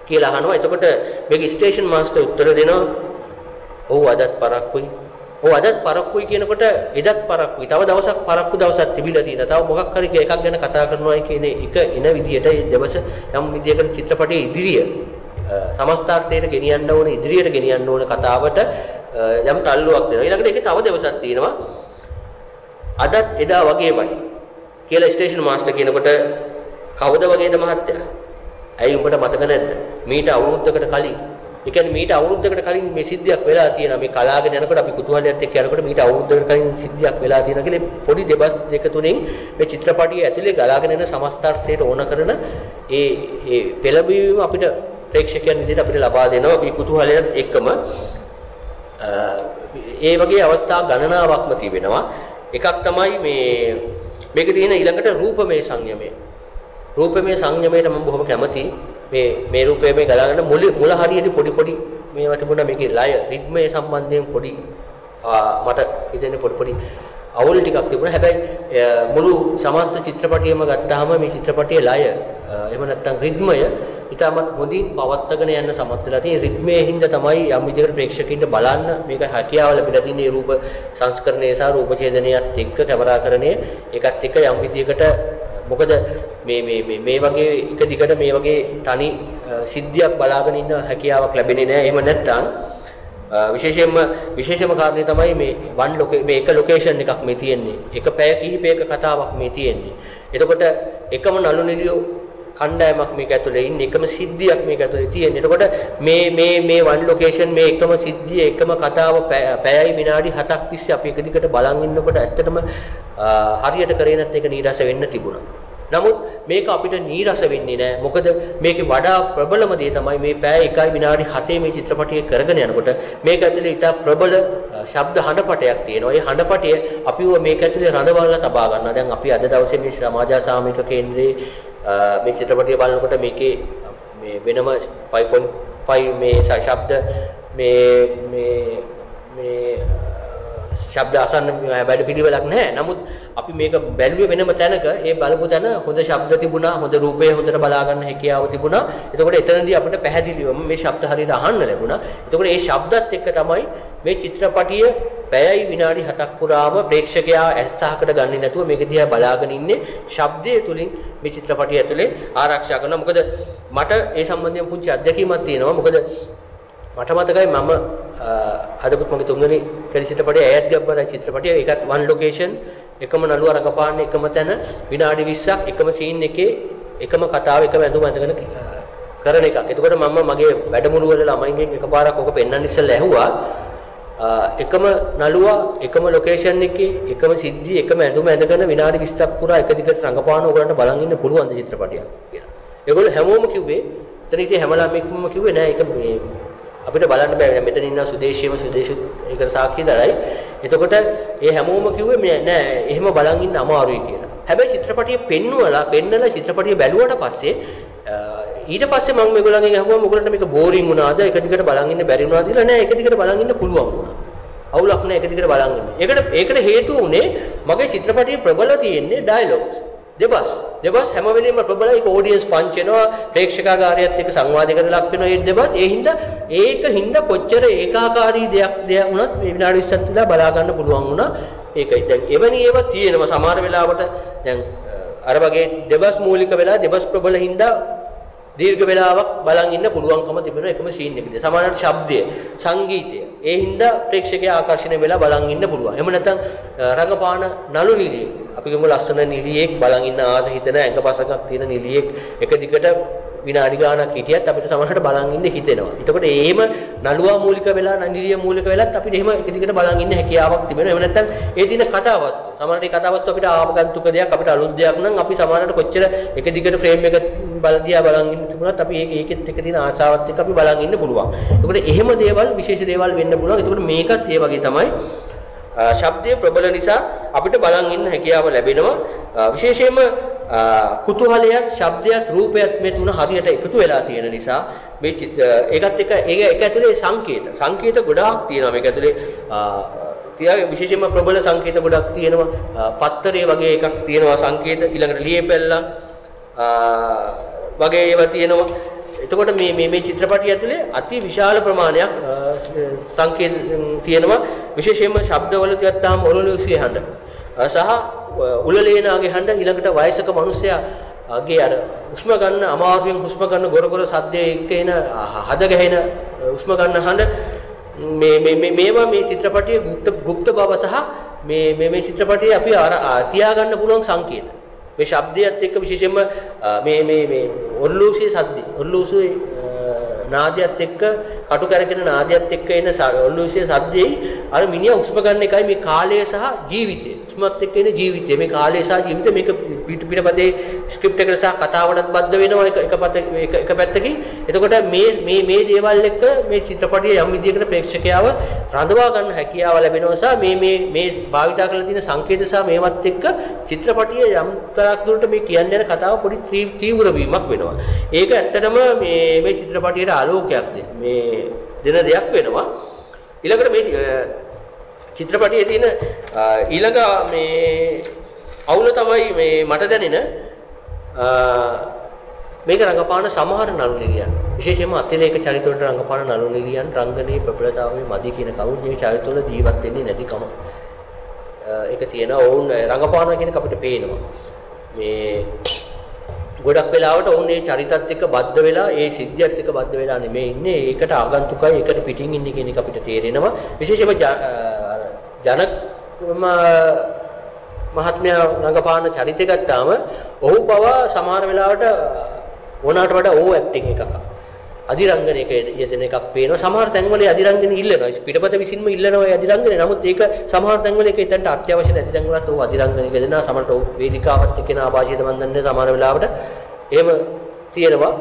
Speaker 2: කියලා අහනවා. එතකොට මේක ස්ටේෂන් මාස්ටර් උත්තර දෙනවා. ඔව් අදත් පරක්කුයි. ඔව් අදත් පරක්කුයි කියනකොට එදත් පරක්කුයි. තව දවසක් පරක්කු දවසක් තිබිලා තියෙනවා. තව මොකක් හරි එකක් ගැන කතා කරනවා කියන එක එන විදිහට මේ දවස යම් විදිහකට චිත්‍රපටයේ ඉදිරිය සමස්තාර්ථයට ගෙනියන්න ඕන ඉදිරියට ගෙනියන්න ඕන කතාවට යම් තල්ලුවක් දෙනවා. ඊළඟට ඒකේ තව දවසක් තියෙනවා. අදත් එදා වගේමයි කියලා ස්ටේෂන් මාස්ටර් කියනකොට කවුද වගේද මහත්තයා? ඇයි උඹට මතක නැද්ද? මීට අවුරුද්දකට කලින් ඒ කියන්නේ මීට අවුරුද්දකට කලින් මේ සිද්ධියක් වෙලා තියෙනවා. මේ කලාගෙන යනකොට අපි කුතුහලයත් එක්ක යනකොට මීට අවුරුද්දකට කලින් සිද්ධියක් වෙලා තියෙනවා කියලා පොඩි දෙබස් දෙක තුනෙන් මේ චිත්‍රපටිය ඇතුලේ ගලාගෙන යන සමස්තාර්ථයට ඕන කරන ඒ ඒ පෙළඹවීම අපිට ප්‍රේක්ෂකයන් විදිහට අපිට ලබා දෙනවා මේ කුතුහලයත් එක්කම ඒ වගේ අවස්ථා ගණනාවක්ම තිබෙනවා. එකක් තමයි මේ මේක තියෙන ඊළඟට රූපමය සංයමය. රූපමය සංයමයට මම බොහොම කැමතියි. මේ මේ රූපය මේ ගලාගෙන මුල මුල හරියදී පොඩි පොඩි මේවා තිබුණා. මේකේ ලය රිද්මය සම්බන්ධයෙන් පොඩි මට හිතෙන්නේ පොඩි පොඩි අවුල් ටිකක් තිබුණා. හැබැයි මුළු සමස්ත චිත්‍රපටියම ගත්තාම මේ චිත්‍රපටියේ ලය එහෙම නැත්නම් රිද්මය ඉතාමත් හොඳින් පවත්වාගෙන යන්න සමත් වෙලා තියෙන රිද්මයේ හින්දා තමයි යම් විදිහකට ප්‍රේක්ෂකයින්ට බලන්න මේක හැකියාව ලැබිලා තියෙන මේ රූප සංස්කරණය සහ රූප ඡේදනයත් එක්ක කැමරාකරණය ඒකත් එක්ක යම් විදිහකට මොකද මේ මේ මේ මේ වගේ එක දිගට මේ වගේ තනි සිද්ධියක් බලාගෙන ඉන්න හැකියාවක් ලැබෙන්නේ නැහැ. එහෙම නැත්නම් විශේෂයෙන්ම විශේෂම කාරණේ තමයි මේ වන් ලොකේ මේ එක ලොකේෂන් එකක් මේ තියෙන්නේ. එක පැය කිහිපයක කතාවක් මේ තියෙන්නේ. එතකොට එකම නළු නිළියෝ කණ්ඩායමක් මේක ඇතුලේ ඉන්නේ එකම සිද්ධියක් මේක ඇතුලේ තියෙන්නේ. එතකොට මේ මේ මේ වන් ලොකේෂන් මේ එකම සිද්ධිය එකම කතාව පැයයි විනාඩි 7ක් තිස්සේ අපි එක දිගට බලන් ඉන්නකොට ඇත්තටම හරියට කරේ නැත්නම් ඒක නීරස වෙන්න තිබුණා. නමුත් මේක අපිට නීරස වෙන්නේ නැහැ. මොකද මේකේ වඩා ප්‍රබලම දේ තමයි මේ පැය 1 විනාඩි 7 මේ චිත්‍රපටිය කරගෙන යනකොට මේක ඇතුලේ ඉතා ප්‍රබල ශබ්ද හඬපටයක් තියෙනවා. ඒ හඬපටය අපිව මේක ඇතුලේ රඳවලා තබා ගන්නවා. දැන් අපි අද දවසේ මේ සමාජ සාමික කේන්ද්‍රයේ මේ චිත්‍රපටිය බලනකොට මේකේ මේ වෙනම 5.5 මේ ශබ්ද මේ මේ මේ ශබ්ද අසන්න වැඩ පිළිවෙලක් නැහැ. නමුත් අපි මේක බැලුවේ වෙනම තැනක ඒ බලපු තැන හොඳ ශබ්ද තිබුණා, හොඳ රූපය හොඳට බලා ගන්න හැකියාව තිබුණා. එතකොට එතනදී අපිට පැහැදිලිවම මේ ශබ්ද හරියට අහන්න ලැබුණා. එතකොට මේ ශබ්දත් එක්ක තමයි මේ චිත්‍රපටිය පැයයි විනාඩි 7ක් පුරාම ප්‍රේක්ෂකයා ඇස්සහකට ගන්නේ නැතුව මේක දිහා බලාගෙන ඉන්නේ ශබ්දය තුලින් මේ චිත්‍රපටිය ඇතුලේ ආරක්ෂා කරනවා. මොකද මට ඒ සම්බන්ධයෙන් පුංචි අත්දැකීමක් තියෙනවා. මොකද මට මතකයි මම හදපුත් මගේ තුන්වෙනි චිත්‍රපටයේ ඇයත් ගබ්බර චිත්‍රපටය ඒකත් වන් ලොකේෂන් එකම නළුවා රඟපාන්නේ එකම තැන විනාඩි 20ක් එකම සීන් එකේ එකම කතාව එකම ඇඳුම ඇඳගෙන කරන එකක්. එතකොට මම මගේ වැඩමුළු වල ළමයින්ගෙන් එකපාරක් ඔක පෙන්වන්න ඉස්සෙල්ලා ඇහුවා එකම නළුවා එකම ලොකේෂන් එකේ එකම සිද්ධිය එකම ඇඳුම ඇඳගෙන විනාඩි 20ක් පුරා එක දිගට රඟපාන ඕගලන්ට බලන් ඉන්න පුළුවන් ද චිත්‍රපටයක් කියලා. ඒගොල්ලෝ හැමෝම කිව්වේ එතන හිටිය හැම ළමෙක්ම කිව්වේ නෑ ඒක මේ අපිට බලන්න බෑ මෙතන ඉන්න සුදේශීයම සුදේශුත් ඒකට සාක්ෂි දරයි. එතකොට ඒ හැමෝම කිව්වේ නෑ එහෙම බලන් ඉන්න අමාරුයි කියලා. හැබැයි චිත්‍රපටිය පෙන්වලා පෙන්නලා චිත්‍රපටිය බැලුවට පස්සේ ඊට පස්සේ මම මේගොල්ලන්ගෙන් අහුවා මොකලන්ට මේක බෝරින් වුණාද එක දිගට බලන් ඉන්න බැරි වුණාද කියලා නෑ එක දිගට බලන් ඉන්න පුළුවන් වුණා. අවුලක් නෑ එක දිගට බලන් ඉන්න. ඒකට ඒකට හේතුව උනේ මගේ චිත්‍රපටියේ ප්‍රබල තියෙන්නේ ඩයලොග්ස්. දෙබස් දෙබස් හැම වෙලෙම ප්‍රබලයි. ඒක ඔඩියන්ස් පංච් වෙනවා. ප්‍රේක්ෂකාගාරයත් එක්ක සංවාදයකට ලක් වෙනවා. ඒ දෙබස් ඒ හින්දා ඒක හින්දා කොච්චර ඒකාකාරී දෙයක් දෙයක් වුණත් මේ විනාඩි 20ක් විතර බලා ගන්න පුළුවන් වුණා. ඒකයි. දැන් එවැනි ඒවා තියෙනවා. සමහර වෙලාවට දැන් අර වගේ දෙබස් මූලික වෙලා දෙබස් ප්‍රබල හින්දා දීර්ඝ වේලාවක් බලන් ඉන්න පුළුවන්කම තිබෙන එකම සීන් එකදී. සමහරවිට ශබ්දය, සංගීතය. ඒ හින්දා ප්‍රේක්ෂකයා ආකර්ෂණය වෙලා බලන් ඉන්න පුළුවන්. එහෙම නැත්නම් රංගපාන නළු නිළියෙක්. අපි ගමු ලස්සන නිළියෙක් බලන් ඉන්න ආස හිතන ඇඟපසකක් තියෙන නිළියෙක් එක දිගට විනාඩි ගාණක් හිටියත් අපිට සමහරකට බලන් ඉන්න හිතෙනවා. එතකොට එහෙම නළුවා මූලික වෙලා නනිරිය මූලික වෙලත් අපිට එහෙම එක දිගට බලන් ඉන්න හැකියාවක් තිබෙනවා. එහෙම නැත්නම් ඒ දින කතාවස්තු. සමහරට ඒ කතාවස්තු අපිට ආවගන්තුක දෙයක් අපිට අලුත් දෙයක් නම් අපි සමහරට කොච්චර එක දිගට ෆ්‍රේම් එක බලදියා බලන් ඉන්න තිබුණත් අපි ඒක ඒකෙත් එක තියෙන ආසාවත් එක්ක අපි බලන් ඉන්න පුළුවන්. එතකොට එහෙම දේවල් විශේෂ දේවල් වෙන්න පුළුවන්. එතකොට මේකත් ඒ වගේ තමයි ශබ්දයේ ප්‍රබල නිසා අපිට බලන් ඉන්න හැකියාව ලැබෙනවා. විශේෂයෙන්ම කුතුහලයත් ශබ්දයත් රූපයත් මේ තුන හරියට එකතු වෙලා තියෙන නිසා මේ ඒකත් එක ඒක ඒක ඇතුලේ සංකේත. සංකේත ගොඩාක් තියෙනවා. මේක ඇතුලේ තියාගේ විශේෂයෙන්ම ප්‍රබල සංකේත ගොඩක් තියෙනවා. පත්තරේ වගේ එකක් තියෙනවා සංකේත. ඊළඟට ලියපැල්ලා වගේ ඒවා තියෙනවා. එතකොට මේ මේ මේ චිත්‍රපටය ඇතුලේ අති විශාල ප්‍රමාණයක් සංකේත තියෙනවා විශේෂයෙන්ම ශබ්දවල ගත්තාම ඔරලෝසිය හඬ සහ උලලේනාගේ හඬ ඊළඟට වයසක මිනිසයාගේ අර හුස්ම ගන්න අමාරුවෙන් හුස්ම ගන්න ගොරගොර සද්දයේ එක්ක එන හද ගැහෙන හුස්ම ගන්න හඬ මේ මේ මේවා මේ චිත්‍රපටයේ গুপ্ত গুপ্ত බව සහ මේ මේ මේ චිත්‍රපටයේ අපි තියාගන්න පුළුවන් සංකේත මේ ශබ්දයත් එක්ක විශේෂයෙන්ම මේ මේ මේ ඔර්ලූසියේ සද්දි. ඔර්ලූසුවේ නාදයත් එක්ක කටු කරගෙන නාදයත් එක්ක එන ඔර්ලූසියේ සද්දෙයි. අර මිනිහා උස්ම ගන්න එකයි මේ කාලය සහ ජීවිතය. උස්මත් එක්ක එන ජීවිතය. මේ කාලය සහ ජීවිතය මේක පිට පිටපතේ ස්ක්‍රිප්ට් එකට සහ කතාවටත් බද්ධ වෙනවා එක එක පත එක එක පැත්තකින්. එතකොට මේ මේ මේ දේවල් එක්ක මේ චිත්‍රපටයේ යම් විදියකට ප්‍රේක්ෂකයාව රඳවා ගන්න හැකියාව ලැබෙනවා සහ මේ මේ මේ භාවිතා කරලා තියෙන සංකේත සහ මේවත් එක්ක චිත්‍රපටයේ යම් තරක් දුරට මේ කියන්න යන කතාව පොඩි තීව්‍ර වීමක් වෙනවා. ඒක ඇත්තටම මේ මේ චිත්‍රපටයේ ආලෝකයක් මේ දෙන දෙයක් වෙනවා. ඊළඟට මේ චිත්‍රපටයේ තියෙන ඊළඟ මේ අවුල තමයි මේ මට දැනෙන මේක රංගපාන සමහර නළු නිලියන් විශේෂයෙන්ම අතිරේක චරිතවලට රංගපාන නළු නිලියන් රංගනයේ ප්‍රබලතාවයේ මදි කියන කවුරුන්ගේ චරිතවල ජීවත් වෙන්නේ නැතිකම. ඒක තියෙන ඔවුන් රංගපාන කියන අපිට පේනවා. මේ ගොඩක් වෙලාවට ඔවුන් ඒ චරිතත් එක්ක බද්ධ වෙලා ඒ සිද්ධියත් එක්ක බද්ධ වෙලා නෙමෙයි ඉන්නේ. ඒකට ආගන්තුකයි ඒකට පිටින් ඉන්නේ කියන එක අපිට තේරෙනවා. විශේෂයෙන්ම ජනක මහත්මයා රංගපාන චරිතය ගත්තාම ඔහු පවා සමහර වෙලාවට ඕනාට වඩා ඕ ඇක්ටිං එකක්. අධිරංගනයක යෙදෙන එකක් පේනවා. සමහර තැන්වල අධිරංගන ඉල්ලනවා. පිටපත විසින්ම ඉල්ලනවා ඒ අධිරංගනේ. නමුත් ඒක සමහර තැන්වල ඒක එතනට අත්‍යවශ්‍ය නැති තැන්වලත් ඕ අධිරංගනයක යෙදෙනවා. සමහරට ඕ වේදිකාවත් එක්ක න ආభాෂයද මන් දන්නේ සමහර වෙලාවට. එහෙම තියෙනවා.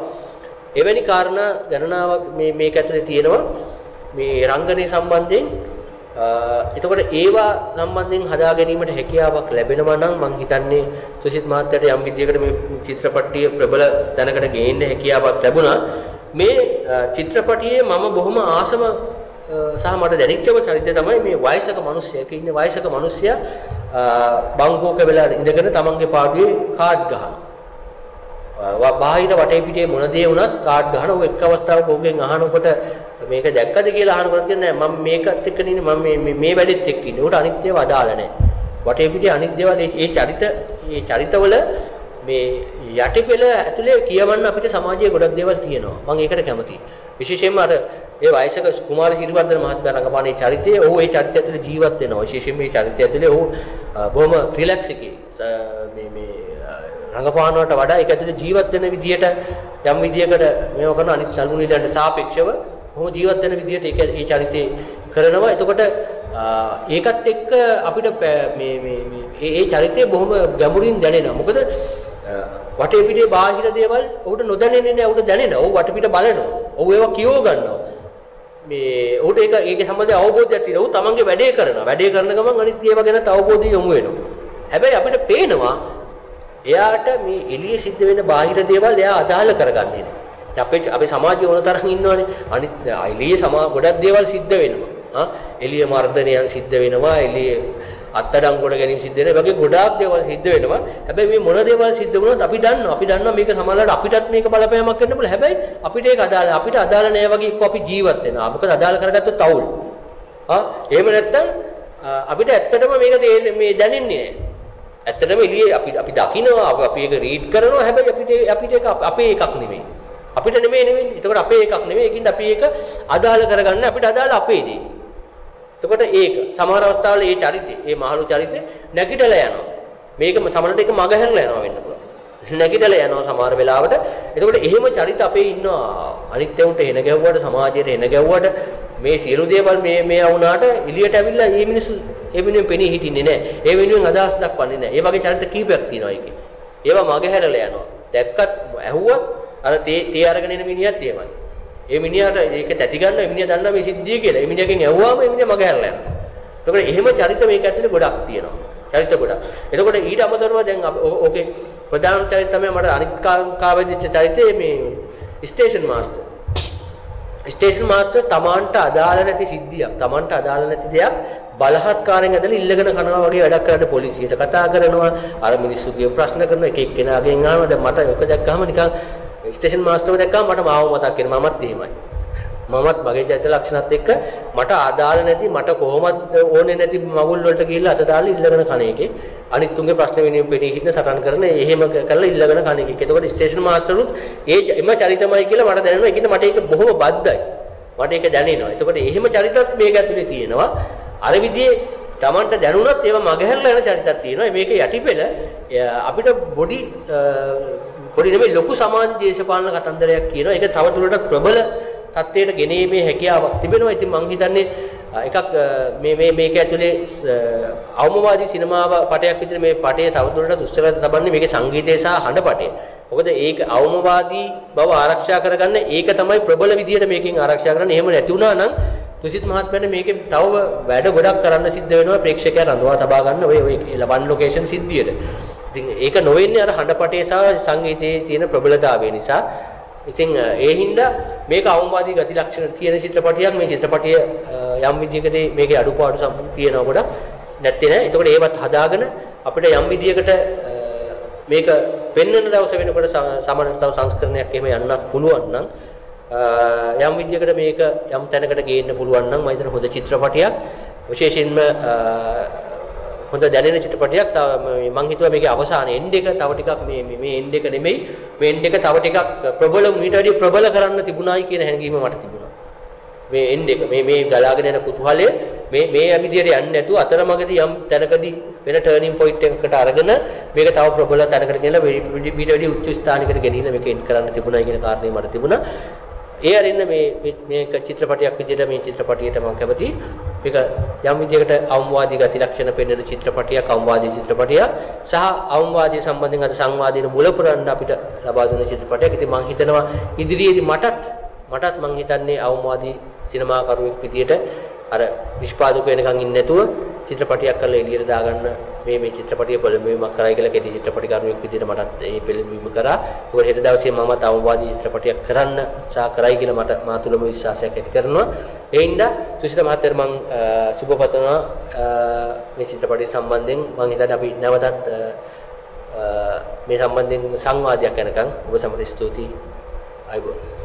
Speaker 2: එවැනි කාරණා ගණනාවක් මේ මේක ඇතුලේ තියෙනවා. මේ රංගනයේ සම්බන්ධයෙන් එතකොට ඒවා සම්බන්ධයෙන් හදා ගැනීමට හැකියාවක් ලැබෙනවා නම් මම හිතන්නේ සුසිත් මහත්තයාට යම් විදියකට මේ චිත්‍රපටිය ප්‍රබල තැනකට ගේන්න හැකියාවක් ලැබුණා. මේ චිත්‍රපටියේ මම බොහොම ආසම සහ මට දැනෙච්චම චරිතය තමයි මේ වයසක මිනිස්සයෙක් ඉන්නේ වයසක මිනිස්සයා බංකෝක වෙලා ඉඳගෙන තමන්ගේ පාඩුවේ කාඩ් ගහනවා. බාහිර වටේ පිටේ මොන දේ වුණත් කාඩ් ගහන ඔය එක් අවස්ථාවක ඔහුගෙන් අහනකොට මේක දැක්කද කියලා අහනකොට කියන්නේ මම මේකත් එක්ක නෙන්නේ මම මේ මේ වැඩෙත් එක්ක ඉන්නේ. උට අනිත් ඒවා අදාළ නැහැ. වටේ පිටේ අනිත් දේවල් ඒ චරිත ඒ චරිතවල මේ යටිපෙළ ඇතුලේ කියවන්න අපිට සමාජයේ ගොඩක් දේවල් තියෙනවා. මම ඒකට කැමතියි. විශේෂයෙන්ම අර ඒ වයසක කුමාර සිරිවර්ධන මහත්මයා රඟපාන ඒ චරිතය ඔහු ඒ චරිතය ඇතුලේ ජීවත් වෙනවා. විශේෂයෙන්ම මේ චරිතය ඇතුලේ ඔහු බොහොම රිලැක්ස් එකේ මේ මේ රඟපානවට වඩා ඒක ඇතුලේ ජීවත් වෙන විදියට යම් විදියකට මේව කරන අනිත් නළුණු නිලයන්ට සාපේක්ෂව කොහොම ජීවත් වෙන විදිහට ඒක ඒ චරිතේ කරනවා. එතකොට ඒකත් එක්ක අපිට මේ මේ මේ ඒ චරිතය බොහොම ගැඹුරින් දැනෙනවා. මොකද වටේ පිටේ බාහිර දේවල් ඔහුට නොදැනෙන්නේ නැහැ. ඔහුට දැනෙනවා. ඔහු වටපිට බලනවා. ඔහු ඒවා කියව ගන්නවා. මේ ඔහුට ඒක ඒකේ සම්බන්ධ අවබෝධයක් තියෙනවා. ඔහු තමන්ගේ වැඩේ කරනවා. වැඩේ කරන ගමන් අනිත් ඒවා ගැන අවබෝධය යොමු වෙනවා. හැබැයි අපිට පේනවා එයාට මේ එළියේ සිද්ධ වෙන බාහිර දේවල් එයා අදාළ කරගන්නේ නැහැ. අපේ අපේ සමාජයේ ඕන තරම් ඉන්නවනේ. අනිත් එළියේ සමා ගොඩක් දේවල් සිද්ධ වෙනවා. ආ එළිය මර්ධනයන් සිද්ධ වෙනවා. එළියේ අත්අඩංගුවට ගැනීම සිද්ධ වෙනවා. වගේ ගොඩාක් දේවල් සිද්ධ වෙනවා. හැබැයි මේ මොන දේවල් සිද්ධ වුණත් අපි දන්නවා. අපි දන්නවා මේක සමාජලට අපිටත් මේක බලපෑමක් කරන්න පුළුවන්. හැබැයි අපිට ඒක අදාළ අපිට අදාළ නෑ වගේ එක්ක අපි ජීවත් වෙනවා. මොකද අදාළ කරගත්තොත් අවුල්. ආ එහෙම නැත්තම් අපිට ඇත්තටම මේක මේ දැනෙන්නේ නෑ. ඇත්තටම එළියේ අපි අපි දකිනවා අපි ඒක රීඩ් කරනවා හැබැයි අපිට අපිට ඒක අපේ එකක් නෙමෙයි. අපිට නෙමෙයි නෙමෙයි. එතකොට අපේ එකක් නෙමෙයි. ඒකින්ද අපි ඒක අදාළ කරගන්න අපිට අදාළ අපේ දේ. එතකොට ඒක සමහර අවස්ථාවල මේ චරිතේ, මේ මහලු චරිතේ නැගිටලා යනවා. මේක සමහරට ඒක මගහැරලා යනවා වෙන්න පුළුවන්. නැගිටලා යනවා සමහර වෙලාවට. එතකොට එහෙම චරිත අපේ ඉන්නවා. අනිත් ඒවුන්ට එන ගැව්වට සමාජයට එන ගැව්වට මේ සියලු දේවල් මේ මේ වුණාට එළියට ඇවිල්ලා මේ මිනිස්සු ඒ වෙනුවෙන් පෙනී හිටින්නේ නැහැ. ඒ වෙනුවෙන් අදහස් දක්වන්නේ නැහැ. ඒ වගේ චරිත කීපයක් තියෙනවා ඒකේ. ඒවා මගහැරලා යනවා. දැක්කත් ඇහුවත් අර තේ තේ අරගෙන එන මිනිහත් එහෙමයි. ඒ මිනිහට ඒක තැති ගන්නවා ඒ මිනිහා දන්නවා මේ සිද්ධිය කියලා. ඒ මිනිහගෙන් ඇහුවාම ඒ මිනිහා මගහැරලා යනවා. එතකොට එහෙම චරිත මේක ඇතුලේ ගොඩක් තියෙනවා. චරිත ගොඩක්. එතකොට ඊට අමතරව දැන් ඕකේ ප්‍රධාන චරිත තමයි මට අනිත් කාවෙදිච්ච චරිතේ මේ ස්ටේෂන් මාස්ටර්. ස්ටේෂන් මාස්ටර් Tamanට අදාළ නැති සිද්ධියක්, Tamanට අදාළ නැති දෙයක් බලහත්කාරයෙන් ඇදලා ඉල්ලගෙන කරනවා වගේ වැඩක් කරන්න පොලිසියට කතා කරනවා. අර මිනිස්සුගේ ප්‍රශ්න කරන එක එක්කෙනාගෙන් අහනවා. දැන් මට ඔක දැක්කම නිකන් ස්ටේෂන් මාස්ටර්ව දැක්කම මට මාව මතක් වෙනවා. මමත් එහෙමයි. මමත් මගේ චරිත ලක්ෂණත් එක්ක මට ආදාළ නැති මට කොහොමද ඕනේ නැති මගුල් වලට ගිහිල්ලා අත දාලා ඉල්ලගෙන කන එකේ අනිත් තුන්ගේ ප්‍රශ්න වෙනුවෙන් පෙනී හිටින සටන් කරන එහෙම කරලා ඉල්ලගෙන කන එකේ. එතකොට ස්ටේෂන් මාස්ටරුත් ඒ එම චරිතමයි කියලා මට දැනෙනවා. ඒකිට මට ඒක බොහොම බද්දයි. මට ඒක දැනෙනවා. එතකොට එහෙම චරිතත් මේක ඇතුලේ තියෙනවා. අර විදිහේ Tamanට දැනුණත් ඒවා මගහැරලා යන චරිතක් තියෙනවා. මේක යටිපෙළ අපිට බොඩි පොඩි නෙමෙයි ලොකු සමාජ දේශපාලන කතන්දරයක් කියනවා. ඒක තව දුරටත් ප්‍රබල තත්ත්වයට ගෙනීමේ හැකියාවක් තිබෙනවා. ඉතින් මම හිතන්නේ එකක් මේ මේ මේක ඇතුලේ අවමවාදී සිනමාව පටයක් විදිහට මේ පටය තවදුරටත් උත්සවයට තබන්නේ මේකේ සංගීතය සහ හඬ පටය. මොකද ඒක අවමවාදී බව ආරක්ෂා කරගන්න ඒක තමයි ප්‍රබල විදිහට මේකෙන් ආරක්ෂා කරන්න. එහෙම නැති වුණා නම් තුසිත මහත්මයාට මේකේ තව වැඩ ගොඩක් කරන්න සිද්ධ වෙනවා ප්‍රේක්ෂකයන් රඳවා තබා ගන්න ඔය ඔය වන් ලොකේෂන් සිද්ධියට. ඉතින් ඒක නොවෙන්නේ අර හඬපටේ සහ සංගීතයේ තියෙන ප්‍රබලතාවය නිසා. ඉතින් ඒ හින්දා මේක අවමවාදී ගති ලක්ෂණ තියෙන චිත්‍රපටියක් මේ චිත්‍රපටිය යම් විදිහකට මේකේ අඩුපාඩු සම්පූර්ණ තියෙනවා කොට නැත්තේ නෑ. එතකොට ඒවත් හදාගෙන අපිට යම් විදිහකට මේක පෙන්වන දවස වෙනකොට සමහරවිට තව සංස්කරණයක් එහෙම යන්නත් පුළුවන් නම් යම් විදිහකට මේක යම් තැනකට ගේන්න පුළුවන් නම් මම හිතන හොඳ චිත්‍රපටියක් විශේෂයෙන්ම හොඳ දැනෙන චිත්‍රපටයක් මම හිතුවා මේකේ අවසාන එන්ඩ් එක තව ටිකක් මේ මේ එන්ඩ් එක නෙමෙයි. මේ එන්ඩ් එක තව ටිකක් ප්‍රබල මීට වැඩිය ප්‍රබල කරන්න තිබුණායි කියන හැඟීම මට තිබුණා. මේ එන්ඩ් එක. මේ මේ ගලාගෙන යන කුතුහලය මේ මේ විදියට යන්නේ නැතුව අතරමඟදී යම් තැනකදී වෙන ටර්නින් පොයින්ට් එකකට අරගෙන මේක තව ප්‍රබල තැනකට ගෙනලා මීට වැඩිය උච්ච ස්ථානයකට ගෙනිහිල්ලා මේක එන්ඩ් කරන්න තිබුණායි කියන කාරණේ මට තිබුණා. ඒ අරින්න මේ මේක චිත්‍රපටයක් විදිහට මේ චිත්‍රපටියට මම කැමතියි. මේක යම් විදිහකට අවම්වාදී ගති ලක්ෂණ පෙන්වන චිත්‍රපටියක්, අවම්වාදී චිත්‍රපටියක් සහ අවම්වාදී සම්බන්ධයෙන් අද සංවාදයේ මුල පුරන්න අපිට ලබා දුන චිත්‍රපටයක්. ඉතින් මම හිතනවා ඉදිරියේදී මටත් මටත් මම හිතන්නේ අවම්වාදී සිනමාකරුවෙක් විදිහට අර නිෂ්පාදක වෙනකන් ඉන්නේ නැතුව චිත්‍රපටියක් කරලා එළියට දාගන්න මේ මේ චිත්‍රපටිය පෙළඹවීමක් කරයි කියලා කෙටි චිත්‍රපටිකරුවෙක් විදිහට මටත් ඒ පෙළඹවීම කරා. ඒකෝට හෙට දවසේ මම තවවාදී චිත්‍රපටියක් කරන්න උත්සාහ කරයි කියලා මට මා තුළම විශ්වාසයක් ඇති කරනවා. ඒ හින්දා සුසිත මහත්තයාට මම සුබ පතනවා මේ චිත්‍රපටිය සම්බන්ධයෙන් මම හිතන්නේ අපි නැවතත් මේ සම්බන්ධයෙන් සංවාදයක් යනකම් ඔබ සමග ස්තුතියි. අයබෝවන්